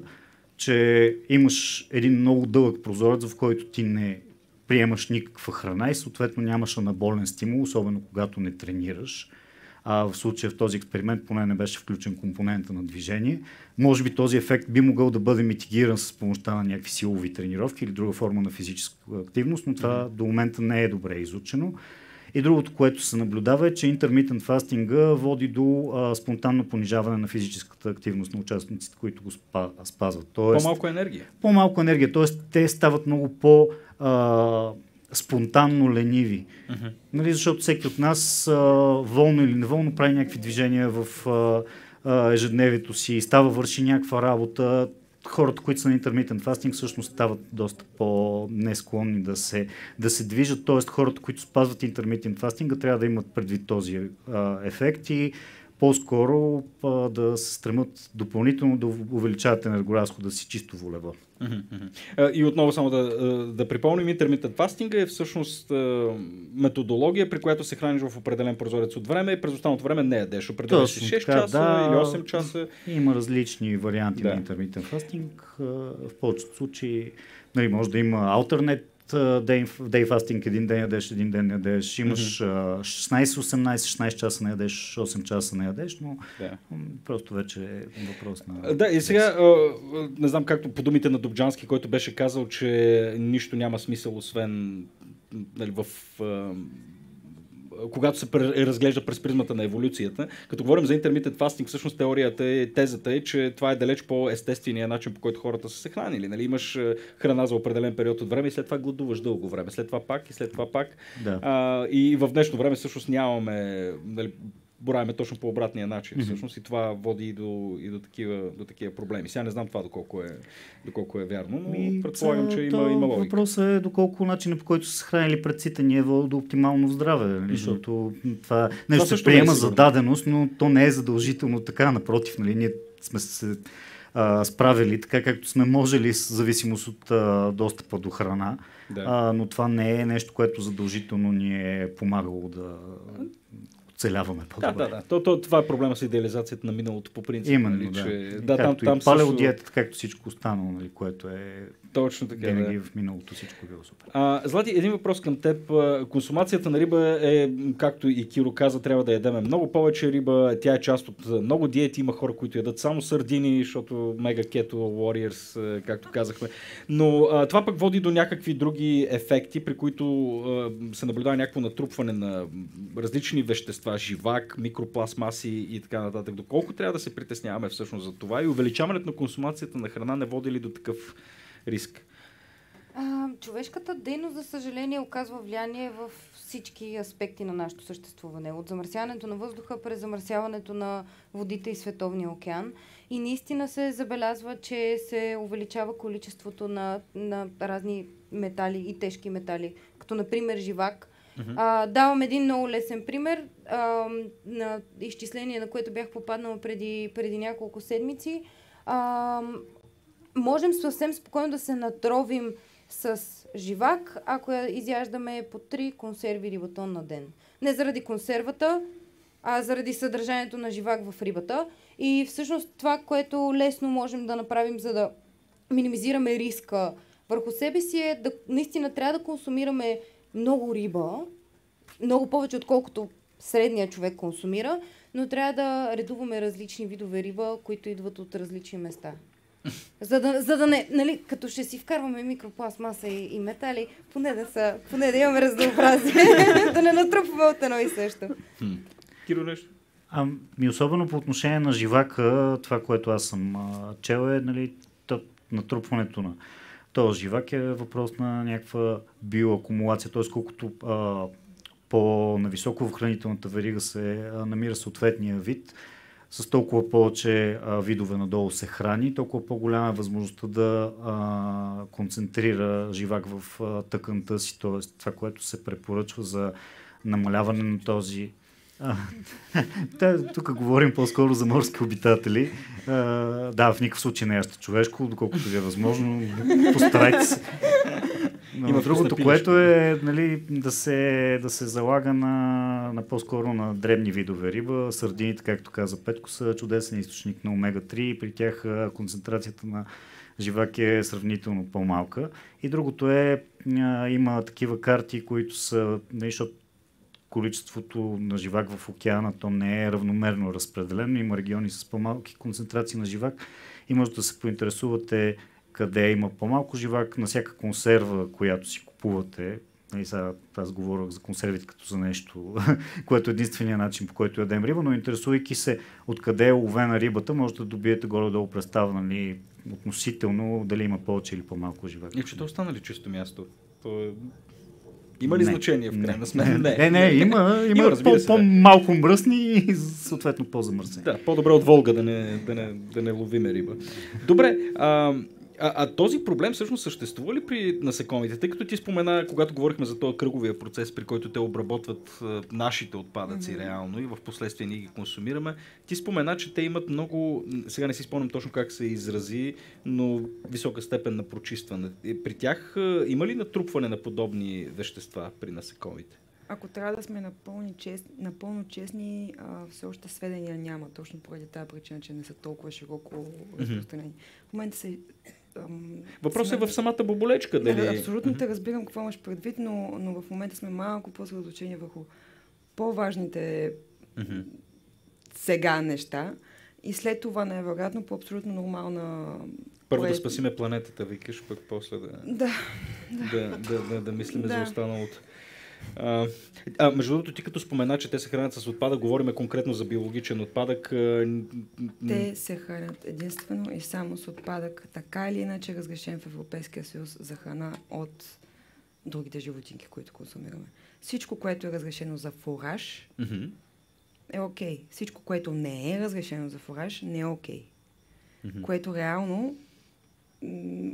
Speaker 2: че имаш един много дълъг прозорец, в който ти не приемаш никаква храна и съответно нямаш анаболен стимул, особено когато не тренираш а в случая в този експеримент поне не беше включен компонента на движение. Може би този ефект би могъл да бъде митигиран с помощта на някакви силови тренировки или друга форма на физическа активност, но това до момента не е добре изучено. И другото, което се наблюдава е, че интермитент фастинга води до а, спонтанно понижаване на физическата активност на участниците, които го спа, спазват.
Speaker 1: Тоест, по-малко енергия.
Speaker 2: По-малко енергия, т.е. те стават много по- а, спонтанно лениви. Uh-huh. Нали, защото всеки от нас а, волно или неволно прави някакви движения в а, а, ежедневието си, става върши някаква работа. Хората, които са на интермитент фастинг, всъщност стават доста по-несклонни да се, да се движат. Тоест, хората, които спазват интермитент фастинга, трябва да имат предвид този а, ефект и по-скоро да се стремат допълнително да увеличават енергоразхода си чисто волево.
Speaker 1: И отново само да, да припомним, интермитент фастинга е всъщност методология, при която се храниш в определен прозорец от време и през останалото време не ядеш. Определяш 6 така, часа да, или 8 часа.
Speaker 2: Има различни варианти да. на интермитент фастинг. В повечето случаи нали, може да има альтернет дей, фастинг, един ден ядеш, един ден ядеш, имаш mm-hmm. 16-18, 16 часа не ядеш, 8 часа не ядеш, но да. просто вече е въпрос на...
Speaker 1: Да, и сега, не знам както по думите на Добджански, който беше казал, че нищо няма смисъл, освен нали, в когато се разглежда през призмата на еволюцията. Като говорим за интермитент фастинг, всъщност теорията е, тезата е, че това е далеч по-естествения начин, по който хората са се хранили. Нали? Имаш е, храна за определен период от време и след това гладуваш дълго време. След това пак и след това пак.
Speaker 2: Да.
Speaker 1: А, и в днешно време всъщност нямаме нали, боравиме точно по обратния начин. Mm-hmm. Всъщност и това води и до, и до, такива, до такива проблеми. Сега не знам това доколко е, доколко е вярно, но предполагам, че има, има логика.
Speaker 2: Въпросът е доколко начинът по който са хранили предците ни е до оптимално здраве. Нали? Mm-hmm. Защото това нещо това се приема е за даденост, но то не е задължително така. Напротив, нали? ние сме се а, справили така, както сме можели, с зависимост от а, достъпа до храна. Да. А, но това не е нещо, което задължително ни е помагало да оцеляваме
Speaker 1: по-добре. Да, да, да. То, то, това е проблема с идеализацията на миналото по принцип.
Speaker 2: Именно, нали, да. Че, да там, там палеодиетата, също... както всичко останало, нали, което е
Speaker 1: Точно така,
Speaker 2: Винаги
Speaker 1: да.
Speaker 2: в миналото всичко било супер.
Speaker 1: А, Злати, един въпрос към теб. Консумацията на риба е, както и Киро каза, трябва да ядеме много повече риба. Тя е част от много диети. Има хора, които ядат само сардини, защото мега кето warriors, както казахме. Но а, това пък води до някакви други ефекти, при които а, се наблюдава някакво натрупване на различни вещества, живак, микропластмаси и така нататък. Доколко трябва да се притесняваме всъщност за това и увеличаването на консумацията на храна не води ли до такъв риск?
Speaker 3: А, човешката дейност, за съжаление, оказва влияние в всички аспекти на нашето съществуване. От замърсяването на въздуха през замърсяването на водите и световния океан. И наистина се забелязва, че се увеличава количеството на, на разни метали и тежки метали, като например живак. А, давам един много лесен пример а, на изчисление, на което бях попаднала преди, преди няколко седмици. А, можем съвсем спокойно да се натровим с живак, ако я изяждаме по 3 консерви рибатон на ден. Не заради консервата, а заради съдържанието на живак в рибата. И всъщност това, което лесно можем да направим, за да минимизираме риска върху себе си е да наистина трябва да консумираме много риба, много повече отколкото средният човек консумира, но трябва да редуваме различни видове риба, които идват от различни места. За да, за да не, нали, като ще си вкарваме микропластмаса и, и метали, поне да, са, поне да имаме разнообразие, да не натрупваме от едно и също.
Speaker 1: Киро нещо?
Speaker 2: Ами, особено по отношение на живака, това, което аз съм а, чел е, нали, то, натрупването на този живак е въпрос на някаква биоакумулация, т.е. колкото а, по-нависоко в хранителната верига се а, намира съответния вид, с толкова повече а, видове надолу се храни, толкова по-голяма е възможността да а, концентрира живак в а, тъканта си, т.е. това, което се препоръчва за намаляване на този тук говорим по-скоро за морски обитатели. А, да, в никакъв случай не е ящо човешко, доколкото ви е възможно. Постарайте се. Но
Speaker 1: Има
Speaker 2: другото, което е нали, да, се, да се залага на, на по-скоро на дребни видове риба. Сардините, както каза Петко, са чудесен източник на омега-3 и при тях концентрацията на живак е сравнително по-малка. И другото е, а, има такива карти, които са, нали, защото количеството на живак в океана, то не е равномерно разпределено. Има региони с по-малки концентрации на живак и може да се поинтересувате къде има по-малко живак. На всяка консерва, която си купувате, нали, сега аз говорях за консервите като за нещо, което е единствения начин по който ядем риба, но интересувайки се откъде е ловена рибата, може да добиете горе-долу представа нали, относително дали има повече или по-малко живак.
Speaker 1: И че то остана ли чисто място? То е... Има ли
Speaker 2: Не.
Speaker 1: значение в крайна сметка?
Speaker 2: Не, не, не, има, има,
Speaker 1: Има,
Speaker 2: по,
Speaker 1: се,
Speaker 2: по-малко мръсни и съответно по-замърсени.
Speaker 1: Да, по-добре от Волга да не, да не, да не ловиме риба. Добре, а, а, а този проблем всъщност съществува ли при насекомите? Тъй като ти спомена, когато говорихме за този кръговия процес, при който те обработват а, нашите отпадъци mm-hmm. реално и в последствие ние ги консумираме, ти спомена, че те имат много, сега не си спомням точно как се изрази, но висока степен на прочистване. И При тях а, има ли натрупване на подобни вещества при насекомите?
Speaker 4: Ако трябва да сме напълно, чест, напълно честни, а, все още сведения няма, точно поради тази причина, че не са толкова широко разпространени. В момента се... ам,
Speaker 1: Въпросът е
Speaker 4: сме-
Speaker 1: в самата боболечка.
Speaker 4: Да,
Speaker 1: Дали...
Speaker 4: абсолютно те разбирам какво имаш предвид, но, но в момента сме малко по-съсредоточени върху по-важните сега неща. И след това, най-вероятно, по абсолютно нормална...
Speaker 1: Първо да
Speaker 4: поет-
Speaker 1: спасиме планетата, викаш, пък после да,
Speaker 4: Да,
Speaker 1: да, да, да, да мислиме за
Speaker 4: Да.
Speaker 1: останалото. А, а, между другото, ти като спомена, че те се хранят с отпадък, говориме конкретно за биологичен отпадък.
Speaker 4: те се хранят единствено и само с отпадък, така или иначе разрешен в Европейския съюз за храна от другите животинки, които консумираме. Всичко, което е разрешено за фураж,
Speaker 1: Мгм.
Speaker 4: е окей. Всичко, което не е разрешено за фураж, не е окей.
Speaker 1: Мгм.
Speaker 4: Което реално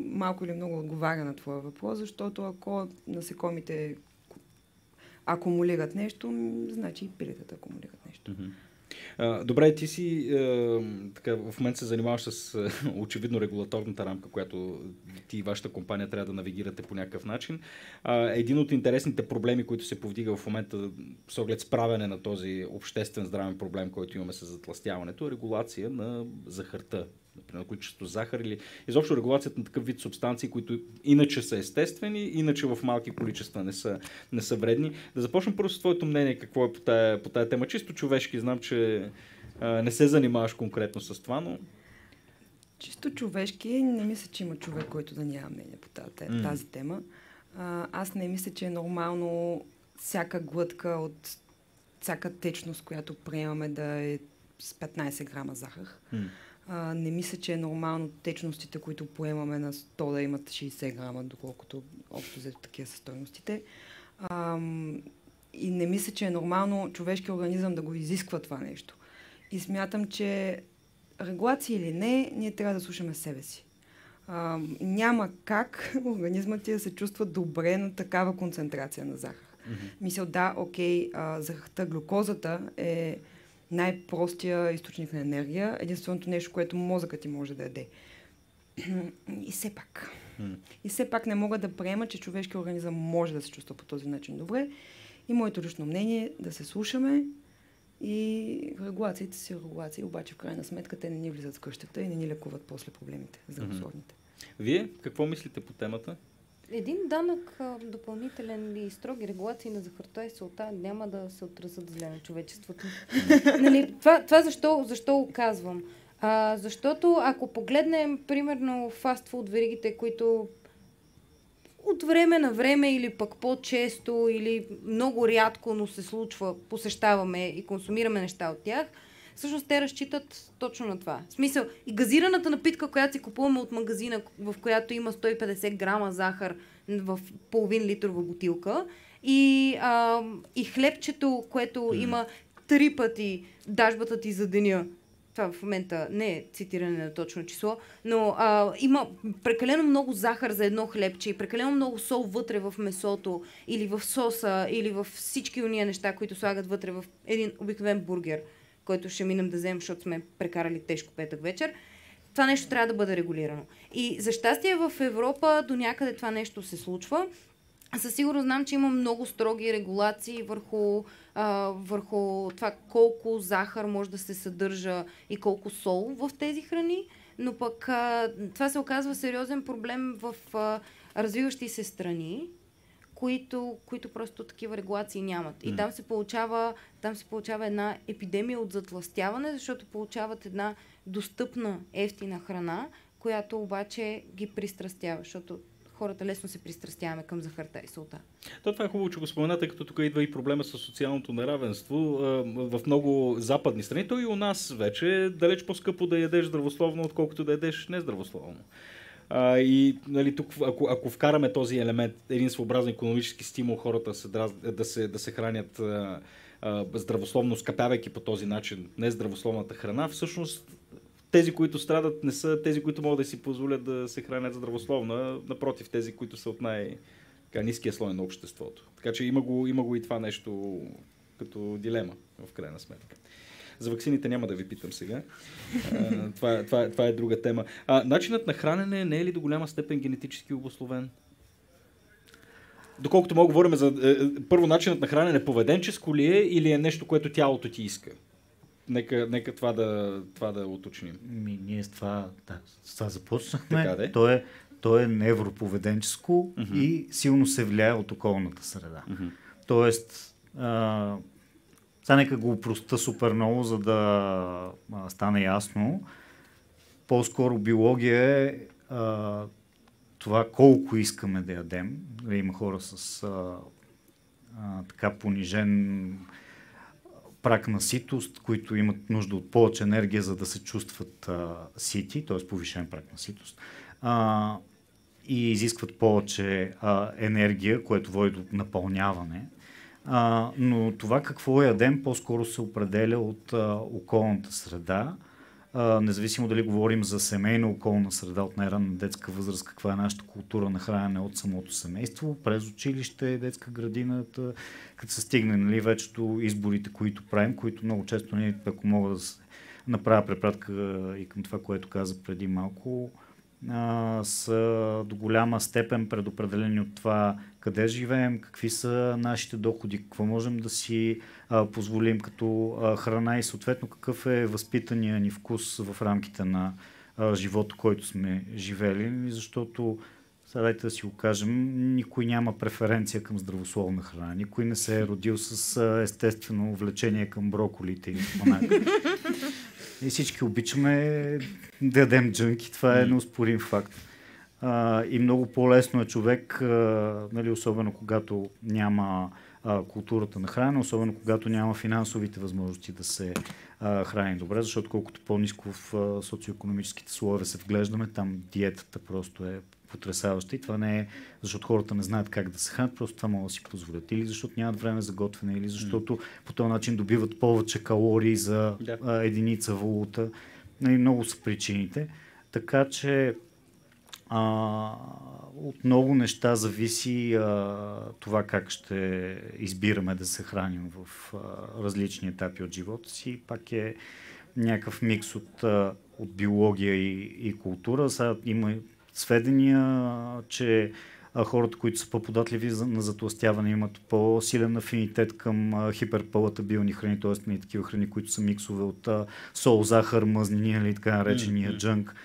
Speaker 4: малко или много отговаря на твоя въпрос, защото ако насекомите акумулират нещо, значи и пилетата акумулират нещо.
Speaker 1: А, добре, ти си а, така, в момента се занимаваш с а, очевидно регулаторната рамка, която ти и вашата компания трябва да навигирате по някакъв начин. Един от интересните проблеми, които се повдига в момента с оглед справяне на този обществен здравен проблем, който имаме с затластяването, е регулация на захарта. Например, количество захар или изобщо регулацията на такъв вид субстанции, които иначе са естествени, иначе в малки количества не са, не са вредни. Да започнем първо с твоето мнение, какво е по тая, по тая тема. Чисто човешки, знам, че а, не се занимаваш конкретно с това, но...
Speaker 4: Чисто човешки, не мисля, че има човек, който да няма мнение по тази, mm. тази тема. А, аз не мисля, че е нормално всяка глътка от всяка течност, която приемаме да е с 15 грама захар. Mm. А, не мисля, че е нормално течностите, които поемаме на 100 да имат 60 грама, доколкото общо взето такива са стойностите. А, и не мисля, че е нормално човешки организъм да го изисква това нещо. И смятам, че регулация или не, ние трябва да слушаме себе си. А, няма как организмът ти да се чувства добре на такава концентрация на захар. Mm-hmm. Мисля, да, окей, а, захарта, глюкозата е най-простия източник на енергия, единственото нещо, което мозъкът ти може да яде. И все пак. И все пак не мога да приема, че човешки организъм може да се чувства по този начин добре. И моето лично мнение е да се слушаме и регулациите си регулации, обаче в крайна сметка те не ни влизат в къщата и не ни лекуват после проблемите, здравословните.
Speaker 1: Вие какво мислите по темата?
Speaker 3: Един данък допълнителен и строги регулации на захарта и солта няма да се отразят зле на човечеството. нали, това, това защо, защо казвам? А, защото ако погледнем, примерно, фастфуд веригите, които от време на време или пък по-често или много рядко, но се случва, посещаваме и консумираме неща от тях – всъщност те разчитат точно на това. В смисъл, и газираната напитка, която си купуваме от магазина, в която има 150 грама захар в половин литрова бутилка, и, а, и хлебчето, което mm. има три пъти дажбата ти за деня, това в момента не е цитиране на точно число, но а, има прекалено много захар за едно хлебче и прекалено много сол вътре в месото или в соса или в всички уния неща, които слагат вътре в един обикновен бургер който ще минем да вземем, защото сме прекарали тежко петък вечер. Това нещо трябва да бъде регулирано. И за щастие в Европа до някъде това нещо се случва. Със сигурност знам, че има много строги регулации върху, а, върху това колко захар може да се съдържа и колко сол в тези храни, но пък а, това се оказва сериозен проблем в а, развиващи се страни, които, които просто такива регулации нямат. И mm. там, се получава, там се получава една епидемия от затластяване, защото получават една достъпна, ефтина храна, която обаче ги пристрастява, защото хората лесно се пристрастяваме към захарта и солта.
Speaker 1: То това е хубаво, че го спомена, тъй като тук идва и проблема с социалното неравенство. В много западни страни, то и у нас вече е далеч по-скъпо да ядеш здравословно, отколкото да ядеш нездравословно. И нали, тук, ако, ако вкараме този елемент, един своеобразен економически стимул хората се, да, се, да се хранят здравословно, скъпявайки по този начин нездравословната храна, всъщност тези, които страдат, не са тези, които могат да си позволят да се хранят здравословно, напротив, тези, които са от най- ниския слой на обществото. Така че има го, има го и това нещо като дилема, в крайна сметка. За ваксините няма да ви питам сега. А, това, това, това е друга тема. А, начинът на хранене не е ли до голяма степен генетически обословен? Доколкото мога говорим за... Е, е, първо, начинът на хранене поведенческо ли е или е нещо, което тялото ти иска? Нека, нека това, да, това да уточним.
Speaker 2: Ми, ние с това, да, с това започнахме. Така, да? То, е, то е невроповеденческо uh-huh. и силно се влияе от околната среда. Uh-huh. Тоест, а, сега нека го проста супер много, за да а, стане ясно. По-скоро биология е а, това колко искаме да ядем. Има хора с а, а, така понижен прак на ситост, които имат нужда от повече енергия, за да се чувстват а, сити, т.е. повишен прак на ситост. А, и изискват повече а, енергия, което води до напълняване. А, но това какво ядем по-скоро се определя от а, околната среда. А, независимо дали говорим за семейна околна среда от най-ранна детска възраст, каква е нашата култура на хранене от самото семейство, през училище, детска градина, като се стигне нали, вече до изборите, които правим, които много често, нали, ако мога да направя препратка и към това, което каза преди малко, а, са до голяма степен предопределени от това къде живеем, какви са нашите доходи, какво можем да си а, позволим като а, храна и съответно какъв е възпитания ни вкус в рамките на а, живота, който сме живели, защото сега дайте да си го кажем, никой няма преференция към здравословна храна. Никой не се е родил с а, естествено влечение към броколите или спанак. И всички обичаме да ядем джънки, това е неоспорим факт. А, и много по-лесно е човек, а, нали, особено когато няма а, културата на хранене, особено когато няма финансовите възможности да се а, храни добре, защото колкото по-низко в а, социоекономическите слоеве се вглеждаме, там диетата просто е потрясаваща и това не е защото хората не знаят как да се хранят, просто това могат да си позволят. Или защото нямат време за готвене, или защото по този начин добиват повече калории за а, единица валута. Нали, много са причините. Така че а, от много неща зависи а, това как ще избираме да се храним в а, различни етапи от живота си. Пак е някакъв микс от, а, от биология и, и култура. Сега има сведения, че а, хората, които са по-податливи за- на затластяване, имат по-силен афинитет към а, хиперпалатабилни храни, т.е. такива храни, които са миксове от а, сол, захар, мъзнини, нали, така наречения
Speaker 1: Мгм.
Speaker 2: джънк.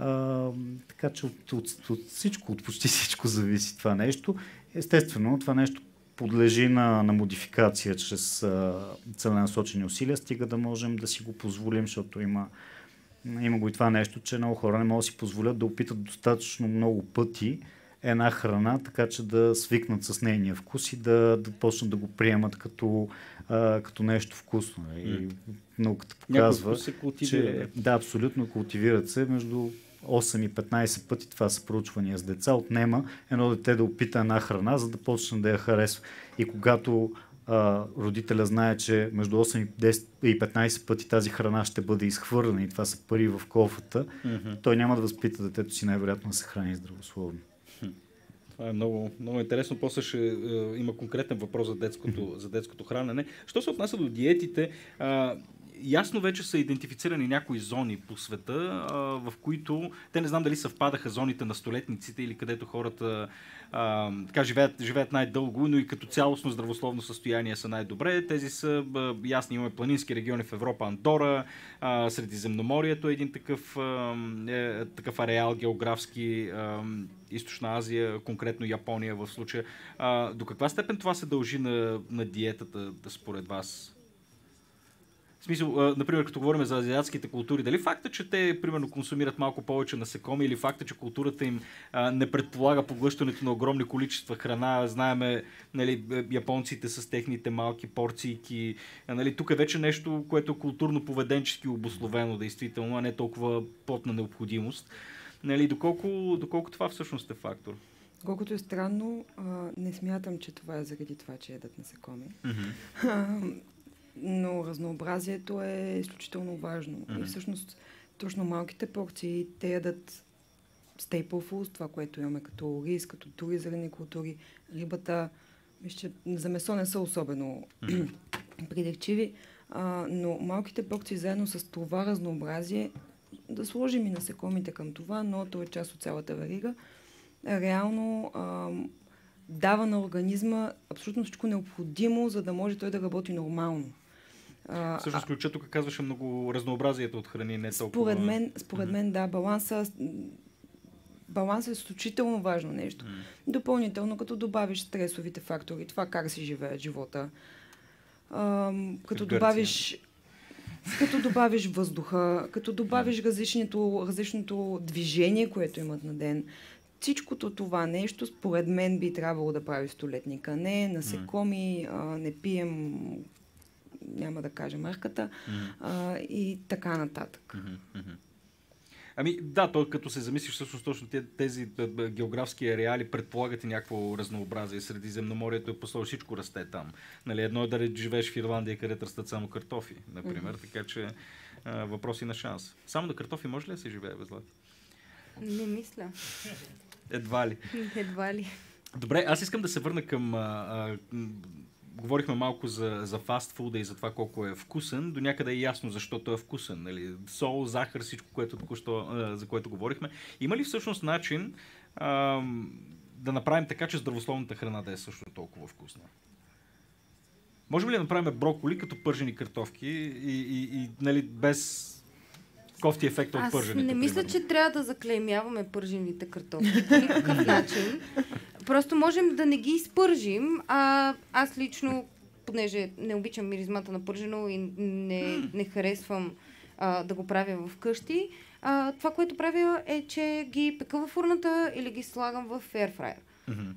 Speaker 2: А, така че от, от, от всичко, от почти всичко зависи това нещо. Естествено, това нещо подлежи на, на модификация чрез а, целенасочени усилия, стига да можем да си го позволим, защото има, има го и това нещо, че много хора не могат да си позволят да опитат достатъчно много пъти една храна, така че да свикнат с нейния вкус и да, да почнат да го приемат като, а, като нещо вкусно. И науката показва,
Speaker 1: се култивира.
Speaker 2: че да, абсолютно култивират се между 8 и 15 пъти, това са проучвания с деца, отнема едно дете да опита една храна, за да почне да я харесва. И когато а, родителя знае, че между 8 и, 10, и 15 пъти тази храна ще бъде изхвърлена и това са пари в кофата,
Speaker 1: Мгм.
Speaker 2: той няма да възпита детето си най-вероятно да се храни здравословно.
Speaker 1: Това е много, много интересно. После ще е, има конкретен въпрос за детското, за детското хранене. Що се отнася до диетите, а, ясно вече са идентифицирани някои зони по света, в които те не знам дали съвпадаха зоните на столетниците или където хората така, живеят, живеят най-дълго, но и като цялостно здравословно състояние са най-добре. Тези са а, ясни, имаме планински региони в Европа, Андора, Средиземноморието е един такъв, е, такъв ареал географски, а, Източна Азия, конкретно Япония в случая. До каква степен това се дължи на, на диетата, според вас? В смисъл, например, като говорим за азиатските култури, дали факта, че те, примерно, консумират малко повече насекоми или факта, че културата им а, не предполага поглъщането на огромни количества храна, знаеме, нали, б- японците с техните малки порции, нали, тук е вече нещо, което е културно-поведенчески обословено, действително, а не толкова плотна необходимост. Нали, доколко, доколко това всъщност е фактор?
Speaker 4: Колкото е странно, а, не смятам, че това е заради това, че ядат насекоми.
Speaker 1: Mm-hmm.
Speaker 4: Но разнообразието е изключително важно.
Speaker 1: Мгм.
Speaker 4: И всъщност точно малките порции, те ядат staple това, което имаме като рис, като други зелени култури, рибата, мисля, за месо не са особено придирчиви, а, но малките порции заедно с това разнообразие, да сложим и насекомите към това, но то е част от цялата верига, реално а, дава на организма абсолютно всичко необходимо, за да може той да работи нормално. А,
Speaker 1: Всъщност ключа тук казваше много разнообразието от храни, не толкова...
Speaker 4: според мен, според мен да, баланса, балансът е изключително важно нещо. Допълнително, като добавиш стресовите фактори, това как си живее живота, като добавиш като добавиш въздуха, като добавиш различното, различното движение, което имат на ден, всичкото това нещо, според мен, би трябвало да прави столетника. Не насекоми, а, не пием, няма да кажа марката,
Speaker 1: Мгм.
Speaker 4: а, и така нататък.
Speaker 1: Мгм. Ами да, то като се замислиш всъщност точно те- тези географски ареали предполагат и някакво разнообразие. Средиземноморието е посло, всичко расте там. Нали, едно е да живееш в Ирландия, където растат само картофи, например, така че а, въпроси на шанс. Само на картофи може ли да се живее без злато?
Speaker 3: Не мисля.
Speaker 1: Едва ли.
Speaker 3: Едва ли.
Speaker 1: Добре, аз искам да се върна към... А, а, говорихме малко за, за фастфуда и за това колко е вкусен. До някъде е ясно защо той е вкусен. Нали? Сол, захар, всичко, което току-що, за което говорихме. Има ли всъщност начин а, да направим така, че здравословната храна да е също толкова вкусна? Можем ли да направим броколи като пържени картофки и, и, и нали, без кофти ефекта от
Speaker 3: Аз
Speaker 1: пържените.
Speaker 3: не мисля,
Speaker 1: примерно.
Speaker 3: че трябва да заклеймяваме пържените картофи по никакъв начин. Просто можем да не ги изпържим, а аз лично, понеже не обичам миризмата на пържено и не, не харесвам а, да го правя вкъщи, а, това, което правя е, че ги пека в урната или ги слагам в airfryer.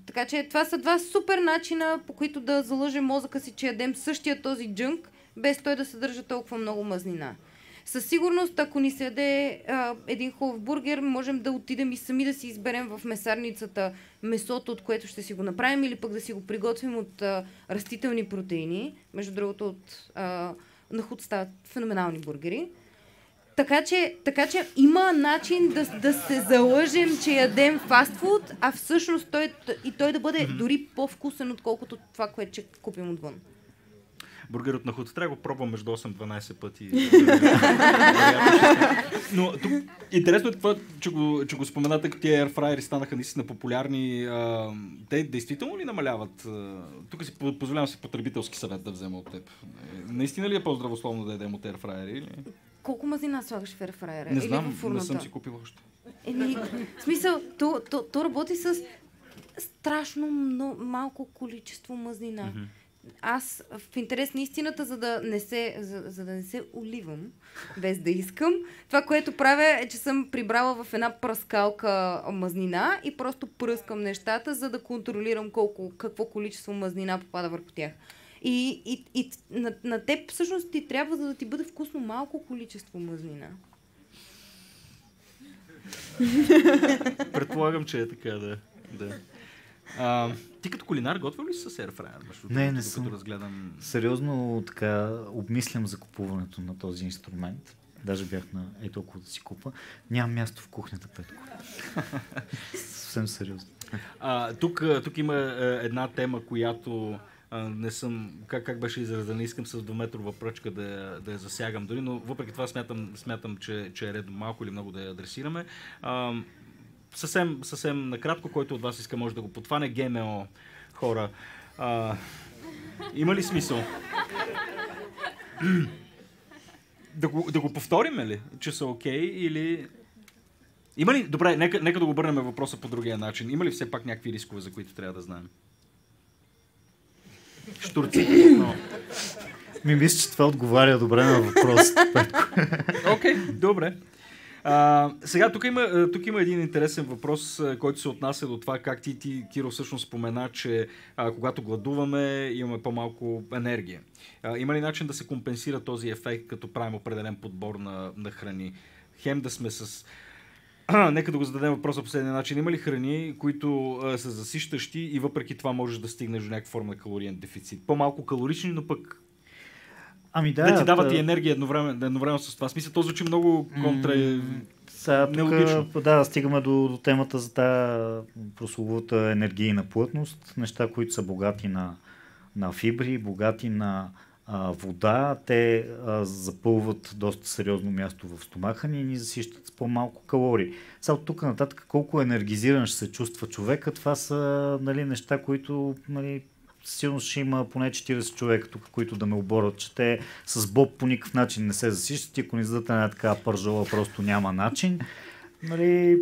Speaker 3: Така че това са два супер начина, по които да заложим мозъка си, че ядем същия този джънк, без той да съдържа толкова много мазнина. Със сигурност, ако ни се яде а, един хубав бургер, можем да отидем и сами да си изберем в месарницата месото, от което ще си го направим, или пък да си го приготвим от а, растителни протеини. Между другото, от а, на худ стават феноменални бургери. Така че, така че има начин да, да се залъжем, че ядем фастфуд, а всъщност той, и той да бъде дори по-вкусен, отколкото това, което ще купим отвън.
Speaker 1: Бургер от нахуд. Трябва да го пробвам между 8-12 пъти. Но тук интересно е това, че го, че го споменате, като тия airfryери станаха наистина популярни. А, те действително ли намаляват? а, Тук си по- позволявам си потребителски съвет да взема от теб. Наистина ли е по-здравословно да ядем от airfryери? Или?
Speaker 3: Колко мазнина слагаш в ерфрайера?
Speaker 1: Не
Speaker 3: Или
Speaker 1: знам,
Speaker 3: в
Speaker 1: не
Speaker 3: фурната?
Speaker 1: съм си купил още.
Speaker 3: Еми, в смисъл, то, то, то работи с страшно много, малко количество мазнина.
Speaker 1: Мгм.
Speaker 3: Аз в интерес на истината, за да не се, за, за да не се оливам, без да искам, това, което правя е, че съм прибрала в една пръскалка мазнина и просто пръскам нещата, за да контролирам колко, какво количество мазнина попада върху тях. И, и, и на, на теб всъщност ти трябва, за да ти бъде вкусно малко количество мазнина.
Speaker 1: Предполагам, че е така, да. да. А, ти като кулинар готвил ли си с airfryer? между
Speaker 2: Не, не съм.
Speaker 1: разгледам...
Speaker 2: Сериозно така обмислям закупуването на този инструмент. Даже бях на е толкова да си купа. Нямам място в кухнята, Петко. Съвсем сериозно.
Speaker 1: А, тук, тук има а, една тема, която не съм, как, как беше изразена, не искам с двуметрова пръчка да, да я засягам дори, но въпреки това смятам, смятам че, че е редно малко или много да я адресираме. А, съвсем, съвсем накратко, който от вас иска може да го потване, ГМО хора. А, има ли смисъл? да, го, да го повторим ли, че са окей или... Има ли, добре, нека, нека да го обърнем въпроса по другия начин. Има ли все пак някакви рискове, за които трябва да знаем? Штурци. Но...
Speaker 2: Ми мисля, че това отговаря добре на. Петко.
Speaker 1: Окей, добре. А, сега, тук има, тук има един интересен въпрос, който се отнася до това как ти, ти Киро, всъщност спомена, че а, когато гладуваме, имаме по-малко енергия. А, има ли начин да се компенсира този ефект, като правим определен подбор на, на храни? Хем да сме с... Нека да го зададем въпроса по последния начин. Има ли храни, които а, са засищащи и въпреки това можеш да стигнеш до някаква форма на калориен дефицит? По-малко калорични, но пък
Speaker 2: Ами
Speaker 1: да,
Speaker 2: да,
Speaker 1: да ти дават
Speaker 2: та-
Speaker 1: и енергия едновременно, едновременно с това. Смисъл, то звучи много контра...
Speaker 2: Сега, тук, да, стигаме до, до темата за тази прословута енергийна плътност, неща, които са богати на, на фибри, богати на а, вода, те а, запълват доста сериозно място в стомаха ни и ни засищат с по-малко калории. Сега от тук нататък колко енергизиран ще се чувства човека, това са нали, неща, които нали, сигурно ще има поне 40 човека тук, които да ме оборят, че те с боб по никакъв начин не се засищат и ако ни зададат една такава пържола, просто няма начин. Нали,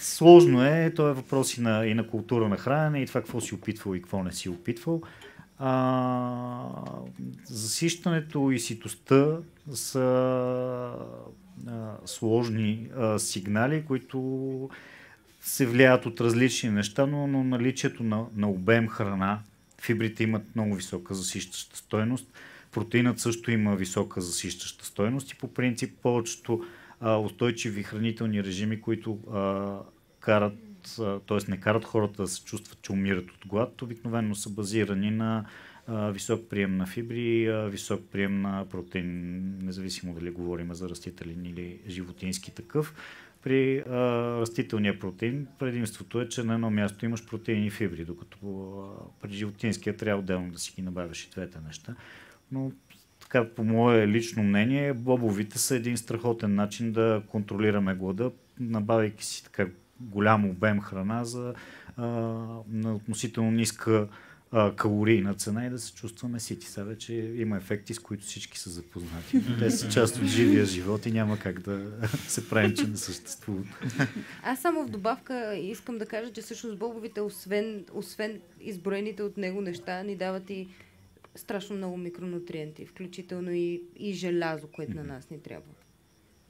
Speaker 2: сложно е, то е въпрос и на, и на култура на хранене и това какво си опитвал и какво не си опитвал. А, засищането и ситостта са а, сложни а, сигнали, които се влияят от различни неща, но, но наличието на, на обем храна, фибрите имат много висока засищаща стойност, протеинът също има висока засищаща стойност и по принцип повечето а, устойчиви хранителни режими, които а, карат, т.е. не карат хората да се чувстват, че умират от глад, обикновено са базирани на а, висок прием на фибри, а, висок прием на протеин, независимо дали говорим за растителен или животински такъв. При а, растителния протеин предимството е, че на едно място имаш протеини и фибри, докато а, при животинския трябва отделно да си ги набавяш и двете неща. Но така, по мое лично мнение, бобовите са един страхотен начин да контролираме глада, набавяйки си така голям обем храна за а, на относително ниска а, калорийна цена и да се чувстваме сити. Сега вече има ефекти, с които всички са запознати. Те са част от живия живот и няма как да се правим, че не съществуват.
Speaker 3: Аз само в добавка искам да кажа, че всъщност бобовите, освен, освен изброените от него неща, ни дават и страшно много микронутриенти, включително и, и желязо, което на нас ни трябва.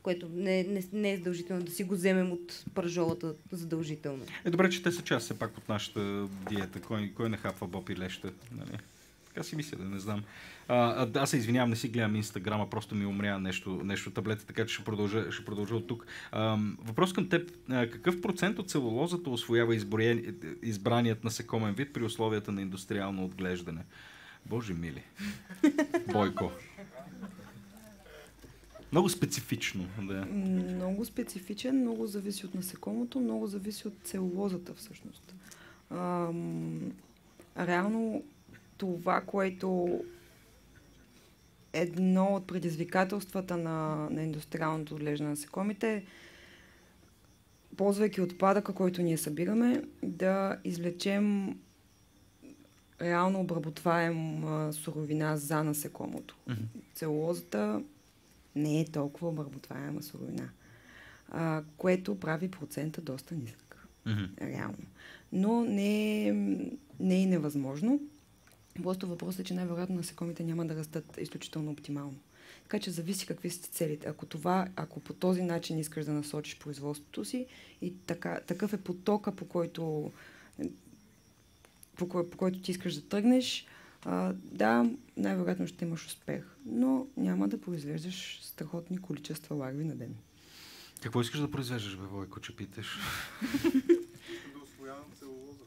Speaker 3: Което не, не, не е задължително да си го вземем от пържолата задължително.
Speaker 1: Е, добре, че те са част все пак от нашата диета. Кой, кой не хапва боб и леща? Нали? Така си мисля, да не знам. А, а, аз се извинявам, не си гледам инстаграма, просто ми умря нещо, нещо таблета, така че ще продължа, ще продължа от тук. А, въпрос към теб. А, какъв процент от целулозата освоява изброен, избраният насекомен вид при условията на индустриално отглеждане? Боже мили. Бойко. Много специфично. Да.
Speaker 4: Много специфичен, много зависи от насекомото, много зависи от целулозата всъщност. Ам, реално това, което едно от предизвикателствата на, на индустриалното отглеждане на насекомите ползвайки отпадъка, който ние събираме, да извлечем реално обработваема суровина за насекомото.
Speaker 1: Мгм.
Speaker 4: Целулозата не е толкова обработваема суровина, а, което прави процента доста нисък,
Speaker 1: Мгм.
Speaker 4: реално. Но не е, не е невъзможно. Просто въпросът е, че най-вероятно насекомите няма да растат изключително оптимално. Така че зависи какви са целите. Ако, това, ако по този начин искаш да насочиш производството си и така, такъв е потока, по който, по, кой, по който ти искаш да тръгнеш, а, да, най-вероятно ще имаш успех, но няма да произвеждаш страхотни количества ларви на ден.
Speaker 1: Какво искаш да произвеждаш, бе, Войко, че питаш?
Speaker 6: Да освоявам целулоза.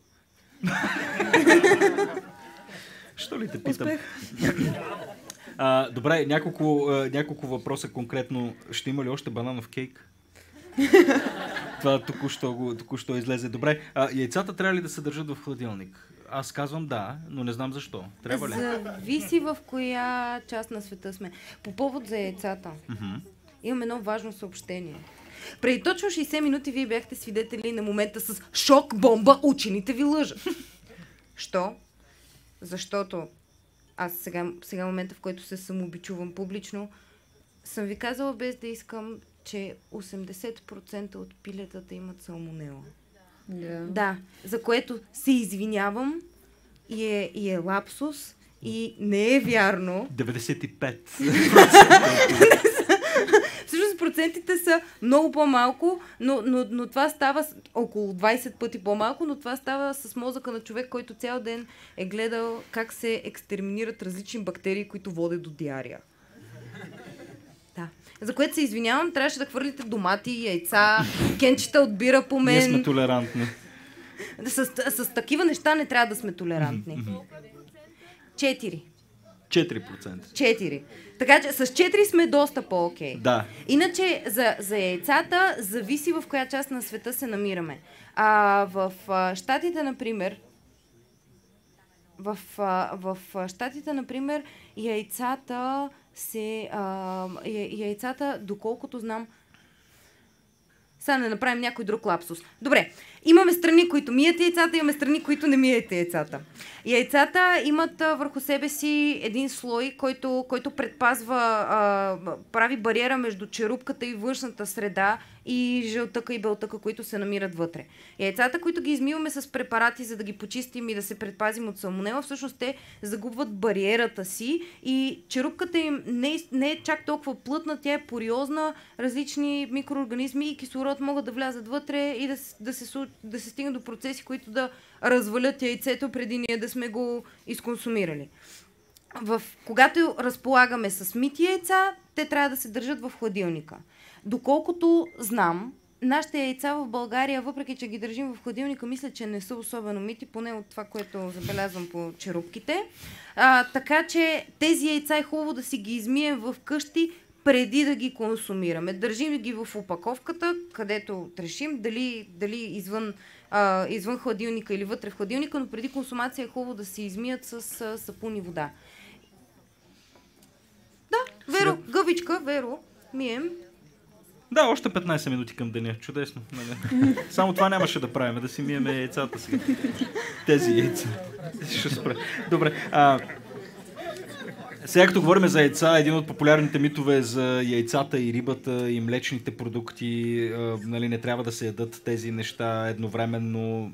Speaker 1: Що ли те питам? А, добре, няколко, няколко въпроса конкретно. Ще има ли още бананов кейк? Това току-що, току-що излезе. Добре, а, яйцата трябва ли да се държат в хладилник? Аз казвам да, но не знам защо. Трябва ли?
Speaker 3: Зависи в коя част на света сме. По повод за яйцата. Имам едно важно съобщение. Преди точно 60 минути вие бяхте свидетели на момента с шок бомба учените ви лъжат. Що? Защото аз сега, сега е момента, в който се самообичувам публично, съм ви казала без да искам, че 80% от пилетата имат салмонела.
Speaker 4: Да.
Speaker 3: Да, за което се извинявам и е, и е лапсус и не е вярно.
Speaker 1: 95.
Speaker 3: Всъщност процентите са много по-малко, но, но, но това става с- около 20 пъти по-малко, но това става с мозъка на човек, който цял ден е гледал как се екстерминират различни бактерии, които водят до диария. За което се извинявам, трябваше да хвърлите домати, яйца, кенчета от бира по
Speaker 1: Ние сме
Speaker 3: мен.
Speaker 1: толерантни.
Speaker 3: С, с, с такива неща не трябва да сме толерантни. Четири.
Speaker 1: 4%.
Speaker 3: Четири. Така че с 4 сме доста по-окей.
Speaker 1: Да.
Speaker 3: Иначе за, за яйцата зависи в коя част на света се намираме. А, в а, Штатите, например, в, а, в Штатите, например, яйцата се... А, я, яйцата, доколкото знам, сега не направим някой друг лапсус. Добре, имаме страни, които мият яйцата, имаме страни, които не мият яйцата. Яйцата имат а, върху себе си един слой, който, който предпазва, а, прави бариера между черупката и външната среда и жълтъка и белтъка, които се намират вътре. Яйцата, които ги измиваме с препарати, за да ги почистим и да се предпазим от салмонела, всъщност те загубват бариерата си и черупката им не е, не е чак толкова плътна, тя е пориозна, различни микроорганизми и кислород могат да влязат вътре и да, да, се, да се стигне до процеси, които да развалят яйцето преди ние да сме го изконсумирали. В, когато разполагаме с мити яйца, те трябва да се държат в хладилника. Доколкото знам, нашите яйца в България, въпреки че ги държим в хладилника, мисля, че не са особено мити, поне от това, което забелязвам по черупките. А, така че тези яйца е хубаво да си ги измием в къщи преди да ги консумираме. Държим ги в опаковката, където решим дали, дали извън, а, извън хладилника или вътре в хладилника, но преди консумация е хубаво да се измият с а, сапун и вода. Да, Веро, гъбичка, Веро, мием.
Speaker 1: Да, още 15 минути към деня. Чудесно. Нали? Само това нямаше да правим, да си миеме яйцата сега. Тези яйца. Ще спре. Добре. А, сега като говорим за яйца, един от популярните митове е за яйцата и рибата и млечните продукти. А, нали, не трябва да се ядат тези неща едновременно.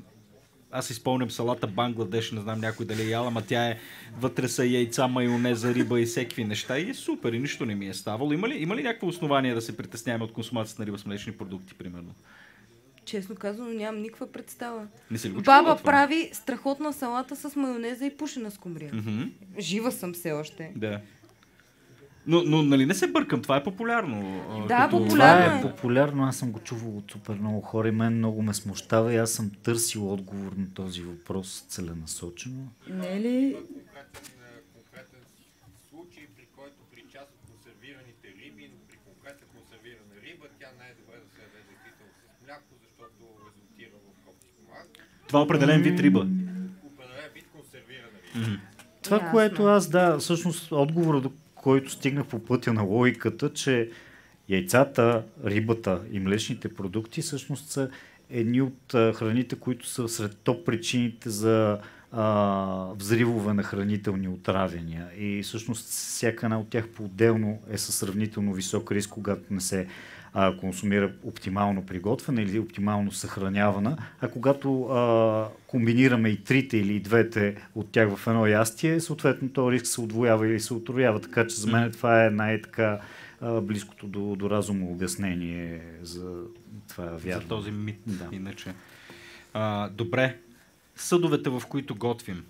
Speaker 1: Аз си спомням салата Бангладеш, не знам някой дали е яла, ама тя е вътре са яйца, майонеза, риба и всеки неща и е супер и нищо не ми е ставало. Има ли, има ли някакво основание да се притесняваме от консумацията на риба с млечни продукти, примерно?
Speaker 3: Честно казано, нямам никаква представа.
Speaker 1: Не си ли го
Speaker 3: Баба
Speaker 1: това?
Speaker 3: прави страхотна салата с майонеза и пушена скумрия.
Speaker 1: Мгм.
Speaker 3: Жива съм все още.
Speaker 1: Да. Но, но нали не се бъркам, това е популярно.
Speaker 3: Да,
Speaker 1: като-
Speaker 3: популярно
Speaker 2: Това
Speaker 3: е.
Speaker 2: е популярно, аз съм го чувал от супер много хора и мен много ме смущава и аз съм търсил отговор на този въпрос целенасочено.
Speaker 4: Не е ли
Speaker 6: конкретен, конкретен случай, при който при част от консервираните риби, но при конкретна консервирана риба, тя най-добре да се яде действително с мляко, защото резултира в кофти комар.
Speaker 1: Това е определен вид риба.
Speaker 6: Определен вид консервирана риба.
Speaker 2: Това,
Speaker 3: Ясно.
Speaker 2: което аз, да, всъщност отговора, до който стигнах по пътя на логиката, че яйцата, рибата и млечните продукти всъщност са едни от храните, които са сред топ причините за а, взривове на хранителни отравяния. И всъщност всяка една от тях по-отделно е със сравнително висок риск, когато не се а, консумира оптимално приготвена или оптимално съхранявана, а когато а, комбинираме и трите или и двете от тях в едно ястие, съответно този риск се отвоява или се отроява. Така че за мен това е най-така близкото до, до разумно обяснение за това вярно.
Speaker 1: За този мит,
Speaker 2: Да.
Speaker 1: иначе. А, добре. Съдовете, в които готвим.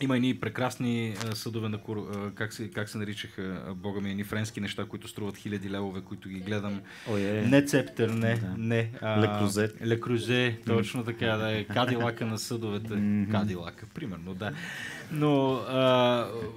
Speaker 1: Има едни прекрасни а, съдове на кур... а, как, се, как се наричаха, а, бога ми, едни френски неща, които струват хиляди левове, които ги гледам.
Speaker 2: Ой, е.
Speaker 1: Не цептер, не,
Speaker 2: Да.
Speaker 1: не.
Speaker 2: Ле Крузе.
Speaker 1: Ле Крузе, точно така, да е. Кадилака на съдовете. Кадилака, примерно, да. Но, а,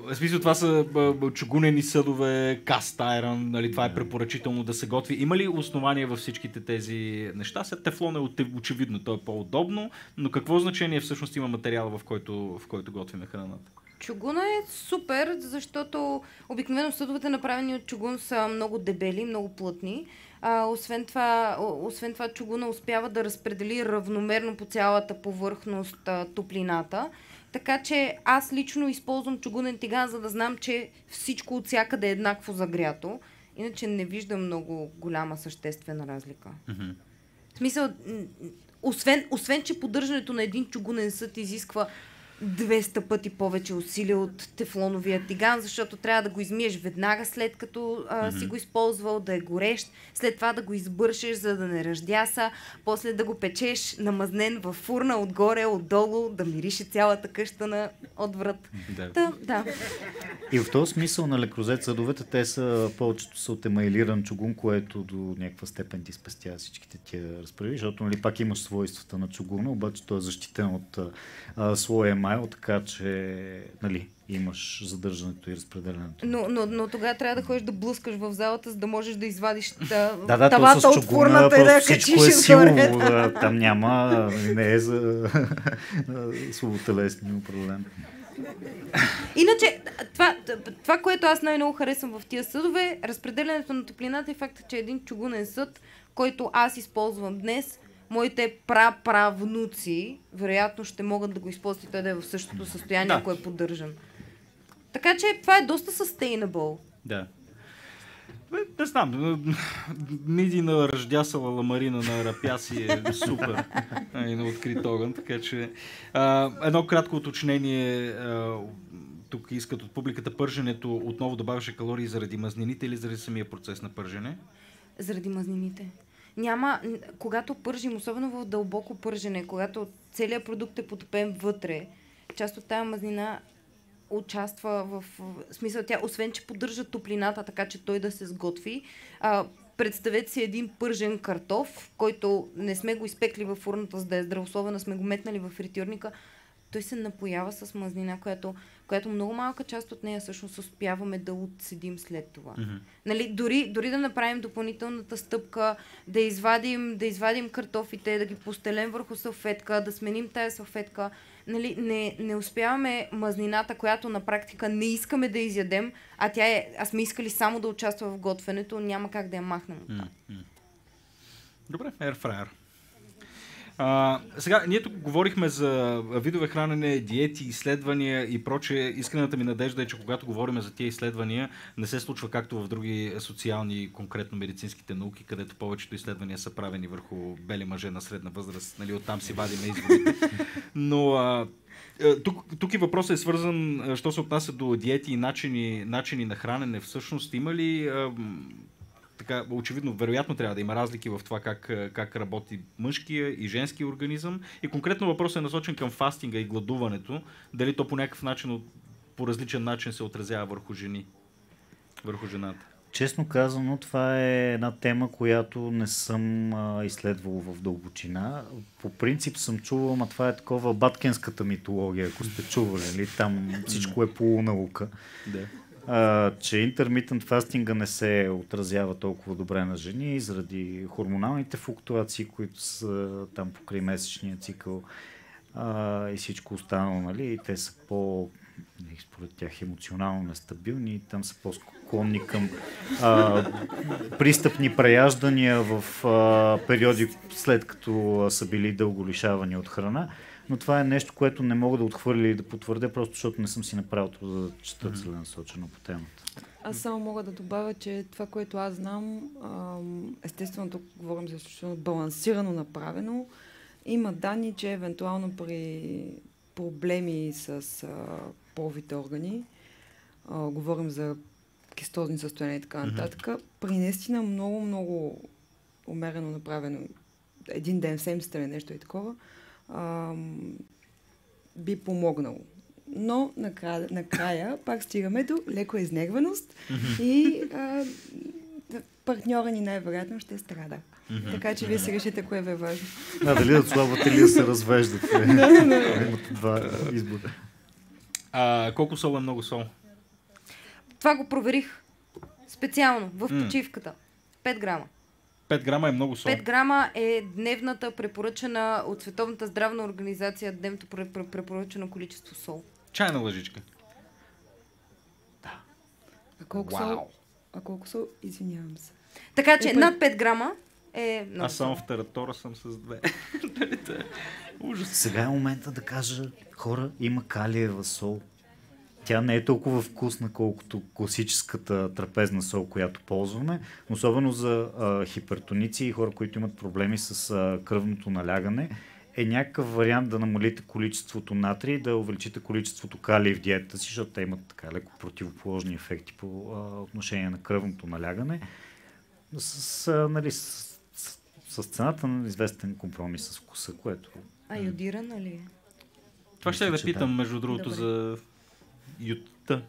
Speaker 1: в смисъл, това са чугунени съдове, каст айрон, нали, това е препоръчително да се готви. Има ли основания във всичките тези неща? След тефлон е очевидно, то е по-удобно, но какво значение всъщност има материала, в който, в който готвиме храната?
Speaker 3: Чугуна е супер, защото обикновено съдовете направени от чугун са много дебели, много плътни. А, освен, това, освен това, чугуна успява да разпредели равномерно по цялата повърхност а, топлината. Така че аз лично използвам чугунен тиган, за да знам, че всичко от всякъде е еднакво загрято. Иначе не виждам много голяма съществена разлика. В смисъл, освен, освен, че поддържането на един чугунен съд изисква 200 пъти повече усилия от тефлоновия тиган, защото трябва да го измиеш веднага след като а, си го използвал, да е горещ, след това да го избършеш, за да не ръждяса, после да го печеш намазнен във фурна, отгоре, отдолу, да мирише цялата къща на отврат.
Speaker 1: Да.
Speaker 3: Да, да.
Speaker 2: И в този смисъл на лекрозет съдовете, те са повечето са от емайлиран чугун, което до някаква степен ти спестява всичките тия разправи, защото нали, пак имаш свойствата на чугуна, обаче той е защитен от а, слоя емайл, така че нали, имаш задържането и разпределението.
Speaker 3: Но, но, но тогава трябва да ходиш да блъскаш в залата, за да можеш да извадиш та,
Speaker 2: Да, да,
Speaker 3: тавата от фурната и да я качиш
Speaker 2: е силово. Да, там няма, не е за слаботелесния проблем.
Speaker 3: Иначе, това, това, което аз най-много харесвам в тия съдове, разпределянето на топлината и факта, че един чугунен съд, който аз използвам днес, моите праправнуци, вероятно ще могат да го използват и той да е в същото състояние,
Speaker 1: Да.
Speaker 3: ако е поддържан. Така че това е доста sustainable.
Speaker 1: Да. Бе, Не знам, миди на ръждясала ламарина на рапяси е супер и на открит огън, така че а, едно кратко уточнение а, тук искат от публиката пърженето отново добавяше калории заради мазнините или заради самия процес на пържене?
Speaker 3: Заради мазнините. Няма, когато пържим, особено в дълбоко пържене, когато целият продукт е потопен вътре, част от тази мазнина участва в, в смисъл тя, освен че поддържа топлината, така че той да се сготви. А, представете си един пържен картоф, който не сме го изпекли във фурната, за да е здравословен, сме го метнали в фритюрника. Той се напоява с мазнина, която, която много малка част от нея всъщност успяваме да отседим след това. Нали, дори, дори да направим допълнителната стъпка, да извадим, да извадим картофите, да ги постелем върху салфетка, да сменим тая салфетка, нали, не, не успяваме мазнината, която на практика не искаме да изядем, а тя е, а сме искали само да участва в готвенето, няма как да я махнем от там.
Speaker 1: Добре, Airfryer. А, сега, ние тук говорихме за видове хранене, диети, изследвания и прочее. Искрената ми надежда е, че когато говорим за тези изследвания, не се случва както в други социални, конкретно медицинските науки, където повечето изследвания са правени върху бели мъже на средна възраст. Нали, оттам си вадиме изводите. Но а, тук, тук и въпросът е свързан, що се отнася до диети и начини, начини на хранене. Всъщност има ли така, очевидно, вероятно трябва да има разлики в това как, е, как работи мъжкия и женския организъм. И конкретно въпросът е насочен към фастинга и гладуването. Дали то по някакъв начин, по различен начин се отразява върху жени, върху жената.
Speaker 2: Честно казано, това е една тема, която не съм а, изследвал в дълбочина. По принцип съм чувал, ама това е такова баткенската митология, ако сте чували. Ли? Там всичко е полунаука.
Speaker 1: Да.
Speaker 2: А, че интермитент фастинга не се отразява толкова добре на жени заради хормоналните флуктуации, които са там покрай месечния цикъл а, и всичко останало, нали? И те са по според тях емоционално нестабилни и там са по-склонни към а, пристъпни преяждания в а, периоди след като са били дълго лишавани от храна. Но това е нещо, което не мога да отхвърля и да потвърдя, просто защото не съм си направил труда да чета целенасочено по темата.
Speaker 4: Аз само мога да добавя, че това, което аз знам, ам, естествено тук говорим за изключително балансирано направено. Има данни, че евентуално при проблеми с половите органи, говорим за кистозни състояния и така нататък, при наистина много, много умерено направено, един ден в седмицата или нещо и такова, ам, би помогнало. Но накрая, накрая пак стигаме до леко изнервеност и а, партньора ни най-вероятно ще страда. Така че вие си решите кое ви е важно.
Speaker 2: А, дали да слабате или да се развеждате. Имате два избора.
Speaker 1: А, колко сол е много сол?
Speaker 3: Това го проверих специално в почивката. 5 грама.
Speaker 1: 5 грама е много сол.
Speaker 3: 5 грама е дневната препоръчена от Световната здравна организация, дневното пре- пре- препоръчено количество сол.
Speaker 1: Чайна лъжичка.
Speaker 4: А колко
Speaker 1: Вау.
Speaker 4: са? А колко са? Извинявам се.
Speaker 3: Така че
Speaker 4: Е,
Speaker 3: над 5 грама е много
Speaker 1: Аз само
Speaker 3: сол.
Speaker 1: в тератора съм с две. Нали, Ужас.
Speaker 2: Сега е момента да кажа, хора, има калиева сол. Тя не е толкова вкусна, колкото класическата трапезна сол, която ползваме, но особено за а, хипертоници и хора, които имат проблеми с а, кръвното налягане, е някакъв вариант да намалите количеството натрий и да увеличите количеството калий в диетата си, защото те имат така леко противоположни ефекти по а, отношение на кръвното налягане. С, а, нали, с, с, с цената на известен компромис с вкуса, което
Speaker 3: А йодирана ли е?
Speaker 1: Това ще я да питам,
Speaker 2: да.
Speaker 1: между другото,
Speaker 3: Добре.
Speaker 1: за ютта.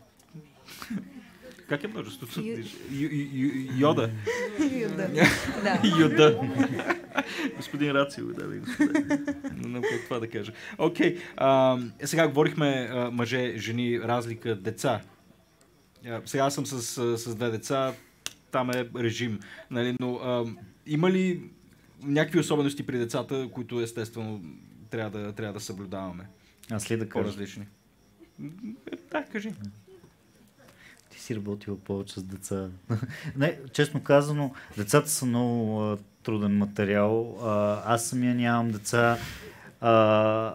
Speaker 1: Как е множеството?
Speaker 3: Ю-
Speaker 1: Ю- ю- ю- Йода.
Speaker 3: Йода. да.
Speaker 1: Йода. Господин Рацио, да ви господа. Не това да кажа. Окей, а, сега говорихме мъже, жени, разлика, деца. Сега съм с, две деца, там е режим. Нали, но има ли някакви особености при децата, които естествено трябва да, трябва да съблюдаваме?
Speaker 2: аз ли да кажа?
Speaker 1: По-различни. Да, кажи.
Speaker 2: Ти си работила повече с деца. Не, честно казано, децата са много а, труден материал. А, аз самия нямам деца. А,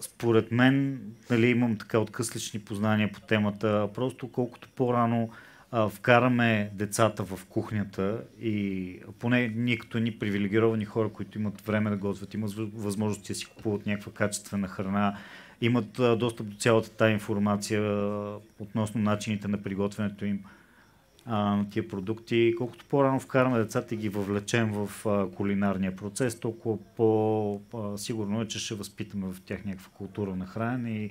Speaker 2: според мен, нали, имам така откъслични познания по темата. Просто колкото по-рано а, вкараме децата в кухнята и поне ние като ни привилегировани хора, които имат време да готвят, имат въз- възможности да си купуват някаква качествена храна, имат достъп до цялата тази информация относно начините на приготвянето им на тия продукти. Колкото по-рано вкараме децата и ги въвлечем в кулинарния процес, толкова по-сигурно е, че ще възпитаме в тях някаква култура на хранене и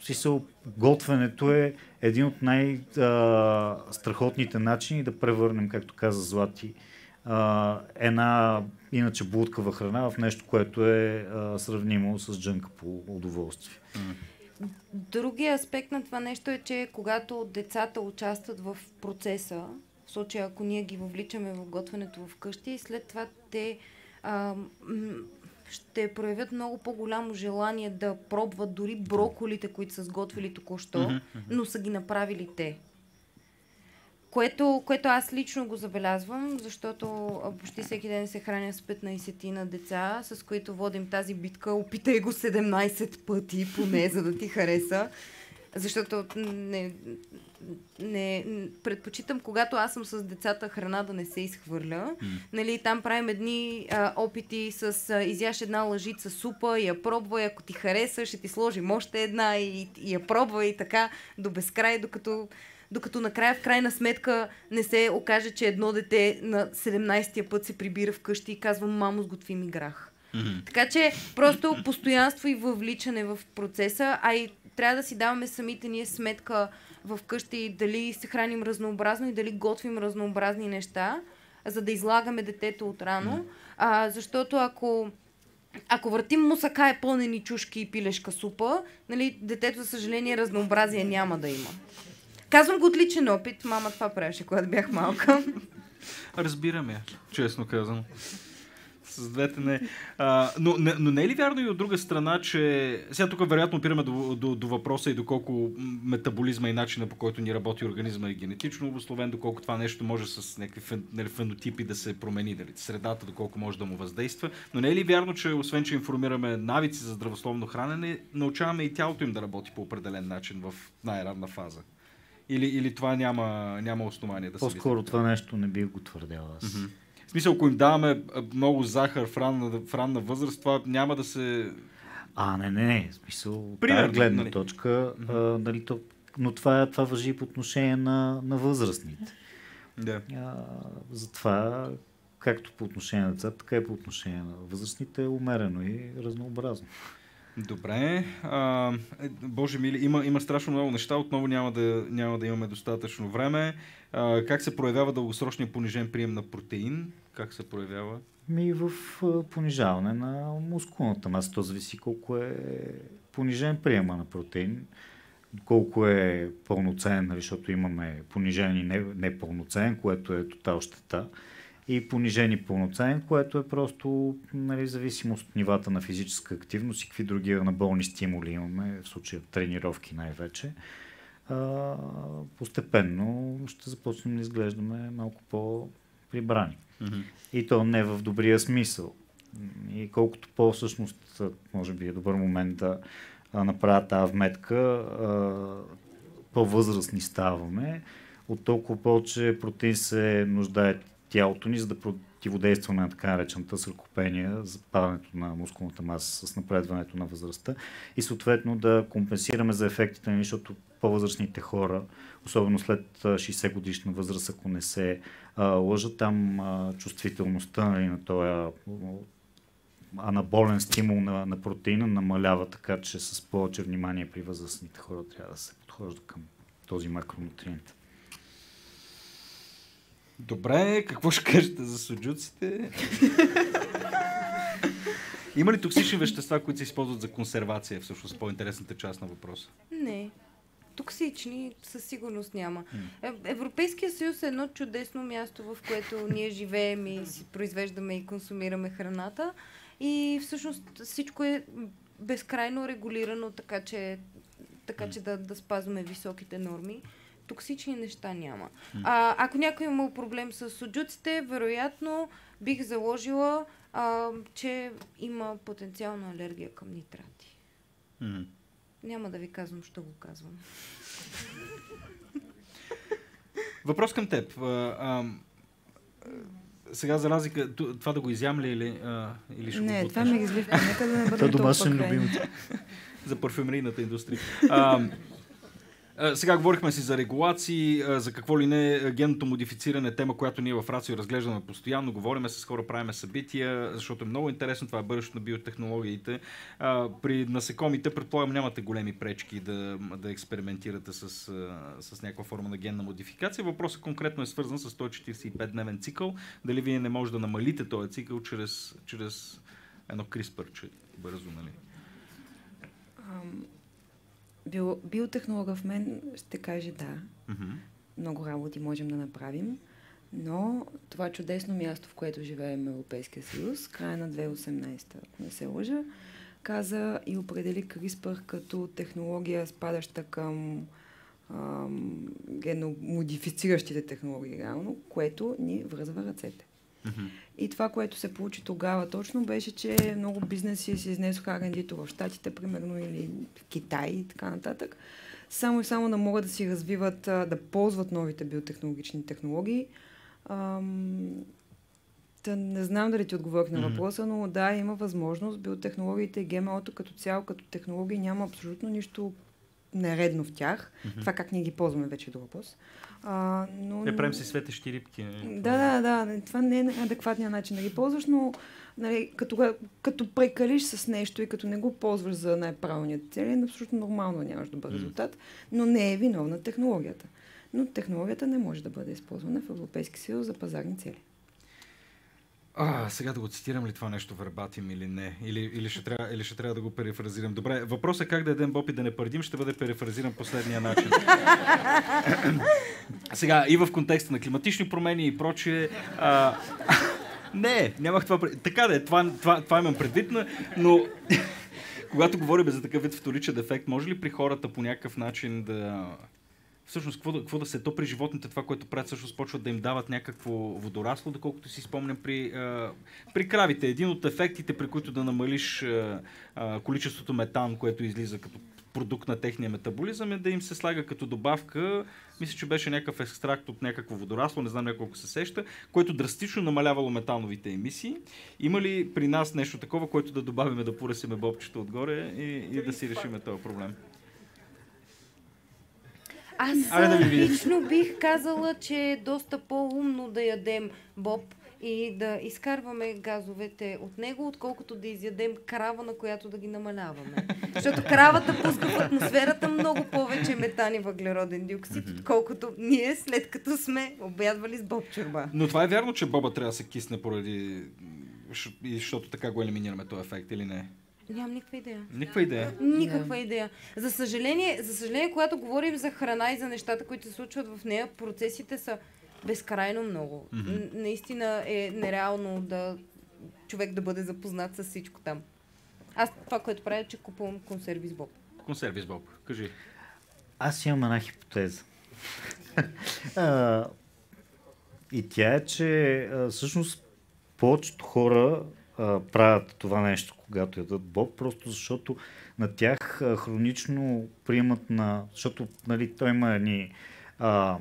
Speaker 2: смисъл, готвенето е един от най-страхотните начини да превърнем, както каза Злати, а, една иначе блудкава храна в нещо, което е а, сравнимо с джънка по удоволствие.
Speaker 3: Другия аспект на това нещо е, че когато децата участват в процеса, в случая ако ние ги въвличаме в готвенето вкъщи, след това те а, м, ще проявят много по-голямо желание да пробват дори броколите, които са сготвили току-що, но са ги направили те. Което, което аз лично го забелязвам, защото почти всеки ден се храня с 15 на деца, с които водим тази битка. Опитай го 17 пъти, поне, за да ти хареса. Защото не, не, предпочитам, когато аз съм с децата, храна да не се изхвърля. Mm. Нали, там правим едни а, опити с а, изяш една лъжица супа я пробвай, ако ти хареса, ще ти сложим още една и, и я пробвай и така до безкрай, докато докато накрая в крайна сметка не се окаже, че едно дете на 17-я път се прибира вкъщи и казва, мамо, сготви ми грах. Mm-hmm. Така че просто постоянство и въвличане в процеса, а и трябва да си даваме самите ние сметка в къщи дали се храним разнообразно и дали готвим разнообразни неща, за да излагаме детето от рано. Mm. А, защото ако ако въртим мусака е пълнени чушки и пилешка супа, нали, детето, за съжаление, разнообразие няма да има. Казвам го от личен опит. Мама това правеше, когато бях малка.
Speaker 1: Разбираме, честно казвам с двете не. А, но, не. Но не е ли вярно и от друга страна, че... Сега тук вероятно опираме до, до, до въпроса и доколко метаболизма и начина по който ни работи организма е генетично обословен, доколко това нещо може с някакви нали, фенотипи да се промени, дали, средата, доколко може да му въздейства. Но не е ли вярно, че освен, че информираме навици за здравословно хранене, научаваме и тялото им да работи по определен начин в най-ранна фаза? Или, или това няма, няма основание да
Speaker 2: се По-скоро това нещо не бих го твърдял аз. Mm-hmm.
Speaker 1: В смисъл, ако им даваме много захар в ранна, в ранна възраст, това няма да се...
Speaker 2: А, не, не, не. В смисъл, Примерно, тая гледна нали? точка, mm-hmm. а, нали, то, но това, това въжи по отношение на, на възрастните.
Speaker 1: Да.
Speaker 2: А, затова, както по отношение на децата, така и по отношение на възрастните, е умерено и разнообразно.
Speaker 1: Добре. А, е, Боже мили, има, има страшно много неща. Отново няма да, няма да имаме достатъчно време. А, как се проявява дългосрочния понижен прием на протеин? Как се проявява?
Speaker 2: Ми в понижаване на мускулната маса. То зависи колко е понижен приема на протеин, колко е пълноценен, нали, защото имаме понижен и непълноценен, което е тотал щета и понижени пълноценен, което е просто нали, зависимост от нивата на физическа активност и какви други анаболни стимули имаме, в случая тренировки най-вече. А, постепенно ще започнем да изглеждаме малко по-прибрани. Mm-hmm. И то не в добрия смисъл. И колкото по-всъщност, може би е добър момент да направя тази вметка, по-възрастни ставаме, от толкова повече протеин се нуждае тялото ни, за да противодействаме на така наречената съркопения, падането на мускулната маса с напредването на възрастта и съответно да компенсираме за ефектите ни, защото по-възрастните хора, особено след 60 годишна възраст, ако не се а, лъжат, там а, чувствителността нали, на този анаболен стимул на, на протеина намалява, така че с повече внимание при възрастните хора трябва да се подхожда към този макронутриент.
Speaker 1: Добре, какво ще кажете за суджуците? Има ли токсични вещества, които се използват за консервация, всъщност по-интересната част на въпроса?
Speaker 3: Не. Токсични със сигурност няма. Европейския съюз е едно чудесно място, в което ние живеем и си произвеждаме и консумираме храната. И всъщност всичко е безкрайно регулирано, така че, така че да, да спазваме високите норми токсични неща няма. А, ако някой има проблем с суджуците, вероятно бих заложила, а, че има потенциална алергия към нитрати. Mm. Няма да ви казвам, що го казвам.
Speaker 1: Въпрос към теб. А, а, сега за разлика, това да го изям ли или, а, или ще
Speaker 4: не,
Speaker 1: го
Speaker 4: това ми излива. Нека да не бъде
Speaker 2: домашен любимец.
Speaker 1: за парфюмерийната индустрия. А, сега говорихме си за регулации, за какво ли не генното модифициране, тема, която ние в Рацио разглеждаме постоянно, говориме с хора, правиме събития, защото е много интересно, това е бъдещето на биотехнологиите. При насекомите, предполагам, нямате големи пречки да, да експериментирате с, с някаква форма на генна модификация. Въпросът конкретно е свързан с 145-дневен цикъл. Дали вие не може да намалите този цикъл чрез, чрез едно CRISPR, бързо, нали?
Speaker 4: Био, биотехнолога в мен ще каже да. Mm-hmm. Много работи можем да направим. Но това чудесно място, в което живеем Европейския съюз, края на 2018, ако не се лъжа, каза и определи CRISPR като технология, спадаща към ам, генно модифициращите технологии, реално, което ни връзва ръцете. И това, което се получи тогава точно, беше, че много бизнеси се изнесоха R&D-то в Штатите, примерно, или в Китай и така нататък. Само и само да могат да си развиват, да ползват новите биотехнологични технологии. Ам, Та не знам дали ти отговорих на въпроса, но да, има възможност. Биотехнологиите и ГМО-то като цяло, като технологии, няма абсолютно нищо нередно в тях. Това как ние ги ползваме вече е друг въпрос. А, но...
Speaker 1: Не правим си светещи рибки.
Speaker 4: Да, да, да. не, Това не е адекватният начин да ги ползваш, но нали, като, като прекалиш с нещо и като не го ползваш за най-правилният цели, е абсолютно нормално да нямаш добър резултат, но не е виновна технологията. Но технологията не може да бъде използвана в Европейски съюз за пазарни цели.
Speaker 1: А, сега да го цитирам ли това нещо вербатим или не? Или, или, ще трябва, или ще трябва да го перефразирам? Добре, въпросът е как да ядем боб и да не пардим, ще бъде перефразиран последния начин. сега, и в контекста на климатични промени и прочие. А, не, нямах това. Така да е, това, това, това имам предвид, но- но когато говорим за такъв вид вторичен ефект, може ли при хората по някакъв начин да... Всъщност, какво да, какво да се... То при животните това, което правят, всъщност почват да им дават някакво водорасло, доколкото си спомням при, а, при кравите. Един от ефектите, при които да намалиш а, а, количеството метан, което излиза като продукт на техния метаболизъм, е да им се слага като добавка, мисля, че беше някакъв екстракт от някакво водорасло, не знам няколко се сеща, което драстично намалявало метановите емисии. Има ли при нас нещо такова, което да добавиме да поръсиме бобчето отгоре и, и да си решиме този проблем?
Speaker 3: Аз
Speaker 1: да
Speaker 3: лично бих казала, че е доста по-умно да ядем боб и да изкарваме газовете от него, отколкото да изядем крава, на която да ги намаляваме. Защото кравата пуска в атмосферата много повече метан и въглероден диоксид, отколкото ние след като сме обядвали с боб чорба.
Speaker 1: Но това е вярно, че боба трябва да се кисне поради... Защото така го елиминираме този ефект или не?
Speaker 3: Нямам никаква идея.
Speaker 1: Никаква идея.
Speaker 3: Никаква идея. За съжаление, за съжаление, когато говорим за храна и за нещата, които се случват в нея, процесите са безкрайно много. Н- Наистина е нереално да човек да бъде запознат с всичко там. Аз това, което правя, е, че купувам консерви с боб.
Speaker 1: Консерви с боб. Кажи.
Speaker 2: Аз имам една хипотеза. а, и тя е, че а, всъщност повечето хора а, правят това нещо, когато ядат боб, просто защото на тях а, хронично приемат на... Защото нали, той има едни а,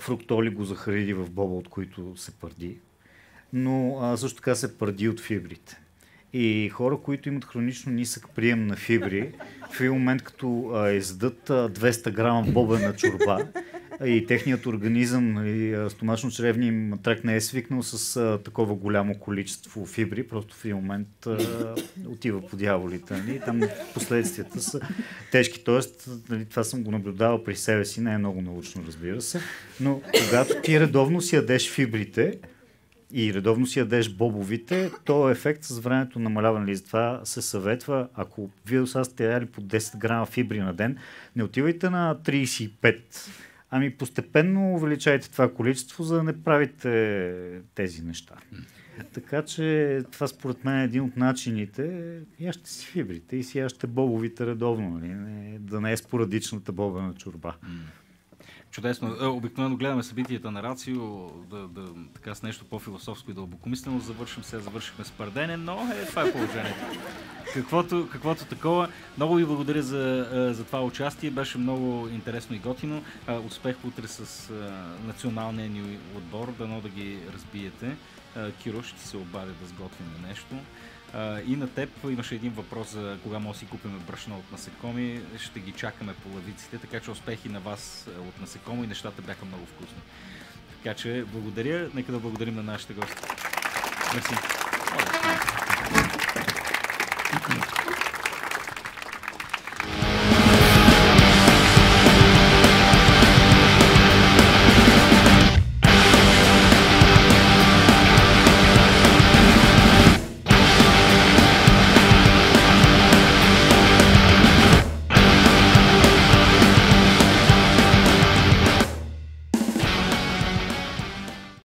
Speaker 2: фруктоли го захариди в боба, от които се пърди, но а, също така се пърди от фибрите. И хора, които имат хронично нисък прием на фибри, в един момент като а, издадат а, 200 грама бобена чорба и техният организъм, нали, а, стомачно-чревния им трак не е свикнал с а, такова голямо количество фибри, просто в един момент а, отива по дяволите. Нали, и там последствията са тежки. Тоест, нали, това съм го наблюдавал при себе си, не е много научно, разбира се, но когато ти редовно си ядеш фибрите, и редовно си ядеш бобовите, то ефект с времето намалява. Нали? Затова се съветва, ако вие сега сте яли по 10 грама фибри на ден, не отивайте на 35, ами постепенно увеличайте това количество, за да не правите тези неща. Така че това според мен е един от начините. Ящите си фибрите и си ящите бобовите редовно, нали? да не е спорадичната бобена чорба.
Speaker 1: Чудесно. Е, Обикновено гледаме събитията на Рацио да, да, така с нещо по-философско и дълбокомислено завършим. Сега завършихме с пардене, но е, това е положението. Каквото, каквото такова. Много ви благодаря за, е, за това участие. Беше много интересно и готино. Е, Успех утре с националния ни отбор. Дано да ги разбиете. Киро ще се обади да сготвим нещо. И на теб имаше един въпрос за кога може да си купим брашно от насекоми. Ще ги чакаме по лавиците, така че успехи на вас е, от насекомо и нещата бяха много вкусни. Така че благодаря. Нека да благодарим на нашите гости. Мерси.